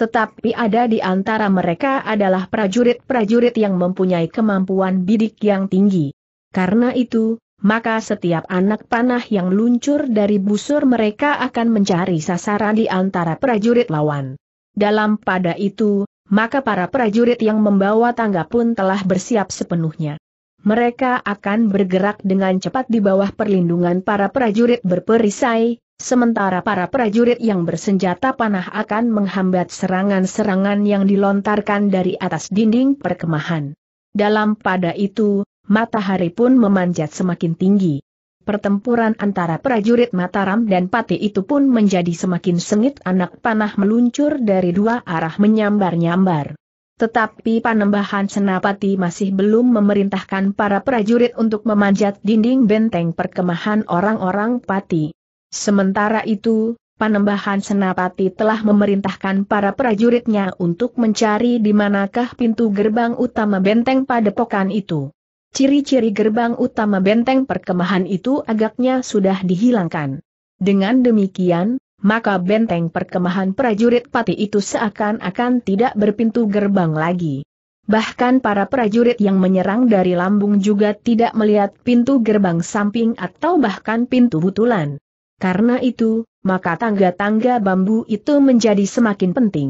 tetapi ada di antara mereka adalah prajurit-prajurit yang mempunyai kemampuan bidik yang tinggi. Karena itu, maka setiap anak panah yang luncur dari busur mereka akan mencari sasaran di antara prajurit lawan. Dalam pada itu, maka para prajurit yang membawa tangga pun telah bersiap sepenuhnya. Mereka akan bergerak dengan cepat di bawah perlindungan para prajurit berperisai, sementara para prajurit yang bersenjata panah akan menghambat serangan-serangan yang dilontarkan dari atas dinding perkemahan. Dalam pada itu, matahari pun memanjat semakin tinggi. Pertempuran antara prajurit Mataram dan Pati itu pun menjadi semakin sengit anak panah meluncur dari dua arah menyambar-nyambar. Tetapi Panembahan Senapati masih belum memerintahkan para prajurit untuk memanjat dinding benteng perkemahan orang-orang Pati. Sementara itu, Panembahan Senapati telah memerintahkan para prajuritnya untuk mencari di manakah pintu gerbang utama benteng padepokan itu. Ciri-ciri gerbang utama benteng perkemahan itu agaknya sudah dihilangkan. Dengan demikian, maka benteng perkemahan prajurit pati itu seakan-akan tidak berpintu gerbang lagi. Bahkan para prajurit yang menyerang dari lambung juga tidak melihat pintu gerbang samping atau bahkan pintu butulan. Karena itu, maka tangga-tangga bambu itu menjadi semakin penting.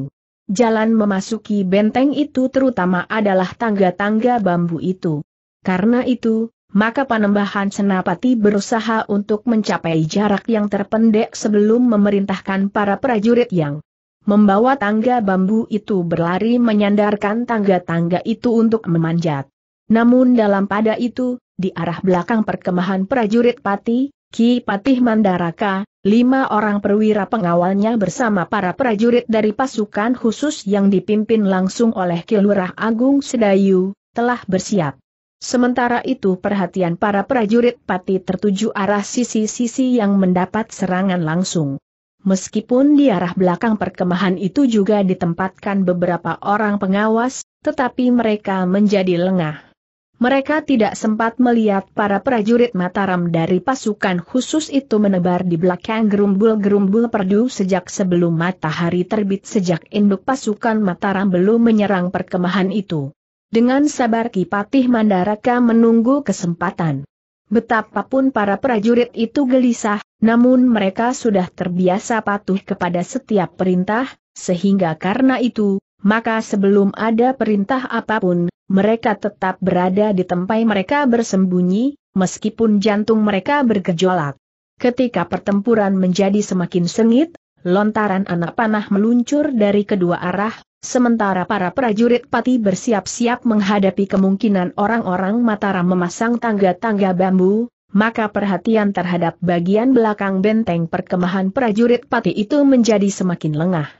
Jalan memasuki benteng itu terutama adalah tangga-tangga bambu itu. Karena itu, maka Panembahan Senapati berusaha untuk mencapai jarak yang terpendek sebelum memerintahkan para prajurit yang membawa tangga bambu itu berlari menyandarkan tangga-tangga itu untuk memanjat. Namun dalam pada itu, di arah belakang perkemahan prajurit Pati, Ki Patih Mandaraka, lima orang perwira pengawalnya bersama para prajurit dari pasukan khusus yang dipimpin langsung oleh Ki Lurah Agung Sedayu, telah bersiap. Sementara itu perhatian para prajurit pati tertuju arah sisi-sisi yang mendapat serangan langsung. Meskipun di arah belakang perkemahan itu juga ditempatkan beberapa orang pengawas, tetapi mereka menjadi lengah. Mereka tidak sempat melihat para prajurit Mataram dari pasukan khusus itu menebar di belakang gerumbul-gerumbul perdu sejak sebelum matahari terbit sejak induk pasukan Mataram belum menyerang perkemahan itu. Dengan sabar Kipatih Mandaraka menunggu kesempatan. Betapapun para prajurit itu gelisah, namun mereka sudah terbiasa patuh kepada setiap perintah, sehingga karena itu, maka sebelum ada perintah apa pun, mereka tetap berada di tempat mereka bersembunyi, meskipun jantung mereka bergejolak. Ketika pertempuran menjadi semakin sengit, lontaran anak panah meluncur dari kedua arah, sementara para prajurit pati bersiap-siap menghadapi kemungkinan orang-orang Mataram memasang tangga-tangga bambu, maka perhatian terhadap bagian belakang benteng perkemahan prajurit pati itu menjadi semakin lengah.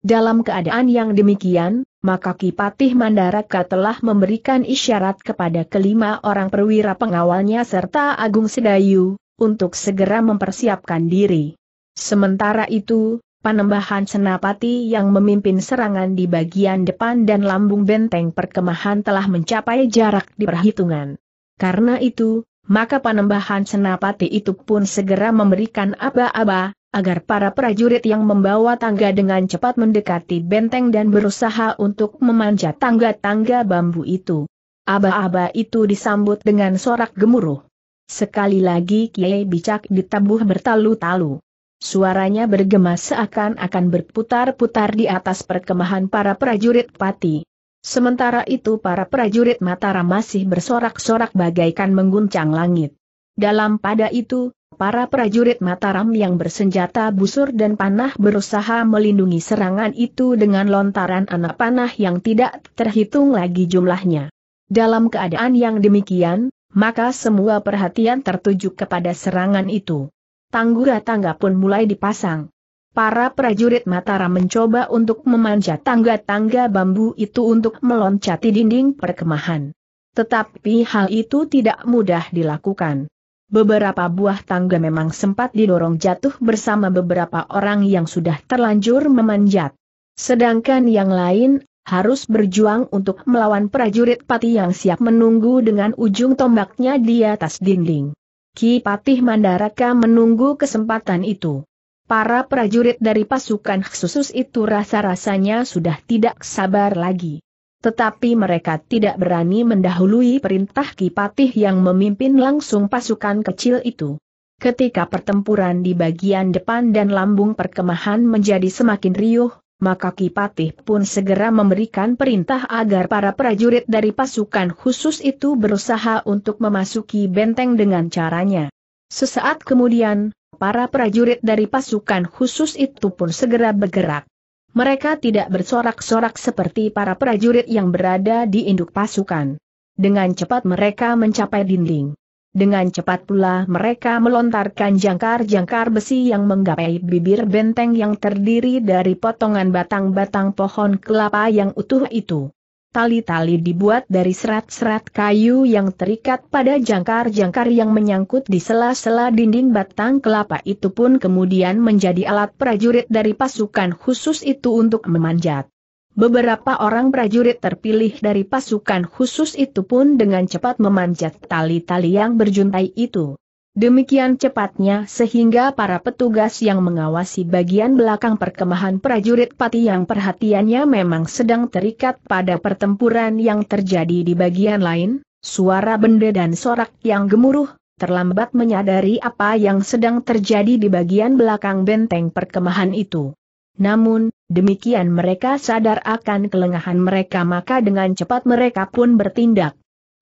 Dalam keadaan yang demikian, maka Kipatih Mandaraka telah memberikan isyarat kepada kelima orang perwira pengawalnya serta Agung Sedayu, untuk segera mempersiapkan diri. Sementara itu, Panembahan Senapati yang memimpin serangan di bagian depan dan lambung benteng perkemahan telah mencapai jarak di perhitungan. Karena itu, maka Panembahan Senapati itu pun segera memberikan aba-aba, agar para prajurit yang membawa tangga dengan cepat mendekati benteng dan berusaha untuk memanjat tangga-tangga bambu itu. Aba-aba itu disambut dengan sorak gemuruh. Sekali lagi Kiai Bicak ditabuh bertalu-talu. Suaranya bergema seakan-akan berputar-putar di atas perkemahan para prajurit pati. Sementara itu para prajurit Mataram masih bersorak-sorak bagaikan mengguncang langit. Dalam pada itu, para prajurit Mataram yang bersenjata busur dan panah berusaha melindungi serangan itu dengan lontaran anak panah yang tidak terhitung lagi jumlahnya. Dalam keadaan yang demikian, maka semua perhatian tertuju kepada serangan itu. Tanggura tangga pun mulai dipasang. Para prajurit Mataram mencoba untuk memanjat tangga-tangga bambu itu untuk meloncati dinding perkemahan. Tetapi hal itu tidak mudah dilakukan. Beberapa buah tangga memang sempat didorong jatuh bersama beberapa orang yang sudah terlanjur memanjat. Sedangkan yang lain, harus berjuang untuk melawan prajurit Pati yang siap menunggu dengan ujung tombaknya di atas dinding. Ki Patih Mandaraka menunggu kesempatan itu. Para prajurit dari pasukan khusus itu rasa-rasanya sudah tidak sabar lagi. Tetapi mereka tidak berani mendahului perintah Kipatih yang memimpin langsung pasukan kecil itu. Ketika pertempuran di bagian depan dan lambung perkemahan menjadi semakin riuh, maka Kipatih pun segera memberikan perintah agar para prajurit dari pasukan khusus itu berusaha untuk memasuki benteng dengan caranya. Sesaat kemudian, para prajurit dari pasukan khusus itu pun segera bergerak. Mereka tidak bersorak-sorak seperti para prajurit yang berada di induk pasukan. Dengan cepat mereka mencapai dinding. Dengan cepat pula mereka melontarkan jangkar-jangkar besi yang menggapai bibir benteng yang terdiri dari potongan batang-batang pohon kelapa yang utuh itu. Tali-tali dibuat dari serat-serat kayu yang terikat pada jangkar-jangkar yang menyangkut di sela-sela dinding batang kelapa itu pun kemudian menjadi alat prajurit dari pasukan khusus itu untuk memanjat. Beberapa orang prajurit terpilih dari pasukan khusus itu pun dengan cepat memanjat tali-tali yang berjuntai itu. Demikian cepatnya sehingga para petugas yang mengawasi bagian belakang perkemahan prajurit pati yang perhatiannya memang sedang terikat pada pertempuran yang terjadi di bagian lain, suara benda dan sorak yang gemuruh, terlambat menyadari apa yang sedang terjadi di bagian belakang benteng perkemahan itu. Namun, demikian mereka sadar akan kelengahan mereka maka dengan cepat mereka pun bertindak.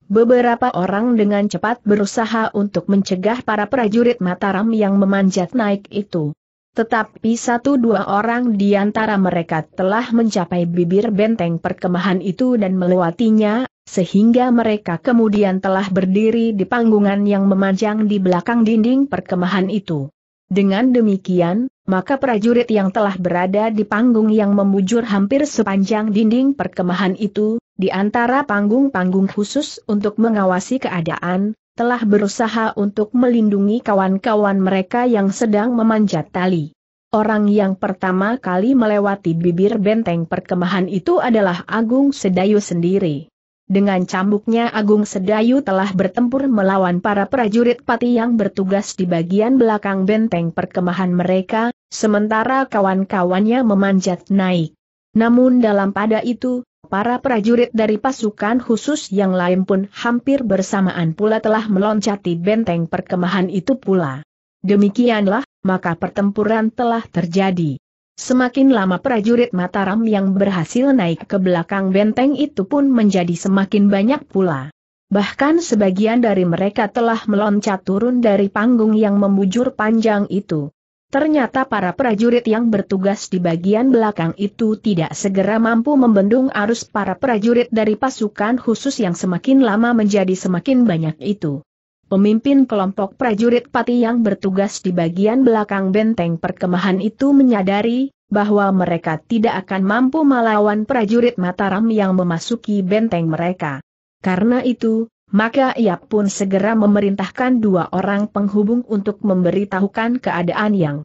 Beberapa orang dengan cepat berusaha untuk mencegah para prajurit Mataram yang memanjat naik itu. Tetapi satu dua orang di antara mereka telah mencapai bibir benteng perkemahan itu dan melewatinya, sehingga mereka kemudian telah berdiri di panggungan yang memanjang di belakang dinding perkemahan itu. Dengan demikian, maka prajurit yang telah berada di panggung yang membujur hampir sepanjang dinding perkemahan itu, di antara panggung-panggung khusus untuk mengawasi keadaan, telah berusaha untuk melindungi kawan-kawan mereka yang sedang memanjat tali. Orang yang pertama kali melewati bibir benteng perkemahan itu adalah Agung Sedayu sendiri. Dengan cambuknya Agung Sedayu telah bertempur melawan para prajurit pati yang bertugas di bagian belakang benteng perkemahan mereka, sementara kawan-kawannya memanjat naik. Namun dalam pada itu, para prajurit dari pasukan khusus yang lain pun hampir bersamaan pula telah meloncati benteng perkemahan itu pula. Demikianlah, maka pertempuran telah terjadi. Semakin lama prajurit Mataram yang berhasil naik ke belakang benteng itu pun menjadi semakin banyak pula. Bahkan sebagian dari mereka telah meloncat turun dari panggung yang membujur panjang itu. Ternyata para prajurit yang bertugas di bagian belakang itu tidak segera mampu membendung arus para prajurit dari pasukan khusus yang semakin lama menjadi semakin banyak itu. Pemimpin kelompok prajurit pati yang bertugas di bagian belakang benteng perkemahan itu menyadari bahwa mereka tidak akan mampu melawan prajurit Mataram yang memasuki benteng mereka. Karena itu, maka ia pun segera memerintahkan dua orang penghubung untuk memberitahukan keadaan yang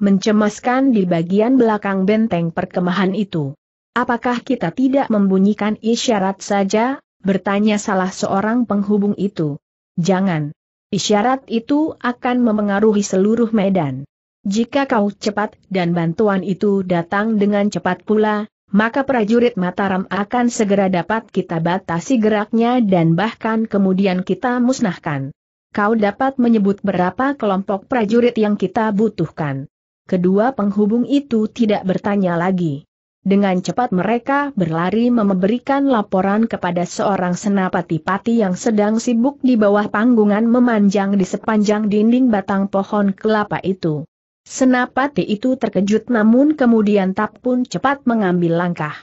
mencemaskan di bagian belakang benteng perkemahan itu. Apakah kita tidak membunyikan isyarat saja? Bertanya salah seorang penghubung itu. Jangan. Isyarat itu akan memengaruhi seluruh medan. Jika kau cepat dan bantuan itu datang dengan cepat pula, maka prajurit Mataram akan segera dapat kita batasi geraknya dan bahkan kemudian kita musnahkan. Kau dapat menyebut berapa kelompok prajurit yang kita butuhkan. Kedua penghubung itu tidak bertanya lagi. Dengan cepat mereka berlari memberikan laporan kepada seorang senapati pati yang sedang sibuk di bawah panggungan memanjang di sepanjang dinding batang pohon kelapa itu. Senapati itu terkejut namun kemudian tak pun cepat mengambil langkah.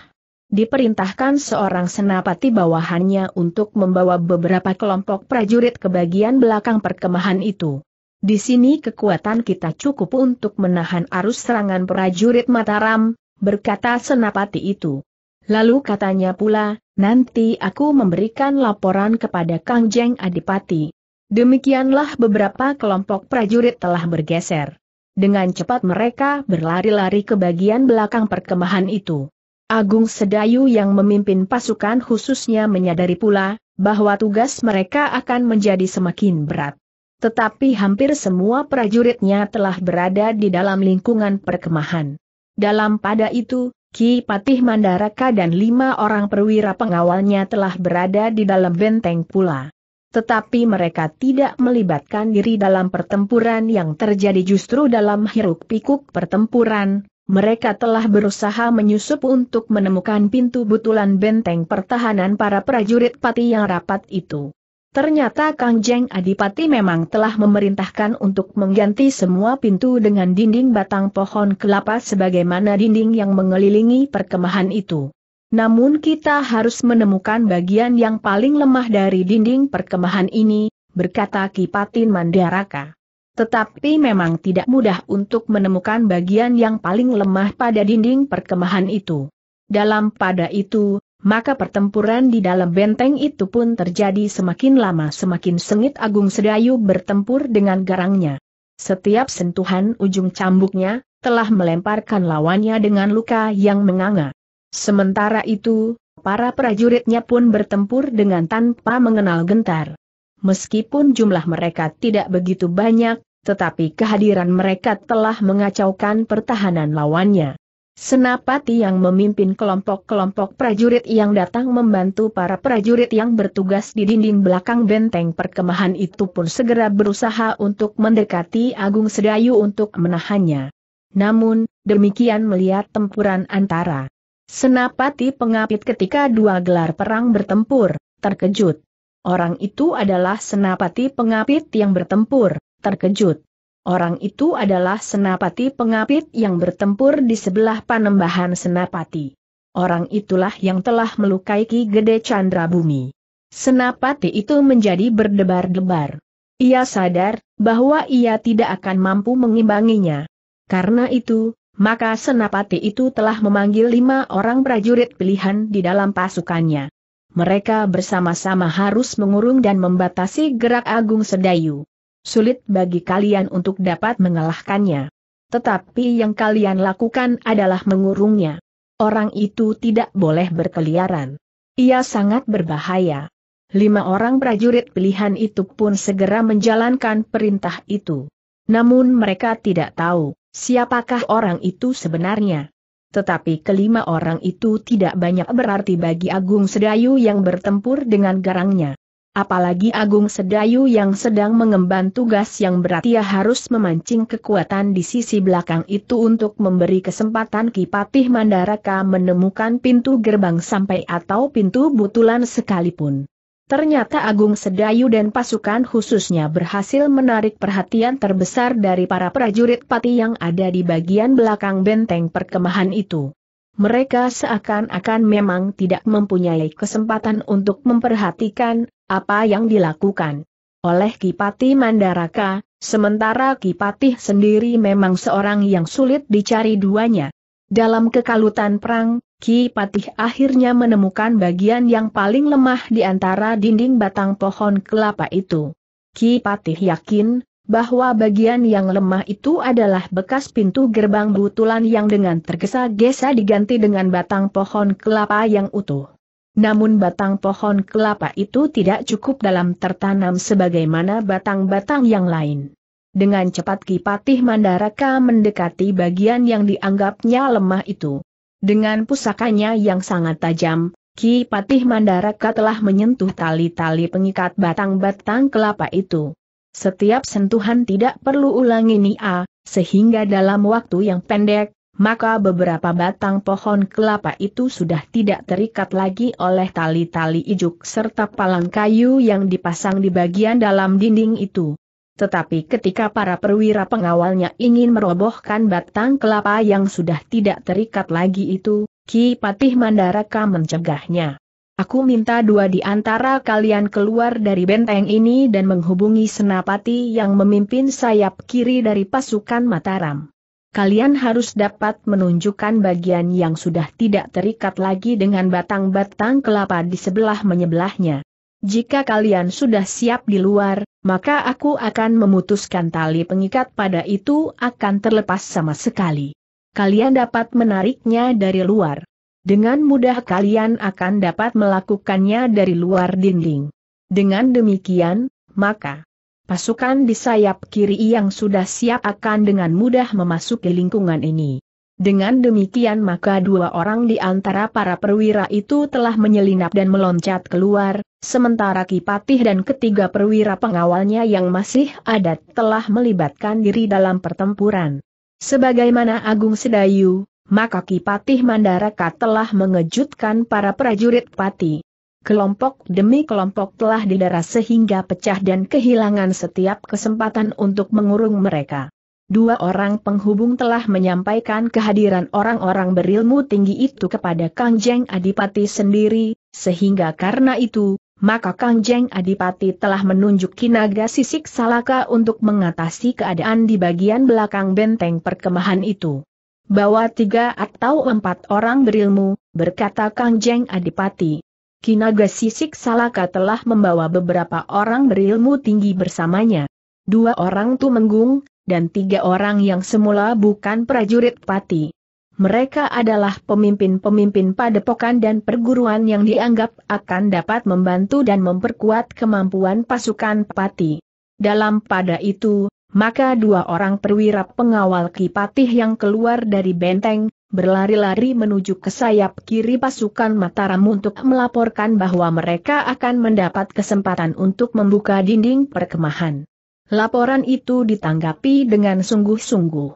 Diperintahkan seorang senapati bawahannya untuk membawa beberapa kelompok prajurit ke bagian belakang perkemahan itu. Di sini kekuatan kita cukup untuk menahan arus serangan prajurit Mataram, berkata senapati itu. Lalu katanya pula, nanti aku memberikan laporan kepada Kang Jeng Adipati. Demikianlah beberapa kelompok prajurit telah bergeser. Dengan cepat mereka berlari-lari ke bagian belakang perkemahan itu. Agung Sedayu yang memimpin pasukan khususnya menyadari pula, bahwa tugas mereka akan menjadi semakin berat. Tetapi hampir semua prajuritnya telah berada di dalam lingkungan perkemahan. Dalam pada itu, Ki Patih Mandaraka dan lima orang perwira pengawalnya telah berada di dalam benteng pula. Tetapi mereka tidak melibatkan diri dalam pertempuran yang terjadi justru dalam hiruk-pikuk pertempuran, mereka telah berusaha menyusup untuk menemukan pintu butulan benteng pertahanan para prajurit pati yang rapat itu. Ternyata Kang Jeng Adipati memang telah memerintahkan untuk mengganti semua pintu dengan dinding batang pohon kelapa sebagaimana dinding yang mengelilingi perkemahan itu. Namun kita harus menemukan bagian yang paling lemah dari dinding perkemahan ini, berkata Kipatin Mandaraka. Tetapi memang tidak mudah untuk menemukan bagian yang paling lemah pada dinding perkemahan itu. Dalam pada itu, maka pertempuran di dalam benteng itu pun terjadi semakin lama semakin sengit Agung Sedayu bertempur dengan garangnya. Setiap sentuhan ujung cambuknya, telah melemparkan lawannya dengan luka yang menganga. Sementara itu, para prajuritnya pun bertempur dengan tanpa mengenal gentar. Meskipun jumlah mereka tidak begitu banyak, tetapi kehadiran mereka telah mengacaukan pertahanan lawannya. Senapati yang memimpin kelompok-kelompok prajurit yang datang membantu para prajurit yang bertugas di dinding belakang benteng perkemahan itu pun segera berusaha untuk mendekati Agung Sedayu untuk menahannya. Namun, demikian melihat tempuran antara Senapati pengapit ketika dua gelar perang bertempur, terkejut. Orang itu adalah Senapati pengapit yang bertempur, terkejut. Orang itu adalah senapati pengapit yang bertempur di sebelah panembahan senapati. Orang itulah yang telah melukai Ki Gede Chandra Bumi. Senapati itu menjadi berdebar-debar. Ia sadar bahwa ia tidak akan mampu mengimbanginya. Karena itu, maka senapati itu telah memanggil lima orang prajurit pilihan di dalam pasukannya. Mereka bersama-sama harus mengurung dan membatasi gerak Agung Sedayu sulit bagi kalian untuk dapat mengalahkannya. Tetapi yang kalian lakukan adalah mengurungnya. Orang itu tidak boleh berkeliaran. Ia sangat berbahaya. Lima orang prajurit pilihan itu pun segera menjalankan perintah itu. Namun mereka tidak tahu, siapakah orang itu sebenarnya. Tetapi kelima orang itu tidak banyak berarti bagi Agung Sedayu yang bertempur dengan garangnya apalagi Agung Sedayu yang sedang mengemban tugas yang berat ia harus memancing kekuatan di sisi belakang itu untuk memberi kesempatan Kipatih Mandaraka menemukan pintu gerbang sampai atau pintu butulan sekalipun. Ternyata Agung Sedayu dan pasukan khususnya berhasil menarik perhatian terbesar dari para prajurit pati yang ada di bagian belakang benteng perkemahan itu mereka seakan-akan memang tidak mempunyai kesempatan untuk memperhatikan apa yang dilakukan oleh Kipati Mandaraka, sementara Kipati sendiri memang seorang yang sulit dicari duanya. Dalam kekalutan perang, Kipati akhirnya menemukan bagian yang paling lemah di antara dinding batang pohon kelapa itu. Kipati yakin bahwa bagian yang lemah itu adalah bekas pintu gerbang butulan yang dengan tergesa-gesa diganti dengan batang pohon kelapa yang utuh. Namun batang pohon kelapa itu tidak cukup dalam tertanam sebagaimana batang-batang yang lain. Dengan cepat Kipatih Mandaraka mendekati bagian yang dianggapnya lemah itu. Dengan pusakanya yang sangat tajam, Ki Patih Mandaraka telah menyentuh tali-tali pengikat batang-batang kelapa itu. Setiap sentuhan tidak perlu ulangi nia, sehingga dalam waktu yang pendek, maka beberapa batang pohon kelapa itu sudah tidak terikat lagi oleh tali-tali ijuk serta palang kayu yang dipasang di bagian dalam dinding itu. Tetapi ketika para perwira pengawalnya ingin merobohkan batang kelapa yang sudah tidak terikat lagi itu, Ki Patih Mandaraka mencegahnya. Aku minta dua di antara kalian keluar dari benteng ini dan menghubungi Senapati yang memimpin sayap kiri dari pasukan Mataram kalian harus dapat menunjukkan bagian yang sudah tidak terikat lagi dengan batang-batang kelapa di sebelah menyebelahnya. Jika kalian sudah siap di luar, maka aku akan memutuskan tali pengikat pada itu akan terlepas sama sekali. Kalian dapat menariknya dari luar. Dengan mudah kalian akan dapat melakukannya dari luar dinding. Dengan demikian, maka pasukan di sayap kiri yang sudah siap akan dengan mudah memasuki lingkungan ini. Dengan demikian maka dua orang di antara para perwira itu telah menyelinap dan meloncat keluar, sementara Kipatih dan ketiga perwira pengawalnya yang masih ada telah melibatkan diri dalam pertempuran. Sebagaimana Agung Sedayu, maka Kipatih Mandaraka telah mengejutkan para prajurit pati kelompok demi kelompok telah didara sehingga pecah dan kehilangan setiap kesempatan untuk mengurung mereka. Dua orang penghubung telah menyampaikan kehadiran orang-orang berilmu tinggi itu kepada Kang Jeng Adipati sendiri, sehingga karena itu, maka Kang Jeng Adipati telah menunjuk Kinaga Sisik Salaka untuk mengatasi keadaan di bagian belakang benteng perkemahan itu. Bawa tiga atau empat orang berilmu, berkata Kang Jeng Adipati. Kinaga Sisik Salaka telah membawa beberapa orang berilmu tinggi bersamanya. Dua orang Tumenggung, dan tiga orang yang semula bukan prajurit pati. Mereka adalah pemimpin-pemimpin padepokan dan perguruan yang dianggap akan dapat membantu dan memperkuat kemampuan pasukan pati. Dalam pada itu, maka dua orang perwira pengawal Kipatih yang keluar dari benteng, berlari-lari menuju ke sayap kiri pasukan Mataram untuk melaporkan bahwa mereka akan mendapat kesempatan untuk membuka dinding perkemahan. Laporan itu ditanggapi dengan sungguh-sungguh.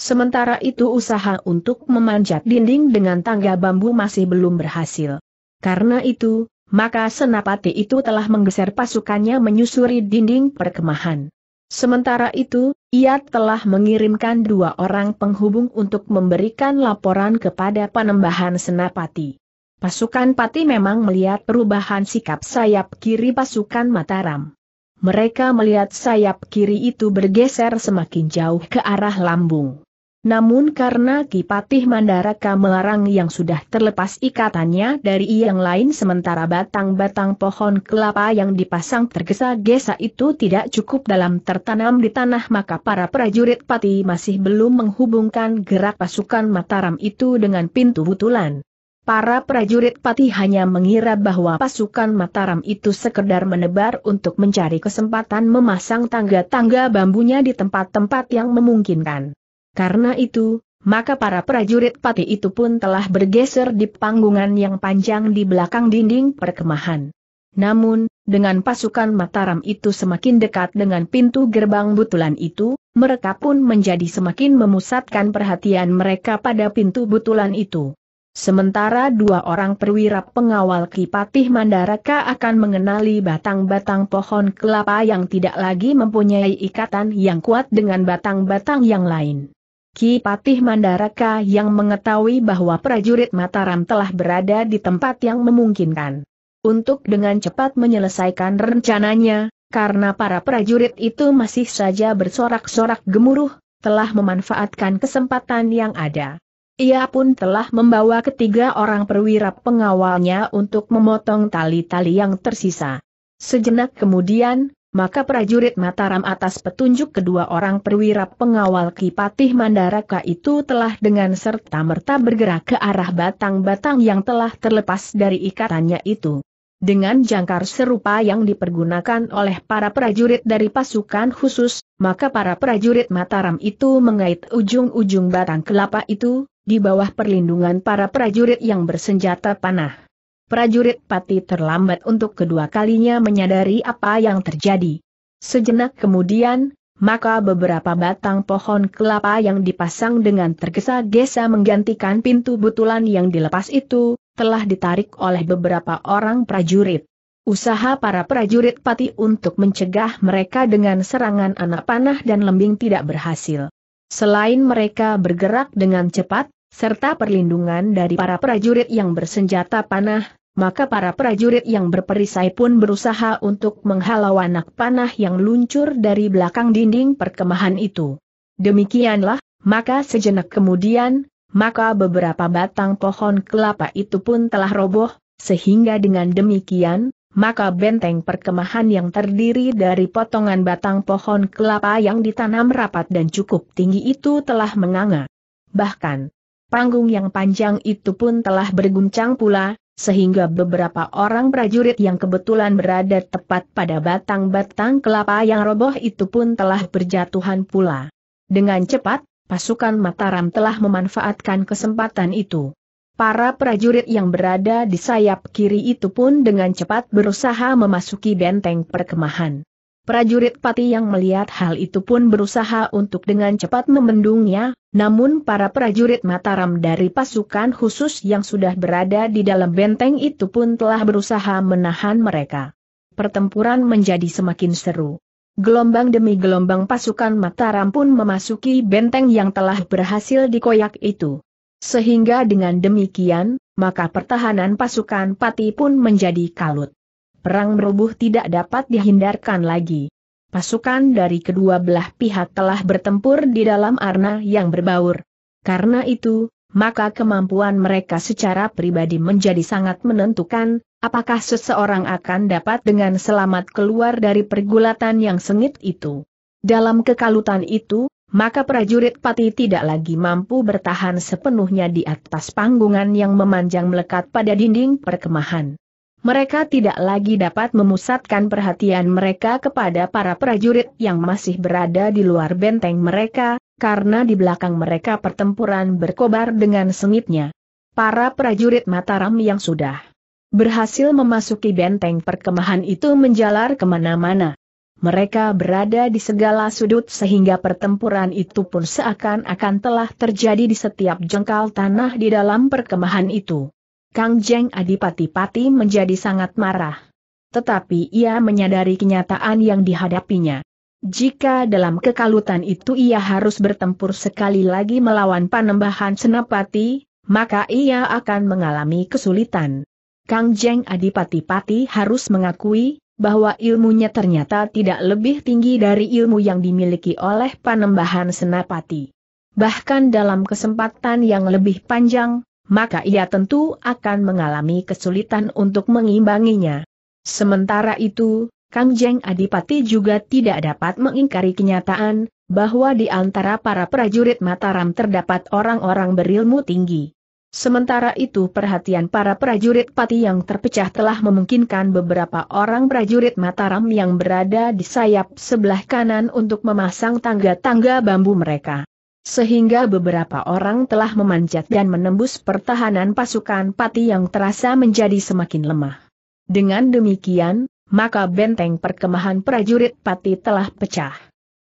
Sementara itu usaha untuk memanjat dinding dengan tangga bambu masih belum berhasil. Karena itu, maka Senapati itu telah menggeser pasukannya menyusuri dinding perkemahan. Sementara itu, ia telah mengirimkan dua orang penghubung untuk memberikan laporan kepada Panembahan Senapati. Pasukan Pati memang melihat perubahan sikap sayap kiri pasukan Mataram. Mereka melihat sayap kiri itu bergeser semakin jauh ke arah lambung. Namun karena Kipatih Mandaraka melarang yang sudah terlepas ikatannya dari yang lain sementara batang-batang pohon kelapa yang dipasang tergesa-gesa itu tidak cukup dalam tertanam di tanah maka para prajurit pati masih belum menghubungkan gerak pasukan Mataram itu dengan pintu butulan. Para prajurit pati hanya mengira bahwa pasukan Mataram itu sekedar menebar untuk mencari kesempatan memasang tangga-tangga bambunya di tempat-tempat yang memungkinkan. Karena itu, maka para prajurit pati itu pun telah bergeser di panggungan yang panjang di belakang dinding perkemahan. Namun, dengan pasukan Mataram itu semakin dekat dengan pintu gerbang butulan itu, mereka pun menjadi semakin memusatkan perhatian mereka pada pintu butulan itu. Sementara dua orang perwira pengawal Kipatih Mandaraka akan mengenali batang-batang pohon kelapa yang tidak lagi mempunyai ikatan yang kuat dengan batang-batang yang lain. Ki Patih Mandaraka yang mengetahui bahwa prajurit Mataram telah berada di tempat yang memungkinkan. Untuk dengan cepat menyelesaikan rencananya, karena para prajurit itu masih saja bersorak-sorak gemuruh, telah memanfaatkan kesempatan yang ada. Ia pun telah membawa ketiga orang perwira pengawalnya untuk memotong tali-tali yang tersisa. Sejenak kemudian, maka prajurit Mataram atas petunjuk kedua orang perwira pengawal Kipatih Mandaraka itu telah dengan serta-merta bergerak ke arah batang-batang yang telah terlepas dari ikatannya itu. Dengan jangkar serupa yang dipergunakan oleh para prajurit dari pasukan khusus, maka para prajurit Mataram itu mengait ujung-ujung batang kelapa itu, di bawah perlindungan para prajurit yang bersenjata panah prajurit Pati terlambat untuk kedua kalinya menyadari apa yang terjadi. Sejenak kemudian, maka beberapa batang pohon kelapa yang dipasang dengan tergesa-gesa menggantikan pintu butulan yang dilepas itu, telah ditarik oleh beberapa orang prajurit. Usaha para prajurit pati untuk mencegah mereka dengan serangan anak panah dan lembing tidak berhasil. Selain mereka bergerak dengan cepat, serta perlindungan dari para prajurit yang bersenjata panah, maka para prajurit yang berperisai pun berusaha untuk menghalau anak panah yang luncur dari belakang dinding perkemahan itu. Demikianlah, maka sejenak kemudian, maka beberapa batang pohon kelapa itu pun telah roboh, sehingga dengan demikian, maka benteng perkemahan yang terdiri dari potongan batang pohon kelapa yang ditanam rapat dan cukup tinggi itu telah menganga. Bahkan, panggung yang panjang itu pun telah berguncang pula, sehingga beberapa orang prajurit yang kebetulan berada tepat pada batang-batang kelapa yang roboh itu pun telah berjatuhan pula. Dengan cepat, pasukan Mataram telah memanfaatkan kesempatan itu. Para prajurit yang berada di sayap kiri itu pun dengan cepat berusaha memasuki benteng perkemahan. Prajurit Pati yang melihat hal itu pun berusaha untuk dengan cepat membendungnya, namun para prajurit Mataram dari pasukan khusus yang sudah berada di dalam benteng itu pun telah berusaha menahan mereka. Pertempuran menjadi semakin seru. Gelombang demi gelombang pasukan Mataram pun memasuki benteng yang telah berhasil dikoyak itu. Sehingga dengan demikian, maka pertahanan pasukan Pati pun menjadi kalut perang merubuh tidak dapat dihindarkan lagi. Pasukan dari kedua belah pihak telah bertempur di dalam arna yang berbaur. Karena itu, maka kemampuan mereka secara pribadi menjadi sangat menentukan, apakah seseorang akan dapat dengan selamat keluar dari pergulatan yang sengit itu. Dalam kekalutan itu, maka prajurit pati tidak lagi mampu bertahan sepenuhnya di atas panggungan yang memanjang melekat pada dinding perkemahan. Mereka tidak lagi dapat memusatkan perhatian mereka kepada para prajurit yang masih berada di luar benteng mereka, karena di belakang mereka pertempuran berkobar dengan sengitnya. Para prajurit Mataram yang sudah berhasil memasuki benteng perkemahan itu menjalar ke mana-mana. Mereka berada di segala sudut sehingga pertempuran itu pun seakan-akan telah terjadi di setiap jengkal tanah di dalam perkemahan itu. Kang Jeng Adipati-Pati menjadi sangat marah. Tetapi ia menyadari kenyataan yang dihadapinya. Jika dalam kekalutan itu ia harus bertempur sekali lagi melawan Panembahan Senapati, maka ia akan mengalami kesulitan. Kang Jeng Adipati-Pati harus mengakui, bahwa ilmunya ternyata tidak lebih tinggi dari ilmu yang dimiliki oleh Panembahan Senapati. Bahkan dalam kesempatan yang lebih panjang, maka ia tentu akan mengalami kesulitan untuk mengimbanginya. Sementara itu, Kang Jeng Adipati juga tidak dapat mengingkari kenyataan, bahwa di antara para prajurit Mataram terdapat orang-orang berilmu tinggi. Sementara itu perhatian para prajurit Pati yang terpecah telah memungkinkan beberapa orang prajurit Mataram yang berada di sayap sebelah kanan untuk memasang tangga-tangga bambu mereka. Sehingga beberapa orang telah memanjat dan menembus pertahanan pasukan Pati yang terasa menjadi semakin lemah. Dengan demikian, maka benteng perkemahan prajurit Pati telah pecah.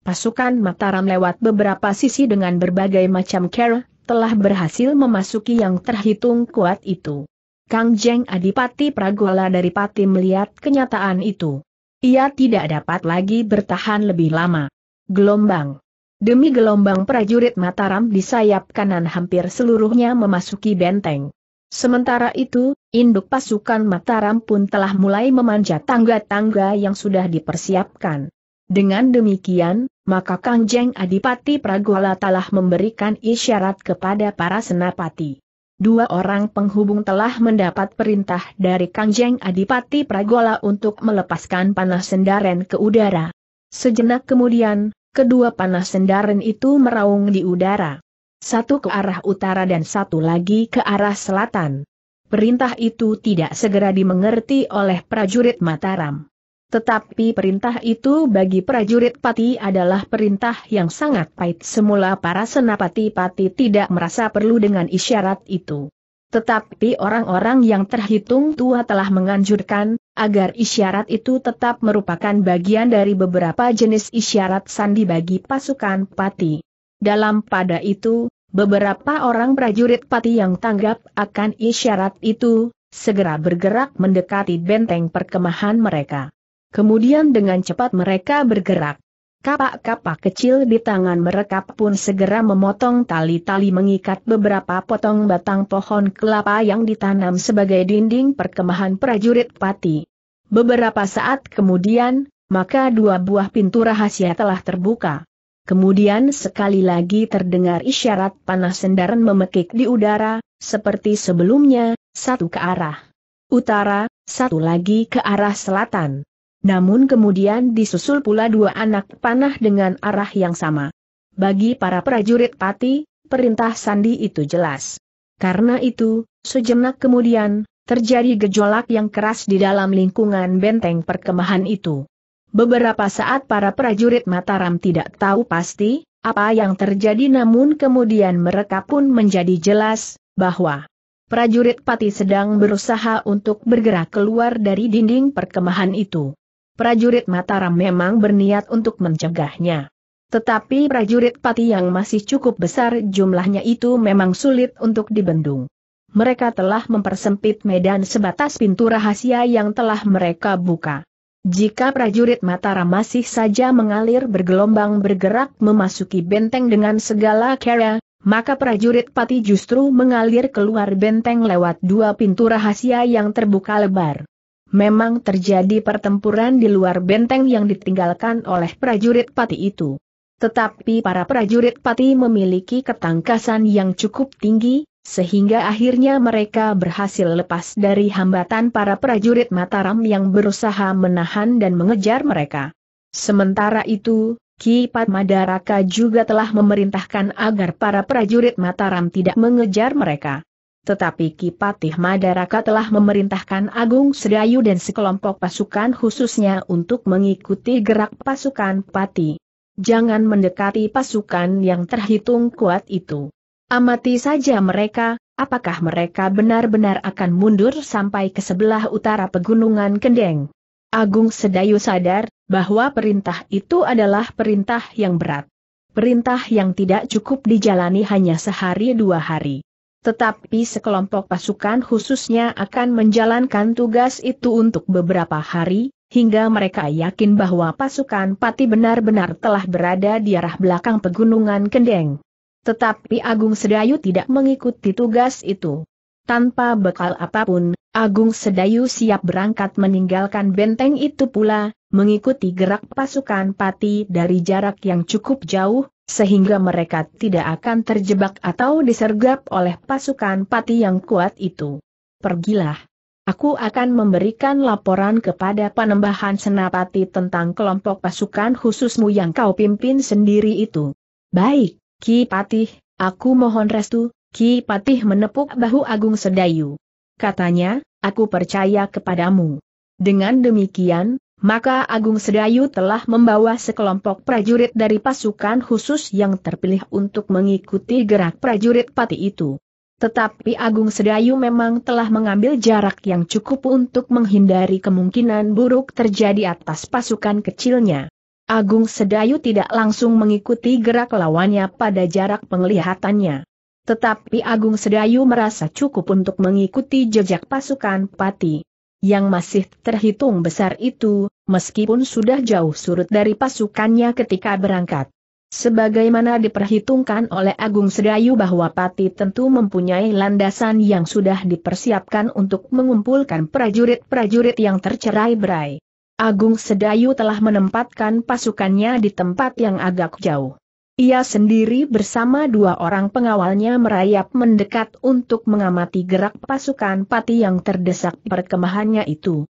Pasukan Mataram lewat beberapa sisi dengan berbagai macam cara, telah berhasil memasuki yang terhitung kuat itu. Kang Jeng Adipati Pragola dari Pati melihat kenyataan itu. Ia tidak dapat lagi bertahan lebih lama. Gelombang Demi gelombang prajurit Mataram di sayap kanan hampir seluruhnya memasuki benteng. Sementara itu, induk pasukan Mataram pun telah mulai memanjat tangga-tangga yang sudah dipersiapkan. Dengan demikian, maka Kang Jeng Adipati Pragola telah memberikan isyarat kepada para senapati. Dua orang penghubung telah mendapat perintah dari Kang Jeng Adipati Pragola untuk melepaskan panah sendaren ke udara. Sejenak kemudian, Kedua panah sendaren itu meraung di udara. Satu ke arah utara dan satu lagi ke arah selatan. Perintah itu tidak segera dimengerti oleh prajurit Mataram. Tetapi perintah itu bagi prajurit Pati adalah perintah yang sangat pahit semula para senapati Pati tidak merasa perlu dengan isyarat itu. Tetapi orang-orang yang terhitung tua telah menganjurkan, agar isyarat itu tetap merupakan bagian dari beberapa jenis isyarat sandi bagi pasukan pati. Dalam pada itu, beberapa orang prajurit pati yang tanggap akan isyarat itu, segera bergerak mendekati benteng perkemahan mereka. Kemudian dengan cepat mereka bergerak. Kapak-kapak kecil di tangan mereka pun segera memotong tali-tali mengikat beberapa potong batang pohon kelapa yang ditanam sebagai dinding perkemahan prajurit pati. Beberapa saat kemudian, maka dua buah pintu rahasia telah terbuka. Kemudian sekali lagi terdengar isyarat panas sendaran memekik di udara, seperti sebelumnya, satu ke arah utara, satu lagi ke arah selatan. Namun kemudian disusul pula dua anak panah dengan arah yang sama. Bagi para prajurit pati, perintah sandi itu jelas. Karena itu, sejenak kemudian, terjadi gejolak yang keras di dalam lingkungan benteng perkemahan itu. Beberapa saat para prajurit Mataram tidak tahu pasti, apa yang terjadi namun kemudian mereka pun menjadi jelas, bahwa prajurit pati sedang berusaha untuk bergerak keluar dari dinding perkemahan itu prajurit Mataram memang berniat untuk mencegahnya. Tetapi prajurit Pati yang masih cukup besar jumlahnya itu memang sulit untuk dibendung. Mereka telah mempersempit medan sebatas pintu rahasia yang telah mereka buka. Jika prajurit Mataram masih saja mengalir bergelombang bergerak memasuki benteng dengan segala cara, maka prajurit Pati justru mengalir keluar benteng lewat dua pintu rahasia yang terbuka lebar. Memang terjadi pertempuran di luar benteng yang ditinggalkan oleh prajurit pati itu. Tetapi para prajurit pati memiliki ketangkasan yang cukup tinggi, sehingga akhirnya mereka berhasil lepas dari hambatan para prajurit Mataram yang berusaha menahan dan mengejar mereka. Sementara itu, Ki Madaraka juga telah memerintahkan agar para prajurit Mataram tidak mengejar mereka. Tetapi Kipatih Madaraka telah memerintahkan Agung Sedayu dan sekelompok pasukan khususnya untuk mengikuti gerak pasukan Pati. Jangan mendekati pasukan yang terhitung kuat itu. Amati saja mereka, apakah mereka benar-benar akan mundur sampai ke sebelah utara pegunungan Kendeng. Agung Sedayu sadar, bahwa perintah itu adalah perintah yang berat. Perintah yang tidak cukup dijalani hanya sehari dua hari. Tetapi sekelompok pasukan khususnya akan menjalankan tugas itu untuk beberapa hari, hingga mereka yakin bahwa pasukan Pati benar-benar telah berada di arah belakang pegunungan Kendeng. Tetapi Agung Sedayu tidak mengikuti tugas itu. Tanpa bekal apa pun, Agung Sedayu siap berangkat meninggalkan benteng itu pula, mengikuti gerak pasukan Pati dari jarak yang cukup jauh, sehingga mereka tidak akan terjebak atau disergap oleh pasukan pati yang kuat itu. Pergilah. Aku akan memberikan laporan kepada Panembahan Senapati tentang kelompok pasukan khususmu yang kau pimpin sendiri itu. Baik, Ki Patih, aku mohon restu, Ki Patih menepuk bahu Agung Sedayu. Katanya, aku percaya kepadamu. Dengan demikian, maka Agung Sedayu telah membawa sekelompok prajurit dari pasukan khusus yang terpilih untuk mengikuti gerak prajurit pati itu. Tetapi Agung Sedayu memang telah mengambil jarak yang cukup untuk menghindari kemungkinan buruk terjadi atas pasukan kecilnya. Agung Sedayu tidak langsung mengikuti gerak lawannya pada jarak penglihatannya. Tetapi Agung Sedayu merasa cukup untuk mengikuti jejak pasukan pati yang masih terhitung besar itu, meskipun sudah jauh surut dari pasukannya ketika berangkat. Sebagaimana diperhitungkan oleh Agung Sedayu bahwa Pati tentu mempunyai landasan yang sudah dipersiapkan untuk mengumpulkan prajurit-prajurit yang tercerai-berai. Agung Sedayu telah menempatkan pasukannya di tempat yang agak jauh. Ia sendiri bersama dua orang pengawalnya merayap mendekat untuk mengamati gerak pasukan pati yang terdesak perkemahannya itu.